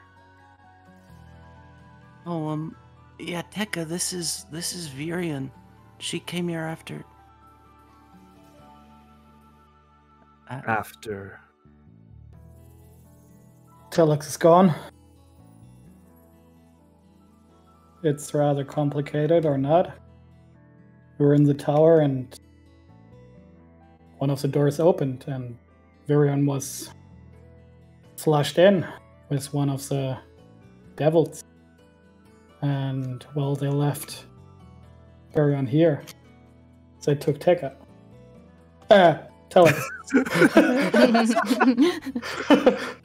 Oh, um, yeah, Tekka, this is this is Virion. She came here after. Uh, After Telex is gone. It's rather complicated, or not. We were in the tower, and one of the doors opened, and Virion was flushed in with one of the devils. And, well, they left Virion here. They took Tekka. Ah, Telex.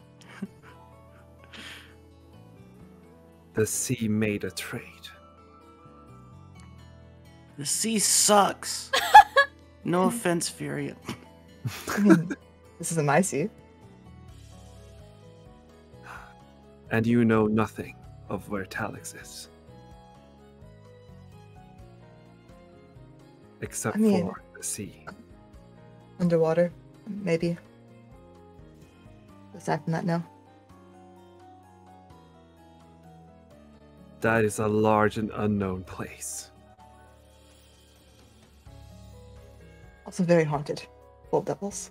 the sea made a trade. the sea sucks. no offense, Virion. I mean, this isn't my sea. And you know nothing of where Talix is. Except I mean- for the sea. Underwater, maybe. Aside from that, no. That is a large and unknown place. Also very haunted. Full of devils.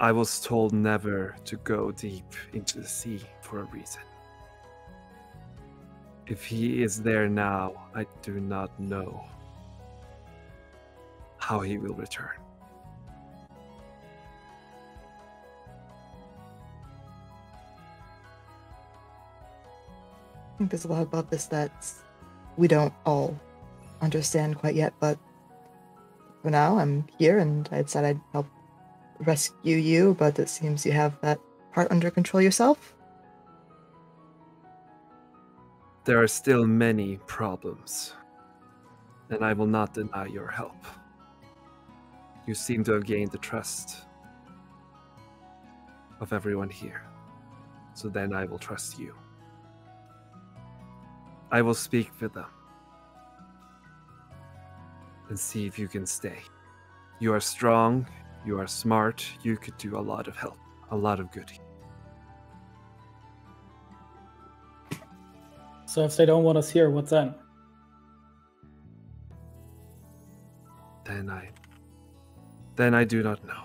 I was told never to go deep into the sea for a reason. If he is there now, I do not know how he will return. I think there's a lot about this that we don't all understand quite yet, but for now, I'm here and I said I'd help rescue you, but it seems you have that part under control yourself. There are still many problems, and I will not deny your help. You seem to have gained the trust of everyone here, so then I will trust you. I will speak with them and see if you can stay. You are strong, you are smart, you could do a lot of help, a lot of good. So if they don't want us here, what then? Then I. Then I do not know.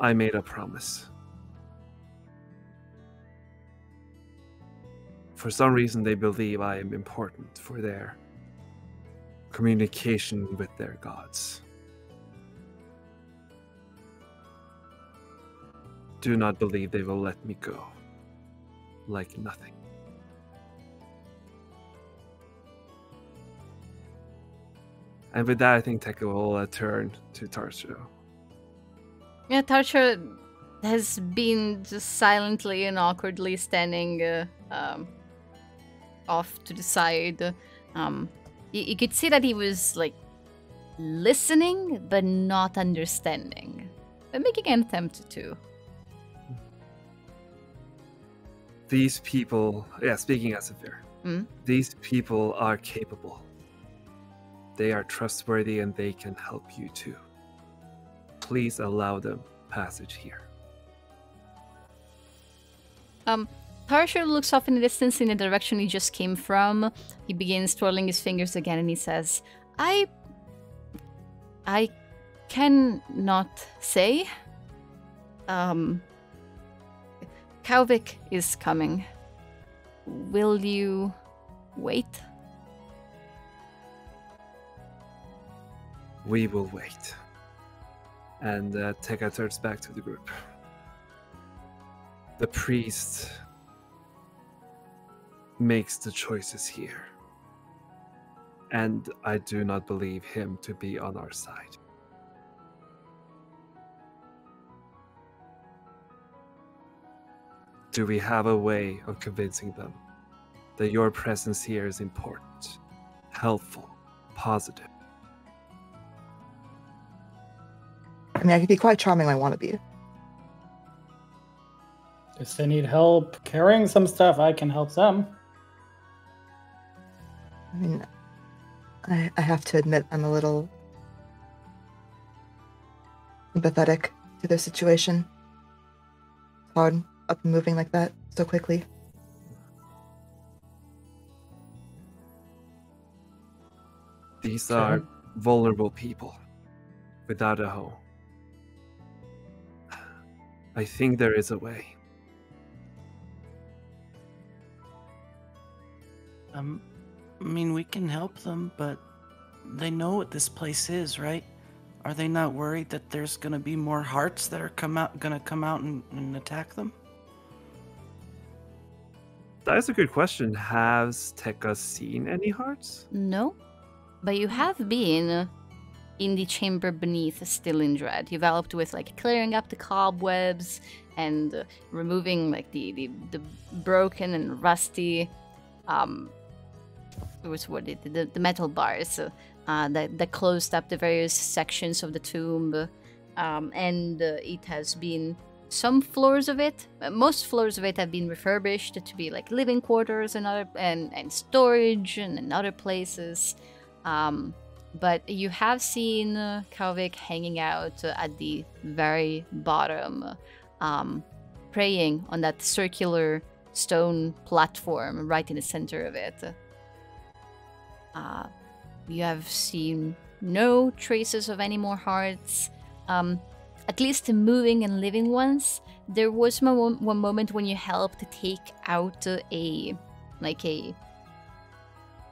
I made a promise. For some reason, they believe I am important for their communication with their gods. Do not believe they will let me go. Like nothing. And with that, I think Tekka will uh, turn to Tarsho. Yeah, Tarsho has been just silently and awkwardly standing uh, um, off to the side. Um, you, you could see that he was like listening but not understanding, but making an attempt to. These people, yeah, speaking as a fair, Mm. these people are capable. They are trustworthy and they can help you too. Please allow them passage here. Um, Tarsho looks off in the distance in the direction he just came from. He begins twirling his fingers again and he says, I. I cannot say. Um. Kalvik is coming. Will you wait? We will wait. And uh, Tekka turns back to the group. The priest makes the choices here. And I do not believe him to be on our side. Do we have a way of convincing them that your presence here is important, helpful, positive? I mean, I could be quite charming when I want to be. If they need help carrying some stuff, I can help them. I mean, I, I have to admit, I'm a little empathetic to their situation. It's hard up and moving like that so quickly. These Okay. are vulnerable people without a home. I think there is a way. Um, I mean, we can help them, but they know what this place is, right? Are they not worried that there's gonna be more hearts that are come out, gonna come out and, and attack them? That is a good question. Has Tekka seen any hearts? No, but you have been in the chamber beneath Stillindrad. You've helped with like clearing up the cobwebs and uh, removing like the, the the broken and rusty um what's what it the, the metal bars uh, that that closed up the various sections of the tomb um, and uh, it has been some floors of it. Uh, most floors of it have been refurbished to be like living quarters and other and, and storage and, and other places. Um, but you have seen uh, Kalvik hanging out uh, at the very bottom, um, praying on that circular stone platform right in the center of it. Uh, you have seen no traces of any more hearts, um, at least moving and living ones. There was one moment when you helped take out a, like a,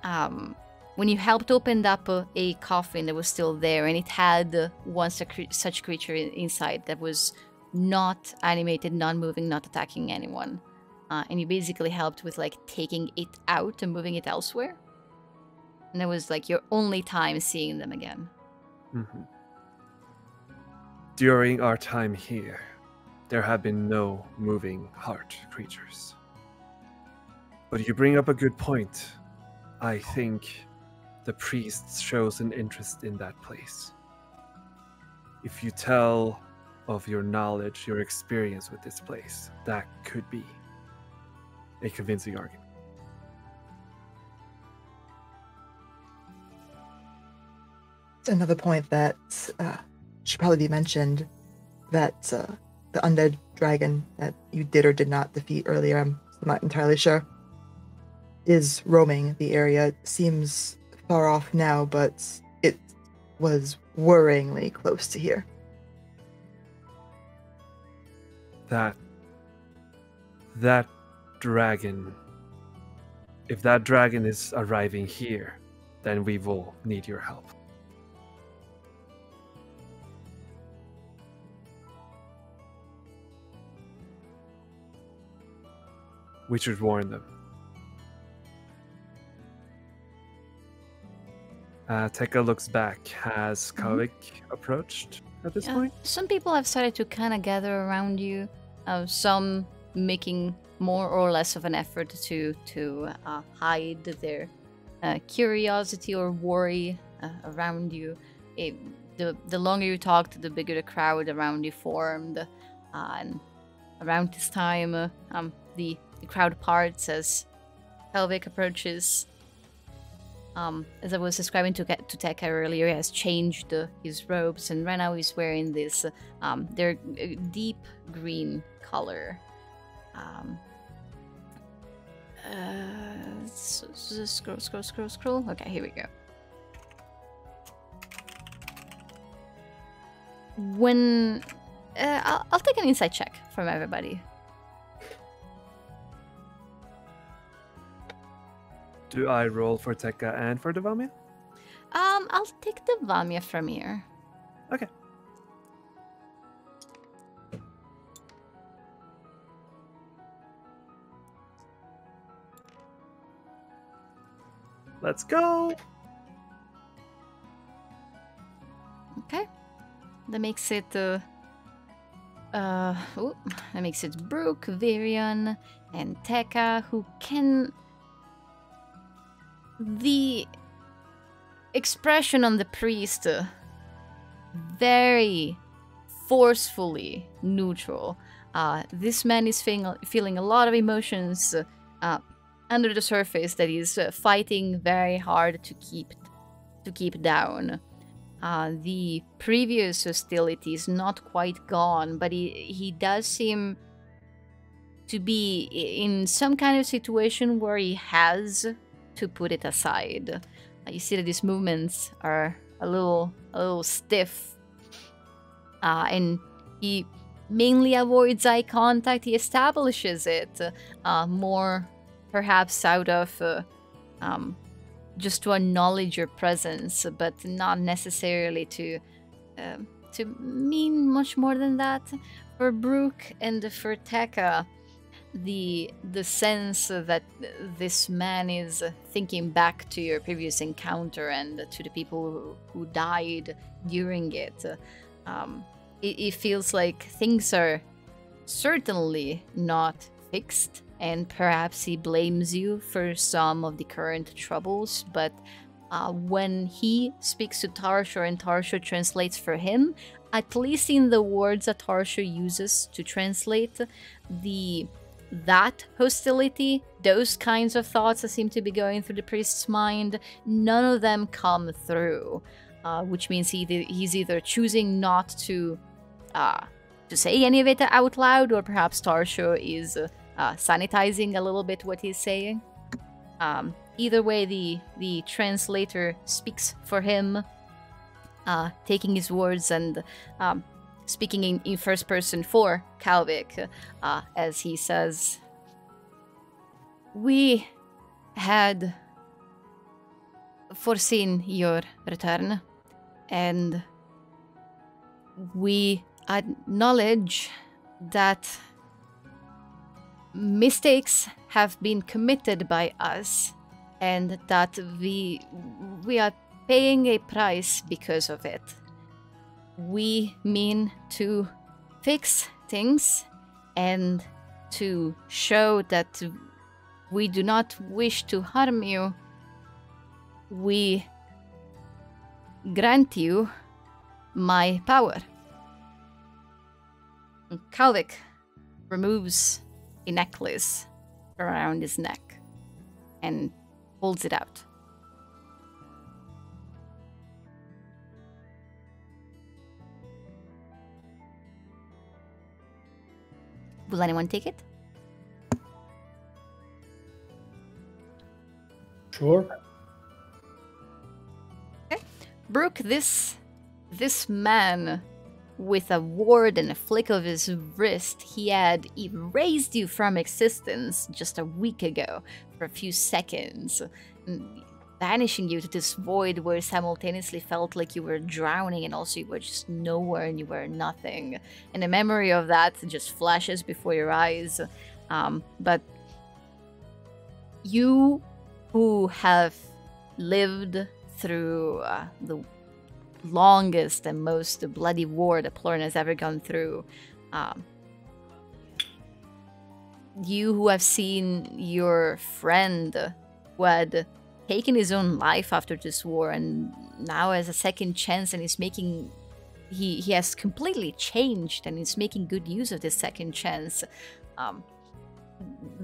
um, when you helped open up a, coffin that was still there and it had cre- such creature in- inside that was not animated non-moving not attacking anyone uh, and you basically helped with like taking it out and moving it elsewhere and that was like your only time seeing them again Mhm. During our time here, there have been no moving heart creatures. But you bring up a good point. I think the priest shows an interest in that place. If you tell of your knowledge, your experience with this place, that could be a convincing argument. Another point that uh, should probably be mentioned that uh, the undead dragon that you did or did not defeat earlier, I'm not entirely sure, is roaming the area. It seems far off now, but it was worryingly close to here. that that dragon if that dragon is arriving here then we will need your help we should warn them uh, Tekka looks back. Has Kalvik approached at this Yeah, point? Some people have started to kind of gather around you. Uh, some making more or less of an effort to to uh, hide their uh, curiosity or worry uh, around you. It, the the longer you talked, the bigger the crowd around you formed. Uh, and around this time, uh, um, the the crowd parts as Helvik approaches. Um, as I was describing to to Tekka earlier, he has changed uh, his robes, and right now he's wearing this. Uh, um, they're uh, deep green color. Um, uh, scroll, scroll, scroll, scroll. Okay, here we go. When uh, I'll, I'll take an insight check from everybody. Do I roll for Tekka and for Devamia? Um, I'll take Devamia from here. Okay. Let's go. Okay. That makes it uh, uh, oh, that makes it Brooke, Virion, and Tekka, who can. The expression on the priest, uh, very forcefully neutral. Uh, this man is feeling, feeling a lot of emotions uh, under the surface that he's uh, fighting very hard to keep to keep down. Uh, the previous hostility is not quite gone, but he he does seem to be in some kind of situation where he has to put it aside. Uh, you see that his movements are a little a little stiff, uh, and he mainly avoids eye contact. He establishes it uh, more, perhaps out of uh, um, just to acknowledge your presence, but not necessarily to uh, to mean much more than that. For Brooke and for Tekka, the the sense that this man is thinking back to your previous encounter and to the people who, died during it. Um, it, it feels like things are certainly not fixed and perhaps he blames you for some of the current troubles, but uh, when he speaks to Tarsho and Tarsho translates for him, at least in the words that Tarsho uses to translate, the that hostility, those kinds of thoughts that seem to be going through the priest's mind, none of them come through. Uh, which means he he's either choosing not to uh, to say any of it out loud, or perhaps Tarsho is uh, sanitizing a little bit what he's saying. Um, either way, the the translator speaks for him, uh, taking his words and um, speaking in, in first person for Kalvik, uh, as he says, "We had foreseen your return, and we acknowledge that." mistakes have been committed by us and that we we are paying a price because of it. We mean to fix things and to show that we do not wish to harm you. We grant you my power. Kalvik removes a necklace around his neck and holds it out. Will anyone take it? Sure. Okay. Brooke, this this man with a word and a flick of his wrist, he had erased you from existence just a week ago for a few seconds, mm, banishing you to this void where simultaneously felt like you were drowning and also you were just nowhere and you were nothing. And the memory of that just flashes before your eyes. Um, but you who have lived through uh, the longest and most bloody war that Plurna has ever gone through. Um, you who have seen your friend who had taken his own life after this war and now has a second chance and is making he he has completely changed and is making good use of this second chance. Um,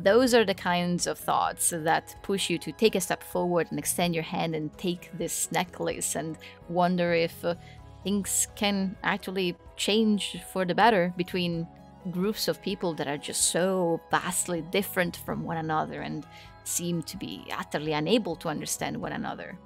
those are the kinds of thoughts that push you to take a step forward and extend your hand and take this necklace and wonder if uh, things can actually change for the better between groups of people that are just so vastly different from one another. And seem to be utterly unable to understand one another.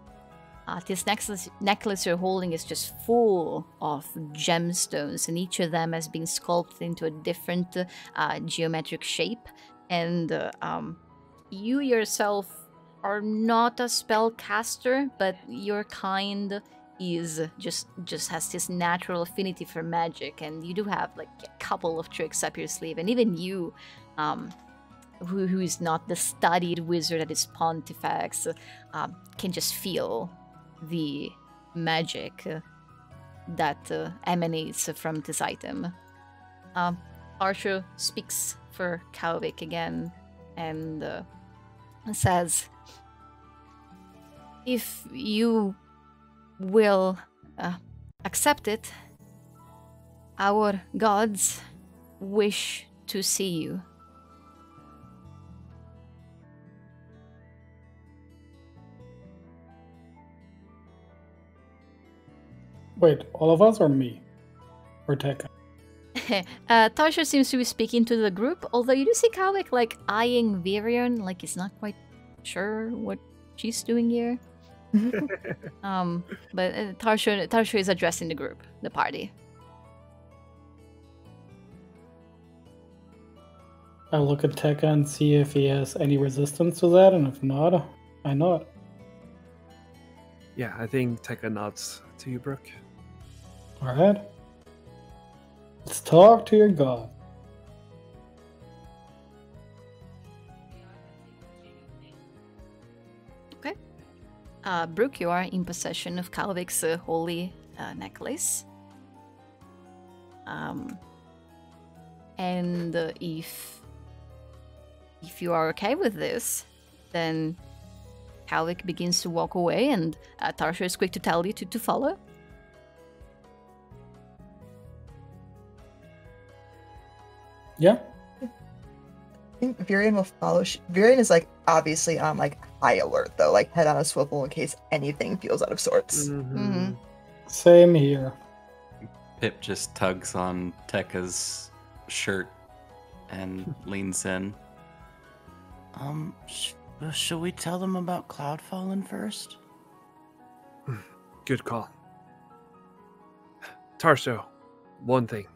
Uh, this necklace, necklace you're holding is just full of gemstones, and each of them has been sculpted into a different uh, geometric shape. And uh, um, you yourself are not a spellcaster, but your kind is just just has this natural affinity for magic, and you do have like a couple of tricks up your sleeve, and even you, um, who who is not the studied wizard that is Pontifex, um, can just feel the magic that uh, emanates from this item. Um, Arsha speaks for Kalvik again and uh, says, If you will uh, accept it, our gods wish to see you. Wait, all of us or me? Or Tekka? uh, Tarsho seems to be speaking to the group, although you do see Kalvik like eyeing Virion, like he's not quite sure what she's doing here. um, but uh, Tarsho, Tarsho is addressing the group, the party. I look at Tekka and see if he has any resistance to that, and if not, I nod. Yeah, I think Tekka nods to you, Brooke. Alright. Let's talk to your god. Uh, Brooke, you are in possession of Kalvik's uh, holy uh, necklace. Um, and uh, if if you are okay with this, then Kalvik begins to walk away, and uh, Tarsho is quick to tell you to, to follow. Yeah? I think Virion will follow. Sh- Virion is like obviously on like high alert though, like head on a swivel in case anything feels out of sorts. Mhm. Same here. Pip just tugs on Tekka's shirt and leans in. Um, sh- should we tell them about Cloudfallen first? Good call. Tarsho, one thing.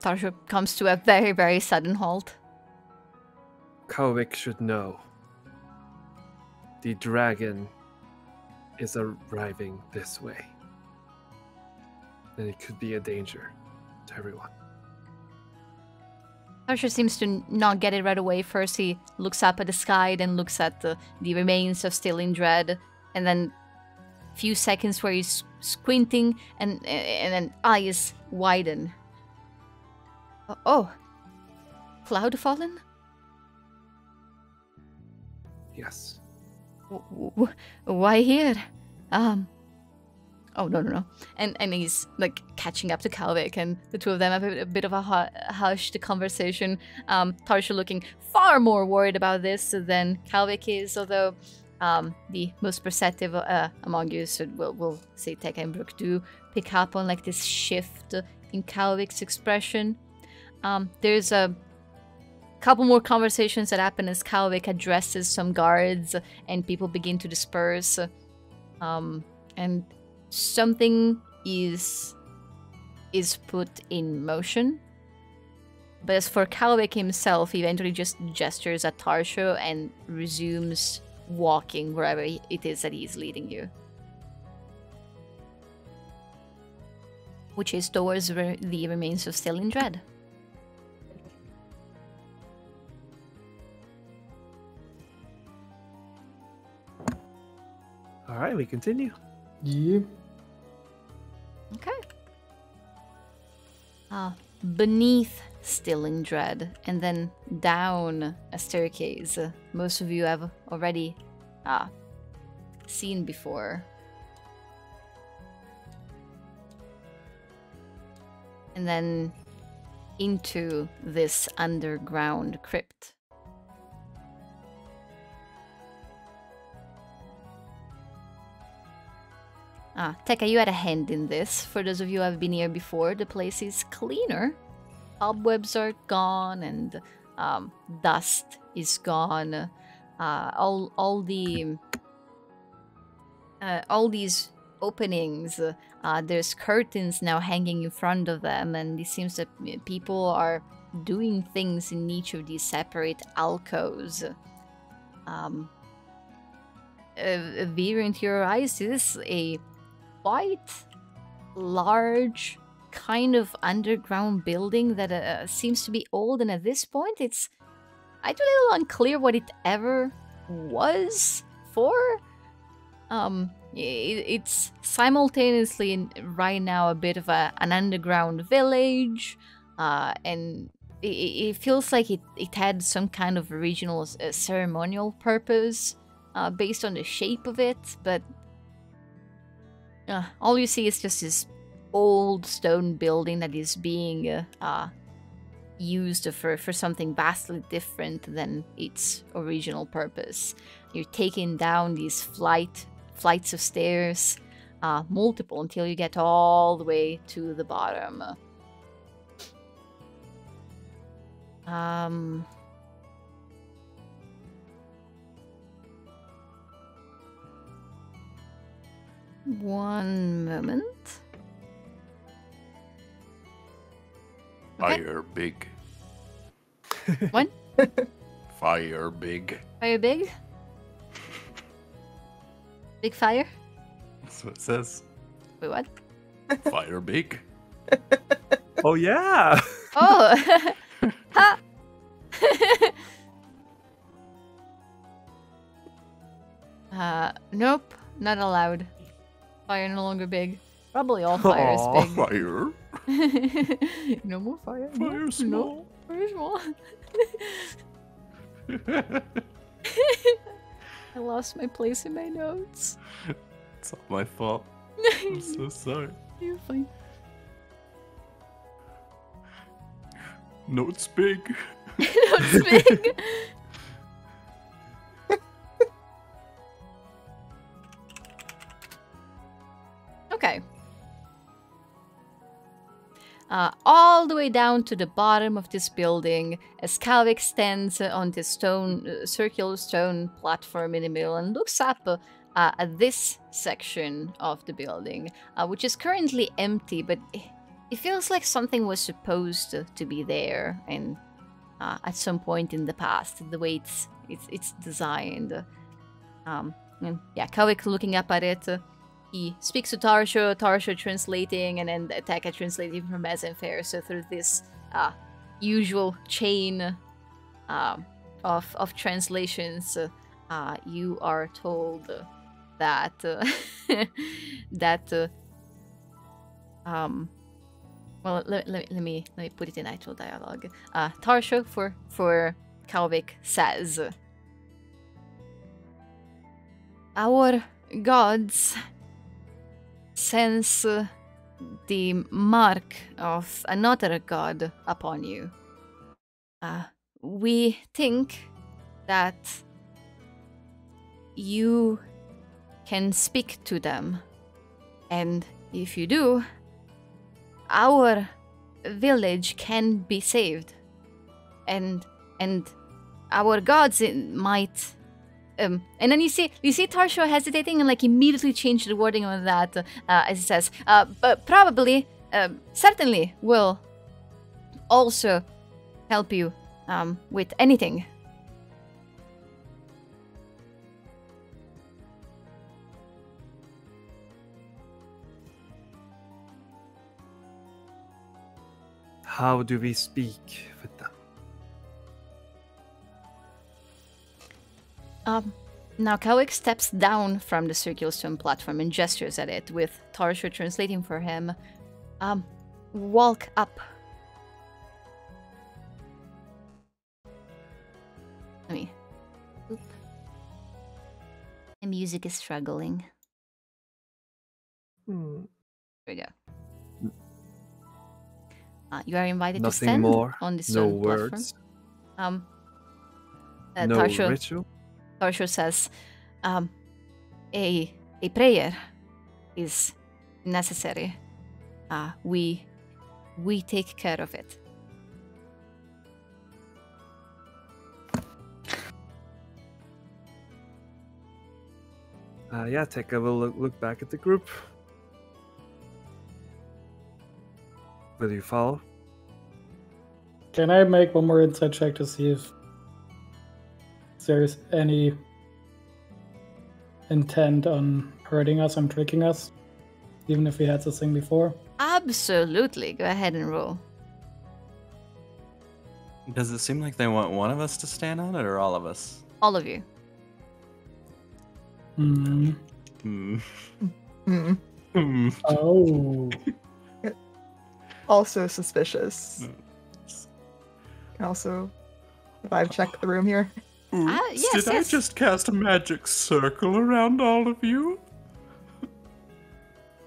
Tarsho comes to a very, very sudden halt. Kalvik should know. The dragon is arriving this way. And it could be a danger to everyone. Tarsho seems to not get it right away. First, he looks up at the sky, then looks at the, the remains of Still in Dread, and then a few seconds where he's squinting, and and then eyes widen. Oh, oh. Cloudfallen? Yes. W- why here? Um. Oh no no no! And and he's like catching up to Kalvik, and the two of them have a, a bit of a hu- hushed conversation. Um, Tarsho looking far more worried about this than Kalvik is, although um, the most perceptive uh, among you so will will say Tekka and Brooke do pick up on like this shift in Kalvik's expression. Um, there's a couple more conversations that happen as Kalvik addresses some guards and people begin to disperse. Um, and something is is put in motion. But as for Kalvik himself, he eventually just gestures at Tarsho and resumes walking wherever it is that he's leading you. Which is towards the remains of Still in Dread. All right, we continue. Yeah. Okay. Ah, beneath Still in Dread, and then down a staircase. uh, most of you have already ah seen before. And then into this underground crypt. Ah, Tekka, you had a hand in this. For those of you who have been here before, the place is cleaner. Cobwebs are gone and um, dust is gone. Uh, all all the uh, all these openings. Uh, there's curtains now hanging in front of them, and it seems that people are doing things in each of these separate alcoves. Um, uh, veer into your eyes, this is a quite large kind of underground building that uh, seems to be old and at this point it's i do a little unclear what it ever was for. Um i- it's simultaneously n- right now a bit of a, an underground village, uh, and it, it feels like it, it had some kind of original uh, ceremonial purpose uh, based on the shape of it, but uh, all you see is just this old stone building that is being uh, uh, used for, for something vastly different than its original purpose. You're taking down these flight flights of stairs, uh, multiple until you get all the way to the bottom. Um. One moment. Okay. Fire big. One. Fire big. Fire big? Big fire? That's what it says. Wait, what? Fire big. Oh yeah. Oh! ha! uh, nope, not allowed. Fire no longer big. Probably all fire Aw. is Fire. big. no more fire. no, Fire No, small. fire small. I lost my place in my notes. It's all my fault. I'm so sorry. You're fine. No, it's big. Notes big. Okay. Uh, all the way down to the bottom of this building, as Kalvik stands on this stone, uh, circular stone platform in the middle and looks up uh, at this section of the building, uh, which is currently empty, but it feels like something was supposed to, be there and uh, at some point in the past, the way it's it's, it's designed. Um, and yeah, Kalvik looking up at it, he speaks to Tarsho, Tarsho translating, and then Tekka translating from Fair. So through this uh, usual chain um, of of translations, uh, you are told that uh, that uh, um, well, let, let, let me let me put it in actual dialogue. Uh, Tarsho for for Kalvik says, "Our gods sense the mark of another god upon you. Uh, we think that you can speak to them, and if you do." our village can be saved and and our gods might um, and then you see you see Tarsho hesitating and like immediately change the wording on that uh, as he says. Uh, but probably uh, certainly will also help you um, with anything. How do we speak Um, now Kalvik steps down from the circular stone platform and gestures at it, with Tarsho translating for him. Um, walk up. Let me. Oop. The music is struggling. Hmm. There we go. Uh, you are invited to Nothing stand more. on the No stone platform. words. Um, uh, no Tarsho, ritual. Tarsho says, um, a a prayer is necessary. Uh, we we take care of it. Uh, yeah, Tekka will look, look back at the group. Will you follow? Can I make one more insight check to see if there's any intent on hurting us, on tricking us, even if we had this thing before? Absolutely. Go ahead and roll. Does it seem like they want one of us to stand on it or all of us? All of you. Hmm. Mm. Hmm. Mm. Oh. Also suspicious. Mm. Can also vibe check the room here. Ah, Oops, yes, Did yes. I just cast a magic circle around all of you?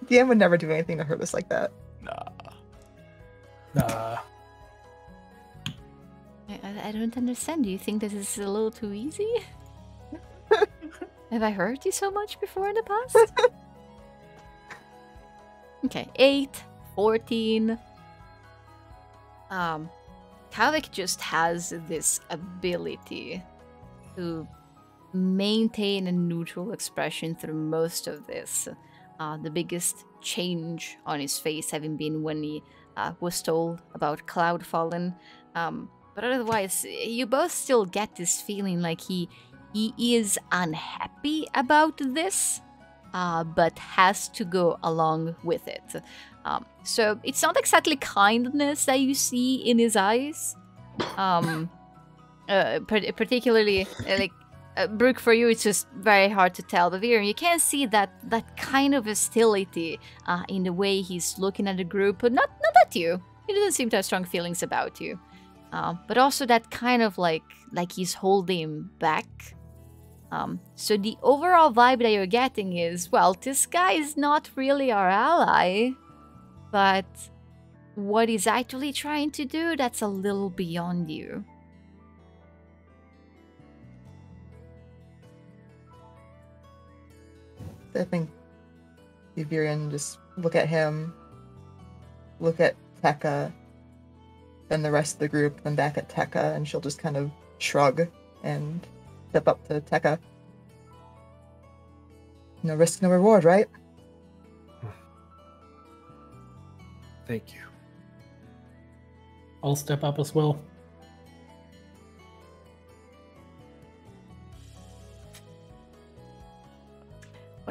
DM would never do anything to hurt us like that. Nah. Nah. I, I- I don't understand. Do you think this is a little too easy? Have I hurt you so much before in the past? okay, 8, 14. Um, Kalvik just has this ability to maintain a neutral expression through most of this. Uh, the biggest change on his face having been when he uh, was told about Cloudfallen. Um, but otherwise, you both still get this feeling like he he is unhappy about this, uh, but has to go along with it. Um, so it's not exactly kindness that you see in his eyes. Um, uh, particularly uh, like uh, Brooke, for you, it's just very hard to tell. But Virion, you can see that that kind of hostility uh, in the way he's looking at the group, but not not at you. He doesn't seem to have strong feelings about you. Um, but also that kind of like like he's holding back. Um, so the overall vibe that you're getting is, well, this guy is not really our ally, but what he's actually trying to do, that's a little beyond you. I think Virion just look at him, look at Tekka, then the rest of the group, then back at Tekka, and she'll just kind of shrug and step up to Tekka. No risk, no reward, right? Thank you. I'll step up as well.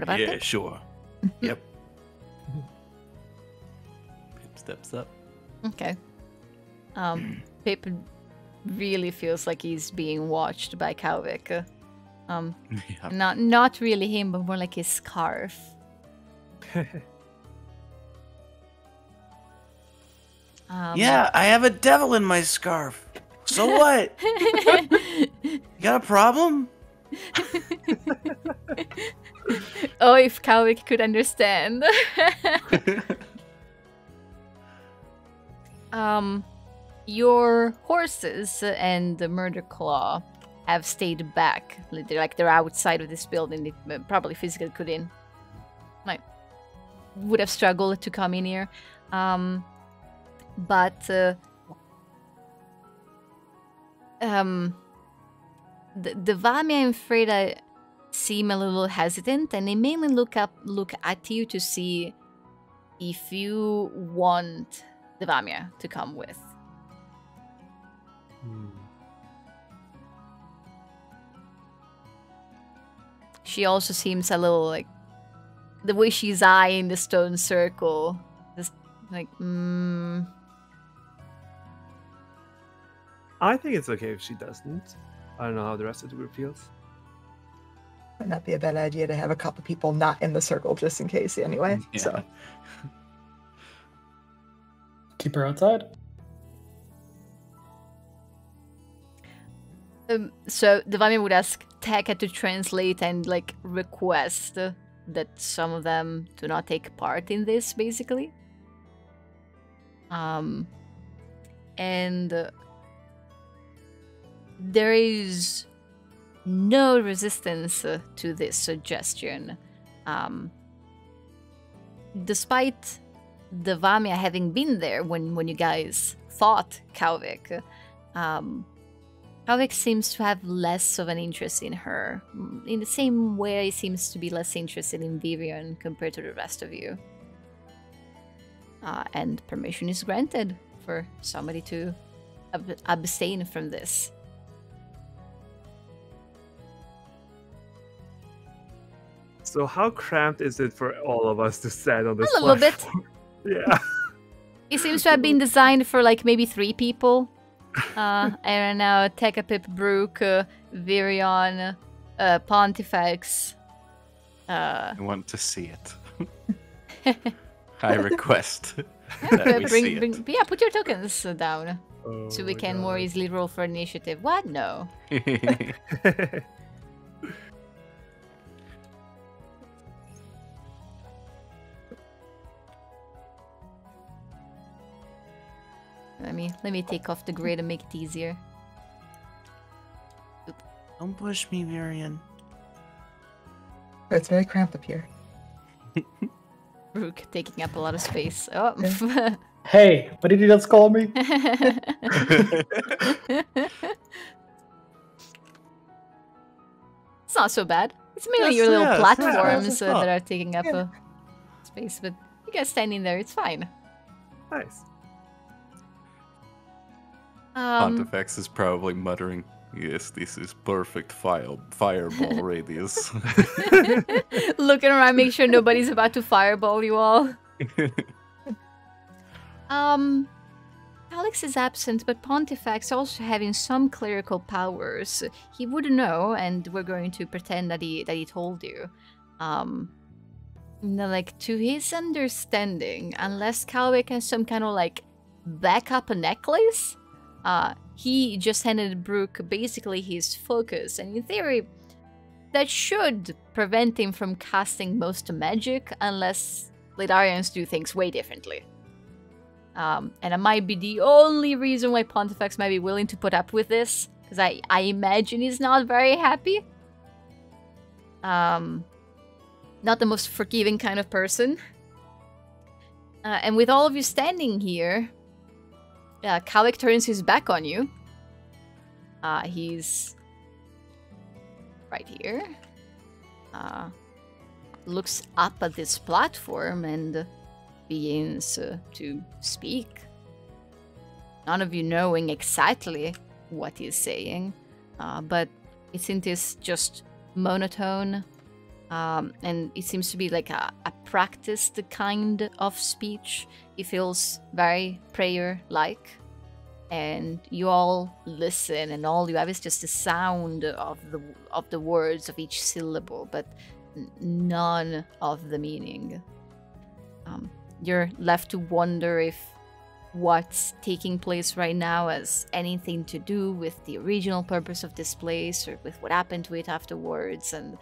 What about yeah, that? sure. yep. Pip steps up. Okay. Um, Pip really feels like he's being watched by Kalvik. Um, Yeah. not not really him, but more like his scarf. Um, yeah, I have a devil in my scarf. So what? You got a problem? oh, if Kalvik could understand. um, your horses and the murder claw have stayed back. Like, They're like they're outside of this building. They uh, probably physically couldn't, like, would have struggled to come in here. Um, but uh, um, the Devamia and Freda seem a little hesitant, and they mainly look up, look at you to see if you want Devamia to come with. Hmm. She also seems a little like the way she's eyeing the stone circle, just like, mm, I think it's okay if she doesn't. I don't know how the rest of the group feels. Might not be a bad idea to have a couple people not in the circle just in case, anyway. Yeah. So Keep her outside. Um, so Devamia would ask Tekka to translate and like request that some of them do not take part in this, basically. Um, and uh, there is no resistance uh, to this suggestion. Um, despite Devamia having been there when, when you guys fought Kalvik, um, Kalvik seems to have less of an interest in her, mm, in the same way he seems to be less interested in Vivian compared to the rest of you. Uh, and permission is granted for somebody to ab- abstain from this. So how cramped is it for all of us to stand on this? A little bit. Yeah. It seems to have been designed for like maybe three people. Uh, and now Tekapip, Brooke, uh, Virion, uh, Pontifex, Uh, I want to see it. I request that we bring, see bring, it. yeah, put your tokens uh, down so we Oh my can more easily roll for initiative. What? No. Let me let me take off the grid and make it easier. Don't push me, Virion. It's very cramped up here. Rook taking up a lot of space. Oh. Hey, what did you just call me? it's not so bad. It's mainly Yes, your little yes, yeah, platforms it's uh, that are taking up Yeah. uh, space, but you guys standing there, it's fine. nice. Um, Pontifex is probably muttering, "Yes, this is perfect fire fireball radius." looking around, make sure nobody's about to fireball you all. Um, Alex is absent, but Pontifex also having some clerical powers. He would know, and we're going to pretend that he that he told you. Um, like to his understanding, unless Kalvik has some kind of like backup necklace, uh, he just handed Brooke basically his focus, and in theory, that should prevent him from casting most magic unless Ledarians do things way differently. Um, and it might be the only reason why Pontifex might be willing to put up with this, because I, I imagine he's not very happy. Um, not the most forgiving kind of person. Uh, and with all of you standing here, uh, Kalik turns his back on you. Uh, he's right here. Uh, looks up at this platform and begins uh, to speak. None of you knowing exactly what he's saying, uh, but it seems it's just monotone, um, and it seems to be like a, a practiced kind of speech. It feels very prayer-like, and you all listen, and all you have is just the sound of the of the words of each syllable, but none of the meaning. Um, you're left to wonder if what's taking place right now has anything to do with the original purpose of this place or with what happened to it afterwards, and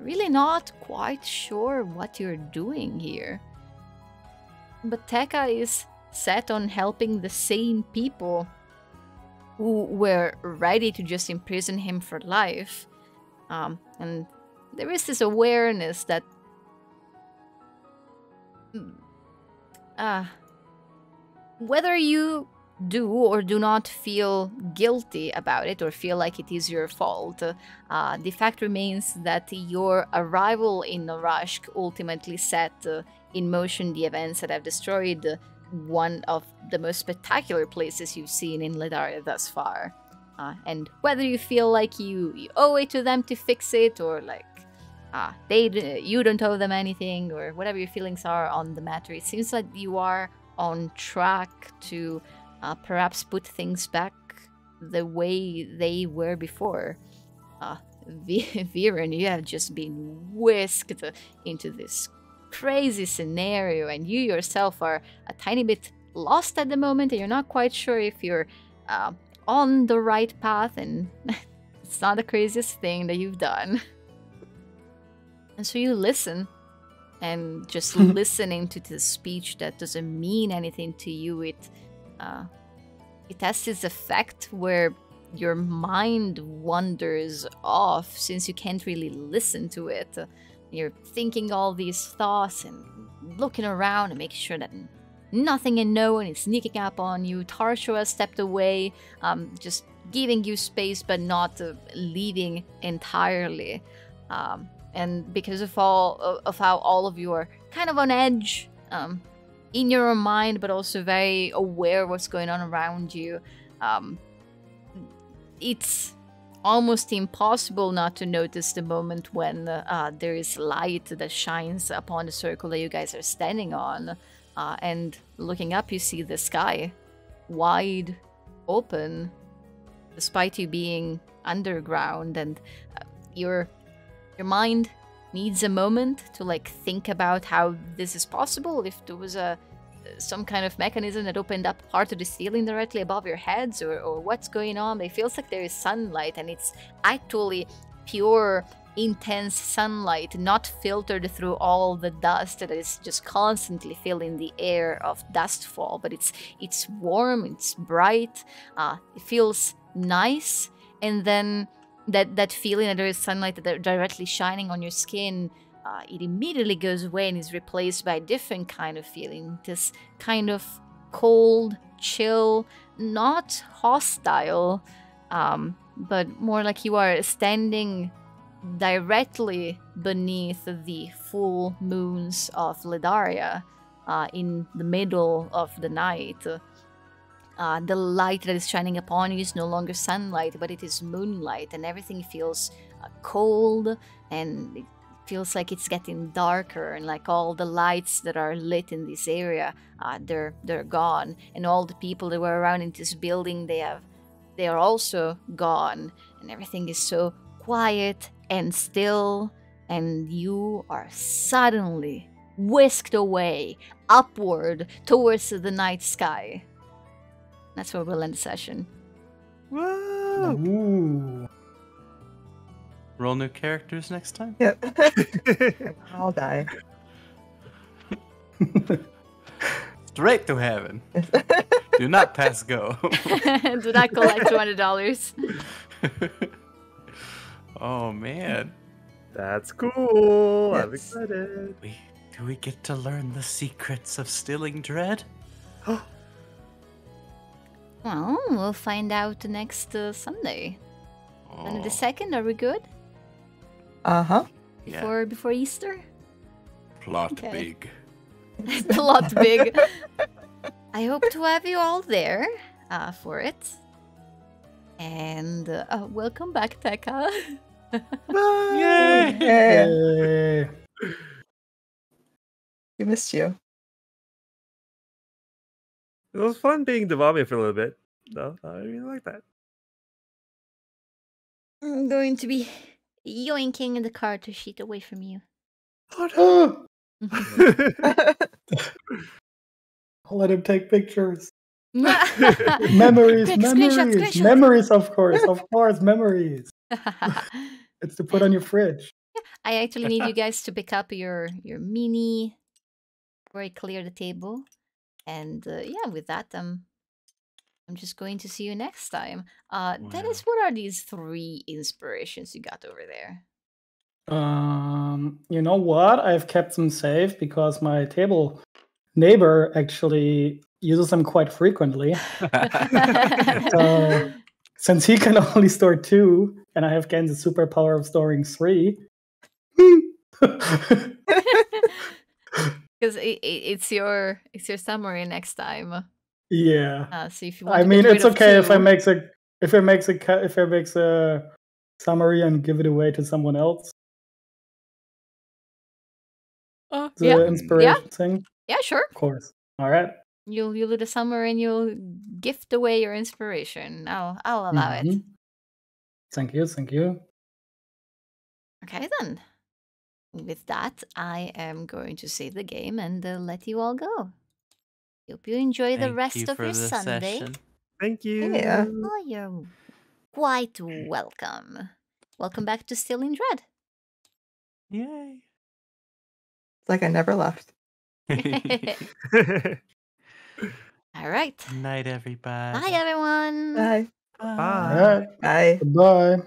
really not quite sure what you're doing here. But Tekka is set on helping the same people who were ready to just imprison him for life. Um, and there is this awareness that uh, whether you do or do not feel guilty about it or feel like it is your fault, uh, the fact remains that your arrival in Narashk ultimately set uh, in motion the events that have destroyed uh, one of the most spectacular places you've seen in Ledaria thus far. Uh, and whether you feel like you, you owe it to them to fix it or like ah, they you don't owe them anything or whatever your feelings are on the matter. It seems like you are on track to uh, perhaps put things back the way they were before. Uh, Virion, you have just been whisked into this crazy scenario, and you yourself are a tiny bit lost at the moment, and you're not quite sure if you're uh, on the right path, and it's not the craziest thing that you've done. And so you listen, and just listening to the speech that doesn't mean anything to you, it uh, it has this effect where your mind wanders off since you can't really listen to it. You're thinking all these thoughts and looking around and making sure that nothing and no one is sneaking up on you. Tarsho has stepped away, um, just giving you space but not uh, leaving entirely. Um, and because of all of how all of you are kind of on edge, um, in your own mind, but also very aware of what's going on around you, um, it's almost impossible not to notice the moment when uh, there is light that shines upon the circle that you guys are standing on. Uh, and looking up, you see the sky wide open, despite you being underground, and uh, your your mind needs a moment to like think about how this is possible. If there was a some kind of mechanism that opened up part of the ceiling directly above your heads, or, or what's going on. It feels like there is sunlight, and it's actually pure intense sunlight, not filtered through all the dust that is just constantly filling the air of dustfall. But it's it's warm, it's bright, uh, it feels nice, and then that that feeling that there is sunlight that directly shining on your skin. Uh, it immediately goes away and is replaced by a different kind of feeling. This kind of cold, chill, not hostile, um, but more like you are standing directly beneath the full moons of Ledaria uh, in the middle of the night. Uh, the light that is shining upon you is no longer sunlight, but it is moonlight, and everything feels uh, cold and feels like it's getting darker, and like all the lights that are lit in this area, uh, they're they're gone, and all the people that were around in this building, they have they are also gone, and everything is so quiet and still, and you are suddenly whisked away upward towards the night sky. That's where we'll end the session. Whoa! Ooh. Roll new characters next time. Yep. I'll die. Straight to heaven. Do not pass go. Do not collect two hundred dollars. oh man. That's cool. I'm excited. We do we get to learn the secrets of stilling dread? Well, we'll find out next uh, Sunday. On the Oh, second, are we good? Uh huh. yeah. Before before Easter? Plot Okay. big. Plot big. I hope to have you all there uh, for it. And uh, uh, welcome back, Tekka. Yay! Yeah. Yay. We missed you. It was fun being Devamia for a little bit. No, I really like that. I'm going to be yoinking in the carter sheet away from you. Oh I'll let him take pictures. Memories. Memories, Quick, memories, screenshot. memories, of course, of course, memories. It's to put on your fridge. I actually need you guys to pick up your your mini I clear the table. And uh, yeah, with that, um, I'm just going to see you next time. Uh, Dennis, what are these three inspirations you got over there? Um, you know what? I've kept them safe because my table neighbor actually uses them quite frequently. So since he can only store two, and I have gained the superpower of storing three. Because it, it, it's your it's your summary next time. Yeah. Uh, so if you want I to mean, it's of okay if I makes a if it makes a ca- if it makes a summary and give it away to someone else. Oh, The yeah, inspiration thing, yeah, sure. of course. All right. You'll you'll do the summary and you'll gift away your inspiration. I'll I'll allow it. Mhm. Thank you. Thank you. Okay then. With that, I am going to save the game and uh, let you all go. Hope you enjoy the rest you of your Sunday. session. Thank you. Yeah. Oh, you're quite welcome. Welcome back to Still in Dread. Yay. It's like I never left. all right. Night, everybody. Bye, everyone. Bye. All Bye. right. Bye. Goodbye.